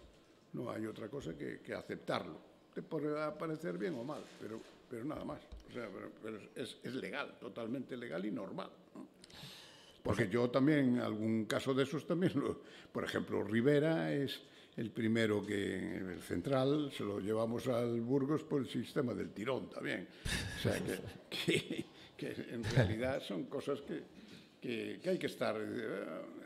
no hay otra cosa que, que, aceptarlo. Te podrá parecer bien o mal, pero, pero nada más. O sea, pero, pero es, es, legal, totalmente legal y normal. ¿no? Porque yo también, algún caso de esos también, lo, por ejemplo, Rivera es el primero que, el central, se lo llevamos al Burgos por el sistema del tirón también. O sea, que, que, que en realidad son cosas que, que, que, hay que estar eh,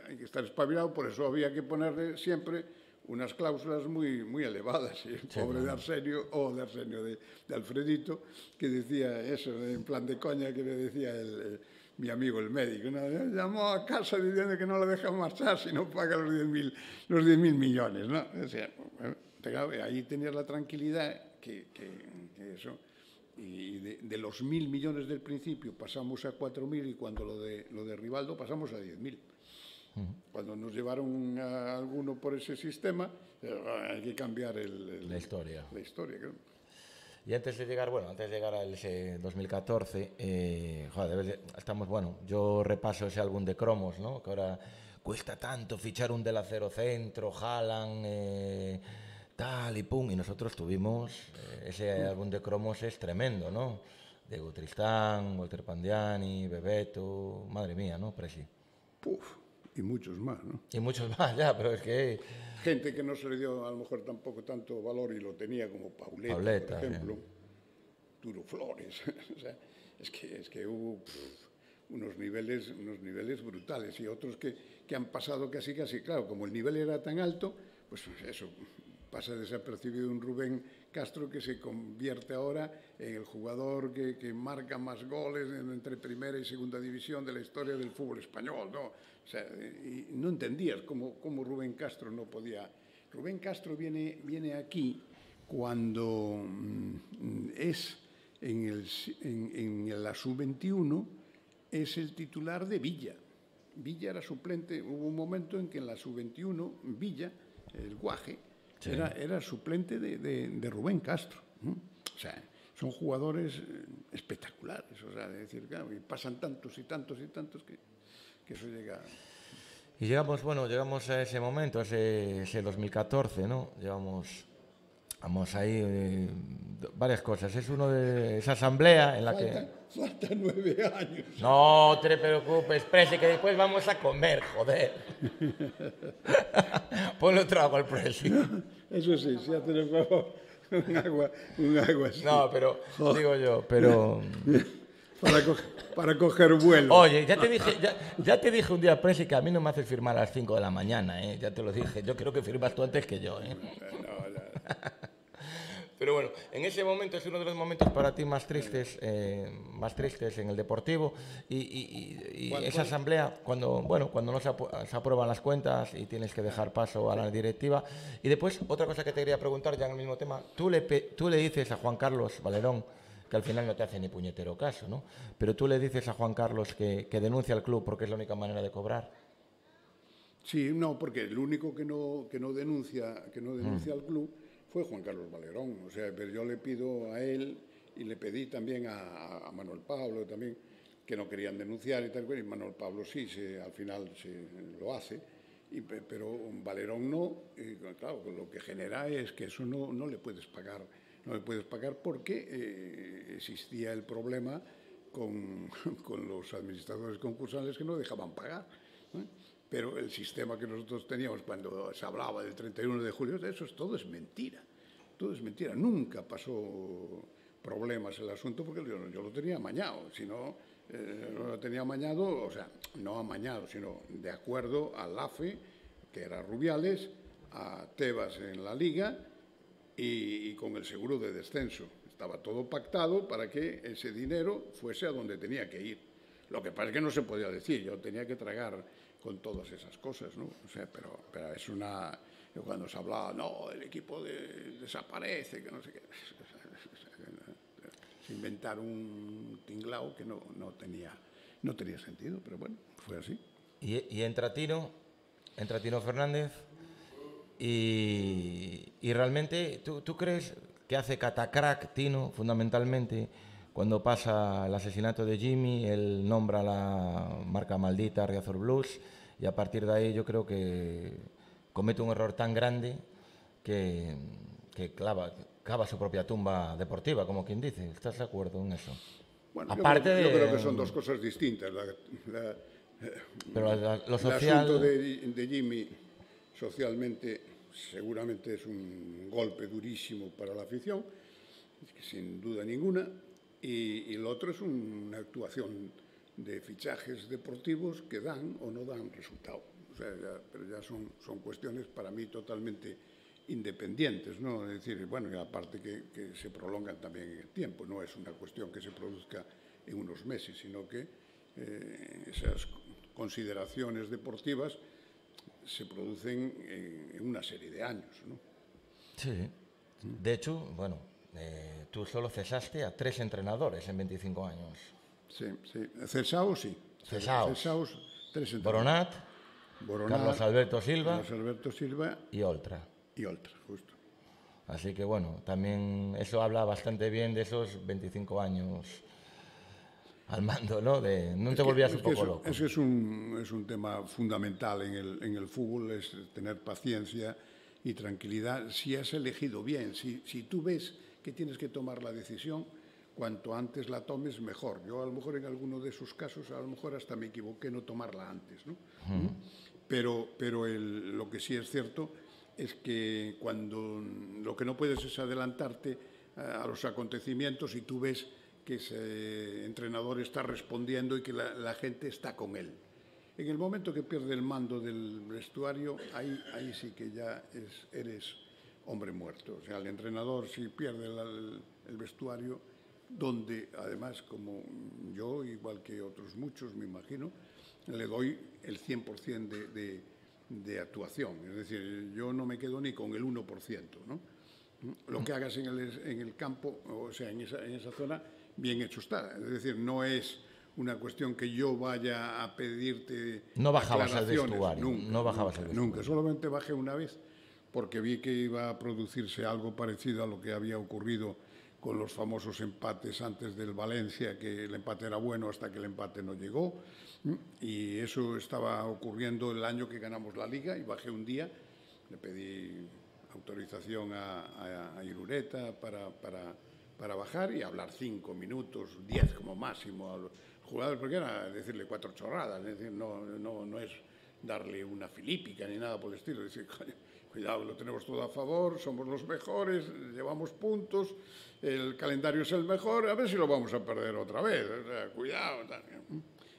hay que estar espabilado, por eso había que ponerle siempre unas cláusulas muy, muy elevadas. El sí, pobre de Arsenio, o de Arsenio, de, de, Alfredito, que decía eso, en plan de coña, que le decía el, el, mi amigo el médico. ¿no? Llamó a casa diciendo que no lo deja marchar si no paga los 10.000 los 10 millones. ¿no? O sea, ahí tenías la tranquilidad que, que, que eso y de, de, los mil millones del principio pasamos a cuatro mil y cuando lo de, lo de Rivaldo pasamos a diez mil. Cuando nos llevaron a alguno por ese sistema, eh, hay que cambiar el, el, la historia. La historia claro. Y antes de llegar, bueno, antes de llegar a ese 2014, eh, joder, estamos, bueno, yo repaso ese álbum de cromos, ¿no? Que ahora cuesta tanto fichar un del acero centro, jalan, eh, tal y pum, y nosotros tuvimos, eh, ese álbum de cromos es tremendo, ¿no? Diego Tristán, Walter Pandiani, Bebeto, madre mía, ¿no? Presi. Puf, y muchos más, ¿no? Y muchos más, ya, pero es que... Gente que no se le dio a lo mejor tampoco tanto valor y lo tenía como Pauleta, Pauleta por ejemplo, sí. Turo Flores, o sea, es que, es que hubo unos, niveles, unos niveles brutales y otros que, que han pasado casi, casi, claro, como el nivel era tan alto, pues eso, pasa desapercibido un Rubén Castro que se convierte ahora en el jugador que, marca más goles en, entre primera y segunda división de la historia del fútbol español. ¿no? No entendías cómo, Rubén Castro no podía... Rubén Castro viene, aquí cuando mm, es en, en la sub-21, es el titular de Villa. Villa era suplente, hubo un momento en que en la sub-21, Villa, el guaje, Sí. Era, era, suplente de, de, de Rubén Castro. O sea, son jugadores eh, espectaculares. O sea, de decir, claro, y pasan tantos y tantos y tantos que, que eso llega. Y llegamos, bueno, llegamos a ese momento, ese, ese 2014, ¿no? Llevamos Vamos ahí, eh, varias cosas. Es uno de esa asamblea en la que... Falta nueve años. No te preocupes, Presi, que después vamos a comer, joder. Ponle otro agua al Presi. Eso sí, si hace el favor, un agua, un agua así. No, pero, digo yo, pero... Para, co para, coger vuelo. Oye, ya te dije, ya, ya, te dije un día, Presi, que a mí no me haces firmar a las 5 de la mañana, ¿eh? Ya te lo dije. Yo creo que firmas tú antes que yo, ¿eh? No, no. Pero bueno, en ese momento es uno de los momentos para ti más tristes, eh, más tristes en el deportivo y, y, y esa asamblea cuando, bueno, cuando no se, ap se, aprueban las cuentas y tienes que dejar paso a la directiva. Y después otra cosa que te quería preguntar ya en el mismo tema, tú le, tú le dices a Juan Carlos Valerón que al final no te hace ni puñetero caso, ¿no? Pero tú le dices a Juan Carlos que, que denuncia al club porque es la única manera de cobrar. Sí, no, porque el único que no, que no denuncia, que no denuncia mm. al club fue Juan Carlos Valerón. O sea, pero yo le pido a él y le pedí también a, Manuel Pablo también que no querían denunciar y tal, y Manuel Pablo sí, se, al final se lo hace, pero Valerón no, y claro, lo que genera es que eso no, no le puedes pagar, no le puedes pagar porque eh, existía el problema con, con, los administradores concursales que no dejaban pagar. Pero el sistema que nosotros teníamos cuando se hablaba del 31 de julio, eso es, todo es mentira. todo es mentira. Nunca pasó problemas el asunto porque yo, yo lo tenía amañado, si no, eh, lo tenía amañado, o sea, no amañado, sino de acuerdo al AFE, que era Rubiales, a Tebas en la liga y, y con el seguro de descenso. Estaba todo pactado para que ese dinero fuese a donde tenía que ir. Lo que pasa es que no se podía decir, yo tenía que tragar con todas esas cosas, ¿no? O sea, pero, pero es una... Cuando se hablaba, no, el equipo de, desaparece, que no sé qué... Inventar un tinglao que no, no, tenía, no tenía sentido, pero bueno, fue así. Y, y entra Tino, entra Tino Fernández, y, y realmente, ¿tú, ¿tú crees que hace catacrack Tino, fundamentalmente, cuando pasa el asesinato de Jimmy, él nombra la marca maldita Riazor Blues y a partir de ahí yo creo que comete un error tan grande que, que clava, cava su propia tumba deportiva, como quien dice. ¿Estás de acuerdo en eso? Bueno, Aparte yo, creo, yo creo que son dos cosas distintas. La, la, Pero la, lo social... El asunto de, de Jimmy socialmente seguramente es un golpe durísimo para la afición, sin duda ninguna, y, y lo otro es una actuación de fichajes deportivos que dan o no dan resultado. O sea, ya, pero ya son, son cuestiones para mí totalmente independientes, ¿no? Es decir, bueno, y aparte que, que, se prolongan también en el tiempo, no es una cuestión que se produzca en unos meses, sino que eh, esas consideraciones deportivas se producen en, en, una serie de años, ¿no? Sí. De hecho, bueno, eh, tú solo cesaste a tres entrenadores en 25 años. Sí, sí. Cesaos, sí. Cesaos. Cesaos tres entrenadores. Boronat, Boronat, Carlos Alberto Silva Carlos Alberto Silva y Oltra. y Oltra, justo. Así que bueno, también eso habla bastante bien de esos 25 años al mando, ¿no? De, no es te que, volvías un poco eso, loco. Es un, es un tema fundamental en el, en el fútbol, es tener paciencia y tranquilidad si has elegido bien, si, si tú ves que tienes que tomar la decisión, cuanto antes la tomes, mejor. Yo a lo mejor en alguno de esos casos, a lo mejor hasta me equivoqué no tomarla antes, ¿no? Uh -huh. Pero, pero el, lo que sí es cierto es que cuando lo que no puedes es adelantarte a, a los acontecimientos y tú ves que ese entrenador está respondiendo y que la, la, gente está con él. En el momento que pierde el mando del vestuario, ahí, ahí sí que ya es, eres hombre muerto. O sea, el entrenador si pierde el, el vestuario, donde además, como yo, igual que otros muchos, me imagino, le doy el 100% de, de, de, actuación. Es decir, yo no me quedo ni con el 1%. ¿no? Lo que hagas en el, en el campo, o sea, en esa, en esa zona, bien hecho está. Es decir, no es una cuestión que yo vaya a pedirte. No bajabas al vestuario. Nunca, no bajabas nunca, al nunca, solamente bajé una vez porque vi que iba a producirse algo parecido a lo que había ocurrido con los famosos empates antes del Valencia, que el empate era bueno hasta que el empate no llegó. Y eso estaba ocurriendo el año que ganamos la liga y bajé un día, le pedí autorización a, a, a Irureta para, para para bajar y hablar cinco minutos, diez como máximo al jugador, porque era decirle cuatro chorradas, es decir, no, no, no es darle una filípica ni nada por el estilo, es decir, cuidado, lo tenemos todo a favor, somos los mejores, llevamos puntos, el calendario es el mejor, a ver si lo vamos a perder otra vez, o sea, cuidado.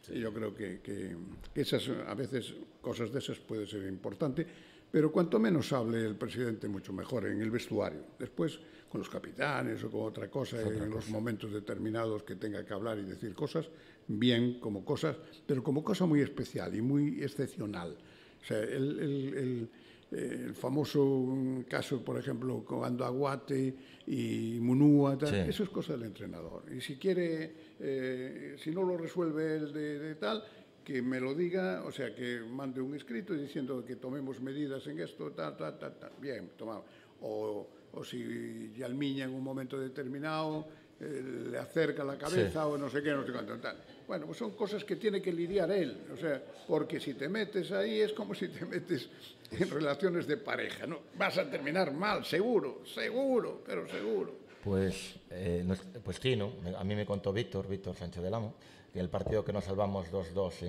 Sí. Y yo creo que, que, que esas, a veces, cosas de esas puede ser importante, pero cuanto menos hable el presidente, mucho mejor en el vestuario. Después, con los capitanes o con otra cosa, otra en cosa. los momentos determinados que tenga que hablar y decir cosas, bien como cosas, pero como cosa muy especial y muy excepcional. O sea, el, el, el, el famoso caso, por ejemplo, cuando Aguate y Munúa, tal, sí. eso es cosa del entrenador. Y si quiere, eh, si no lo resuelve él de, de tal, que me lo diga, o sea, que mande un escrito diciendo que tomemos medidas en esto, tal, tal, tal, tal. bien, tomamos. O, o si Yalmiña en un momento determinado eh, le acerca la cabeza sí. o no sé qué, no sé cuánto, tal. Bueno, pues son cosas que tiene que lidiar él, o sea, porque si te metes ahí es como si te metes en relaciones de pareja, ¿no? Vas a terminar mal, seguro, seguro, pero seguro. Pues, eh, pues sí, ¿no? A mí me contó Víctor, Víctor Sánchez del Amo, que el partido que nos salvamos 2-2 en,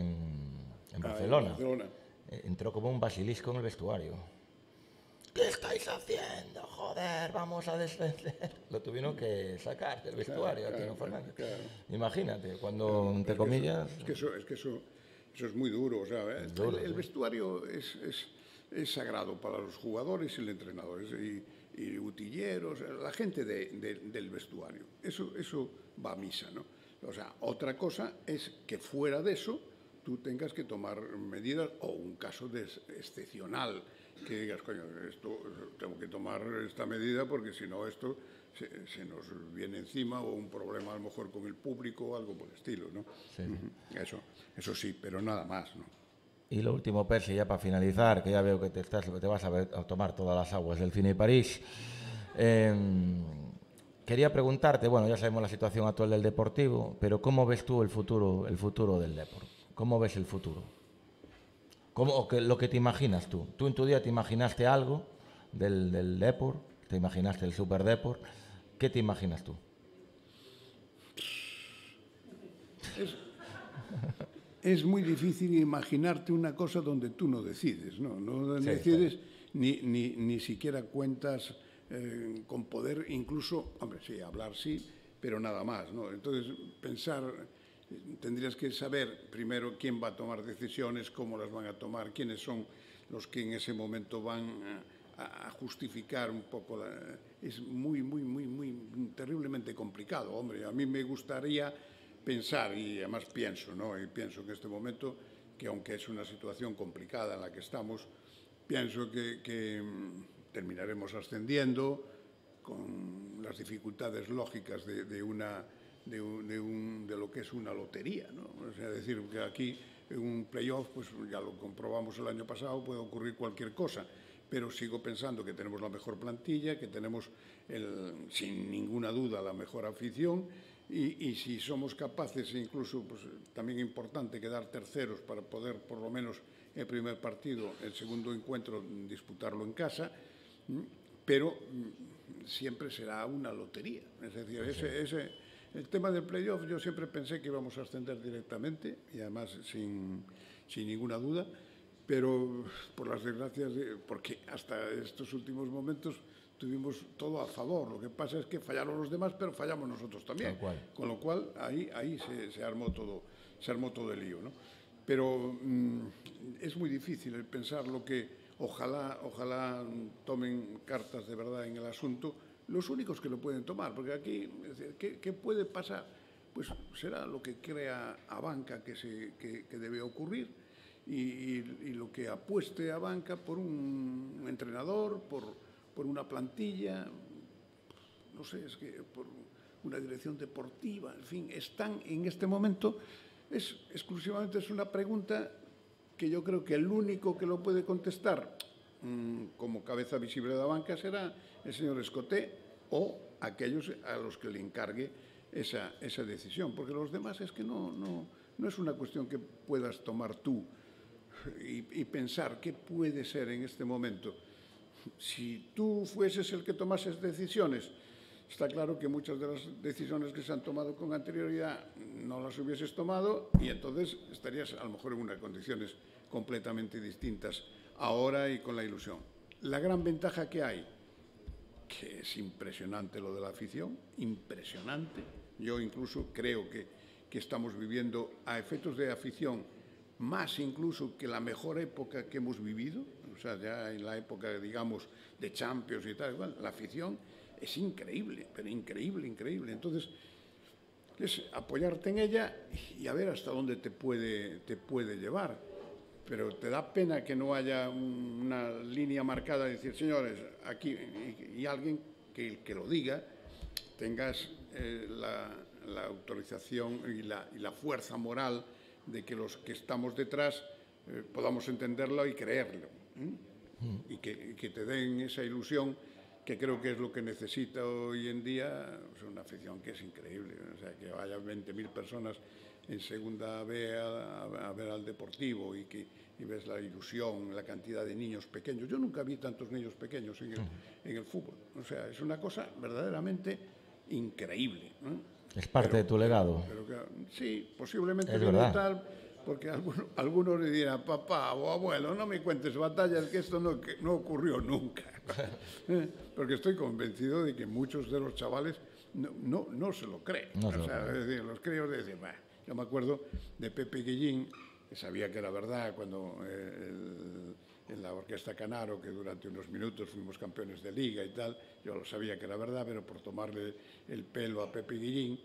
en, Barcelona, ah, en Barcelona. Eh, entró como un basilisco en el vestuario. ¿Qué estáis haciendo? Joder, vamos a descender. Lo tuvieron que sacar del vestuario, Claro, claro, Fernández. claro. Imagínate, cuando, entre comillas, Es que eso, es que eso, eso es muy duro. O sea, ¿eh? duro, el, el sí. vestuario es, es, es sagrado para los jugadores y el entrenador. Y, y utilleros, la gente de- de- del vestuario. Eso, eso va a misa, ¿no? O sea, otra cosa es que fuera de eso tú tengas que tomar medidas o un caso de ex- excepcional que digas, coño, esto tengo que tomar esta medida porque si no esto se, se nos viene encima o un problema a lo mejor con el público o algo por el estilo, ¿no? Sí. Eso, eso sí, pero nada más, ¿no? Y lo último, Percy, ya para finalizar, que ya veo que te, estás, te vas a, ver- a tomar todas las aguas del cine de París. Eh, quería preguntarte, bueno, ya sabemos la situación actual del Deportivo, pero ¿cómo ves tú el futuro, el futuro del Deport? ¿Cómo ves el futuro? ¿Cómo, o que, lo que te imaginas tú? ¿Tú en tu día te imaginaste algo del, del Deport? ¿Te imaginaste el Super Deport? ¿Qué te imaginas tú? Es muy difícil imaginarte una cosa donde tú no decides, ¿no? No Sí, decides ni, ni, ni siquiera cuentas eh, con poder, incluso, hombre, sí, hablar sí, pero nada más, ¿no? Entonces, pensar, tendrías que saber primero quién va a tomar decisiones, cómo las van a tomar, quiénes son los que en ese momento van a, justificar un poco la... Es muy, muy, muy, muy terriblemente complicado, hombre. A mí me gustaría pensar, y además pienso, ¿no? Y pienso en este momento que aunque es una situación complicada en la que estamos, pienso que, que, mm, terminaremos ascendiendo con las dificultades lógicas de, de una de, un- de un- de lo que es una lotería, ¿no? O sea, decir que aquí en un playoff, pues ya lo comprobamos el año pasado, puede ocurrir cualquier cosa, pero sigo pensando que tenemos la mejor plantilla, que tenemos el- sin ninguna duda la mejor afición y, y si somos capaces, incluso pues, también importante quedar terceros para poder por lo menos el primer partido, el segundo encuentro disputarlo en casa, ¿m? pero mm, siempre será una lotería. Es decir, ese, ese, el tema del playoff yo siempre pensé que íbamos a ascender directamente y además sin, sin ninguna duda, pero por las desgracias, de- porque hasta estos últimos momentos tuvimos todo a favor. Lo que pasa es que fallaron los demás, pero fallamos nosotros también. Con lo cual ahí, ahí se, se armó todo, se armó todo el lío, ¿no? Pero mm, es muy difícil el pensar lo que ojalá, ojalá tomen cartas de verdad en el asunto, los únicos que lo pueden tomar, porque aquí, ¿qué, puede pasar? Pues será lo que crea a banca que, debe ocurrir y, lo que apueste a banca por un entrenador, por, por una plantilla, no sé, es que por una dirección deportiva, en fin, están en este momento, es exclusivamente es una pregunta que yo creo que el único que lo puede contestar como cabeza visible de la banca será el señor Escoté o aquellos a los que le encargue esa, esa decisión, porque los demás es que no, no, no es una cuestión que puedas tomar tú y, y pensar qué puede ser en este momento. Si tú fueses el que tomases decisiones, está claro que muchas de las decisiones que se han tomado con anterioridad no las hubieses tomado y entonces estarías a lo mejor en unas condiciones completamente distintas ahora y con la ilusión. La gran ventaja que hay, que es impresionante lo de la afición, impresionante. Yo incluso creo que, que estamos viviendo a efectos de afición más incluso que la mejor época que hemos vivido, o sea, ya en la época, digamos, de Champions y tal, igual, la afición es increíble, pero increíble, increíble. Entonces, es apoyarte en ella y a ver hasta dónde te puede, te puede llevar. Pero te da pena que no haya un- una línea marcada de decir, señores, aquí, y, y alguien que, que lo diga, tengas eh, la, la autorización y la, y la fuerza moral de que los que estamos detrás eh, podamos entenderlo y creerlo. ¿m? Y, que, y que te den esa ilusión que creo que es lo que necesita hoy en día, o sea, una afición que es increíble, o sea, que vaya 20.000 personas en segunda B a, a- a ver al Deportivo y que y ves la ilusión, la cantidad de niños pequeños. Yo nunca vi tantos niños pequeños en el, en el fútbol, o sea, es una cosa verdaderamente increíble. ¿no? Es parte de tu legado. Pero sí, posiblemente Es verdad. tal, porque algunos, algunos le dirán, papá o abuelo, no me cuentes batallas, que esto no, que no ocurrió nunca. ¿Eh? porque estoy convencido de que muchos de los chavales no, no, no se lo creen. No se o lo sea, creen. es decir, los críos decir, "Bah". Yo me acuerdo de Pepe Guillín, que sabía que era verdad cuando eh, el- en la Orquesta Canaro, que durante unos minutos fuimos campeones de liga y tal, yo lo sabía que era verdad, pero por tomarle el pelo a Pepe Guillín,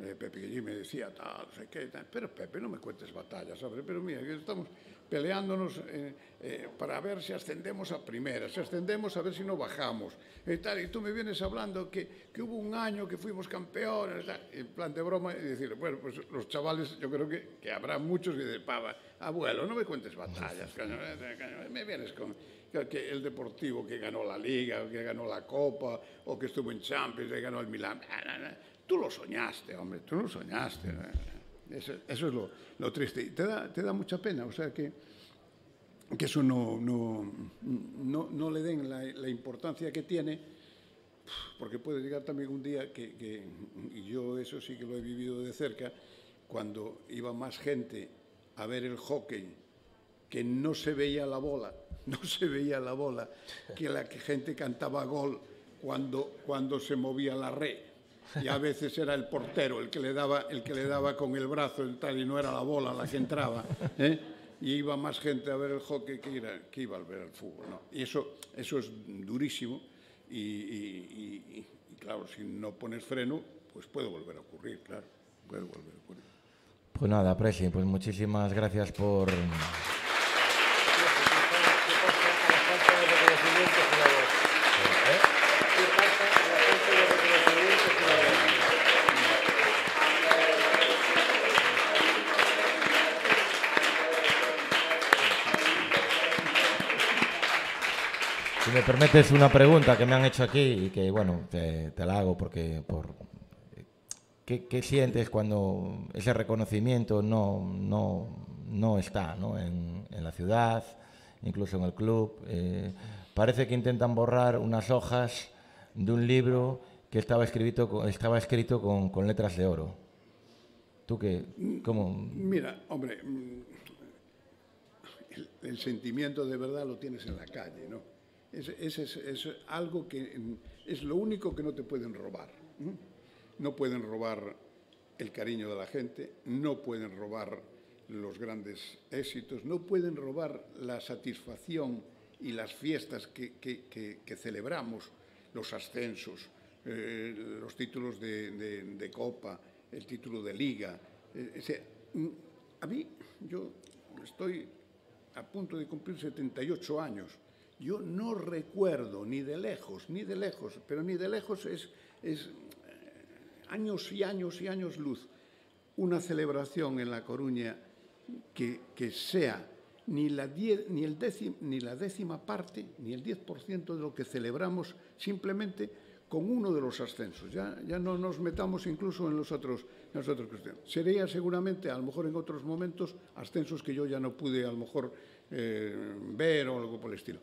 eh, Pepe Guillín me decía, tal, no sé qué, pero Pepe, no me cuentes batallas, hombre, pero mira, que estamos peleándonos eh, eh, para ver si ascendemos a primera, si ascendemos a ver si no bajamos, y tal, y tú me vienes hablando que, que hubo un año que fuimos campeones, tal, en plan de broma, y decir, bueno, pues los chavales, yo creo que, que habrá muchos que dicen, pava, abuelo, no me cuentes batallas, coño, eh, coño, me vienes con que- el Deportivo que ganó la Liga, que ganó la Copa, o que estuvo en Champions, que ganó el Milán. Ah, no, no, Tú lo soñaste, hombre, tú lo soñaste. Eso, eso es lo, triste. Y te da, mucha pena, o sea que, que eso no, no, no, no le den la, importancia que tiene, porque puede llegar también un día que, que- y yo eso sí que lo he vivido de cerca, cuando iba más gente a ver el hockey, que no se veía la bola, no se veía la bola, que la gente cantaba gol cuando, cuando se movía la red. Y a veces era el portero el que le daba, el que le daba con el brazo el tal, y no era la bola la que entraba. ¿eh? Y iba más gente a ver el hockey que, ir a- que iba a ver el fútbol. Y eso, eso es durísimo. Y- y claro, si no pones freno, pues puede volver a ocurrir, claro. Puede volver a ocurrir. Pues nada, Presi, pues muchísimas gracias por... permites una pregunta que me han hecho aquí y que, bueno, te, la hago porque por, ¿Qué, sientes cuando ese reconocimiento no, no, no está ¿no? En, la ciudad, incluso en el club? Eh, parece que intentan borrar unas hojas de un libro que estaba escrito, estaba escrito con, con letras de oro. ¿Tú qué? ¿Cómo? Mira, hombre, mm, el sentimiento de verdad lo tienes en la calle, ¿no? Es, es- es- algo que mm, es lo único que no te pueden robar. ¿no? Pueden robar el cariño de la gente, no pueden robar los grandes éxitos, no pueden robar la satisfacción y las fiestas que, que- que- celebramos, los ascensos, eh, los títulos de, de- Copa, el título de Liga. Eh, mm, a mí, yo estoy a punto de cumplir 78 años. Yo no recuerdo ni de lejos, ni de lejos, pero ni de lejos es, es años y años y años luz una celebración en La Coruña que, sea ni la, die- ni, el décim- ni la décima parte, ni el 10% de lo que celebramos simplemente con uno de los ascensos. Ya, ya no nos metamos incluso en los otros, en los otros cuestiones. Sería seguramente, a lo mejor en otros momentos, ascensos que yo ya no pude a lo mejor eh, ver o algo por el estilo.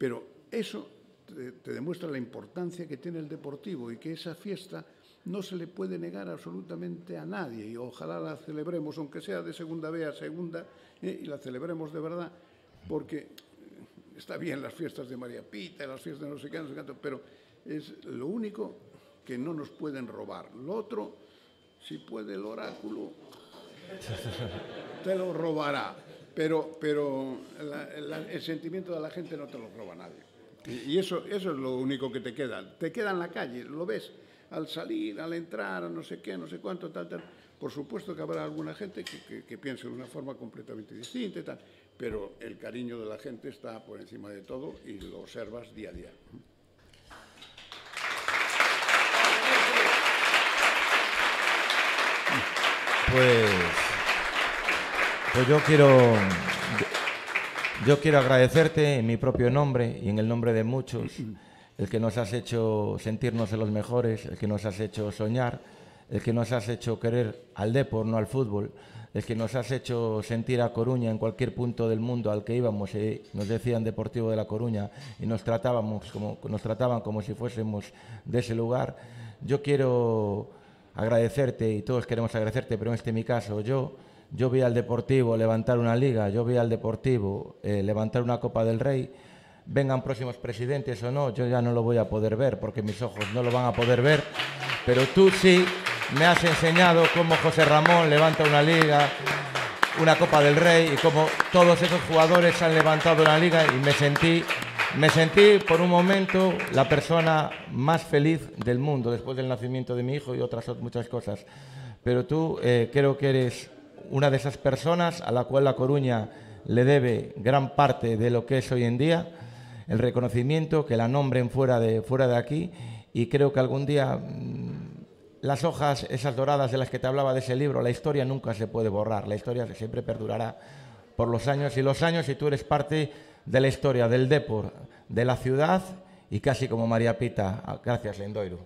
Pero eso te, demuestra la importancia que tiene el deportivo y que esa fiesta no se le puede negar absolutamente a nadie y ojalá la celebremos, aunque sea de segunda B a segunda, eh, y la celebremos de verdad, porque eh, está bien las fiestas de María Pita, las fiestas de no sé qué, no sé cuánto, pero es lo único que no nos pueden robar. Lo otro, si puede el oráculo, te lo robará. Pero, pero la- el sentimiento de la gente no te lo roba nadie. Y, eso, eso es lo único que te queda. Te queda en la calle, lo ves al salir, al entrar, no sé qué, no sé cuánto, tal, tal. Por supuesto que habrá alguna gente que, que- piense de una forma completamente distinta tal, pero el cariño de la gente está por encima de todo y lo observas día a día. Pues, pues yo quiero, yo quiero agradecerte en mi propio nombre y en el nombre de muchos, el que nos has hecho sentirnos los mejores, el que nos has hecho soñar, el que nos has hecho querer al deporte, no al fútbol, el que nos has hecho sentir a Coruña en cualquier punto del mundo al que íbamos y nos decían Deportivo de la Coruña y nos tratábamos como nos trataban como si fuésemos de ese lugar. Yo quiero agradecerte y todos queremos agradecerte, pero en este mi caso yo yo vi al Deportivo levantar una liga, yo vi al Deportivo eh, levantar una Copa del Rey, vengan próximos presidentes o no, yo ya no lo voy a poder ver porque mis ojos no lo van a poder ver, pero tú sí me has enseñado cómo José Ramón levanta una liga, una Copa del Rey y cómo todos esos jugadores han levantado una liga y me sentí me sentí por un momento la persona más feliz del mundo después del nacimiento de mi hijo y otras muchas cosas. Pero tú eh, creo que eres una de esas personas a la cual La Coruña le debe gran parte de lo que es hoy en día, el reconocimiento, que la nombren fuera de, fuera de aquí y creo que algún día mm, las hojas, esas doradas de las que te hablaba de ese libro, la historia nunca se puede borrar, la historia siempre perdurará por los años y los años y tú eres parte de la historia del Depor, de la ciudad y casi como María Pita. Gracias, Lendoiro.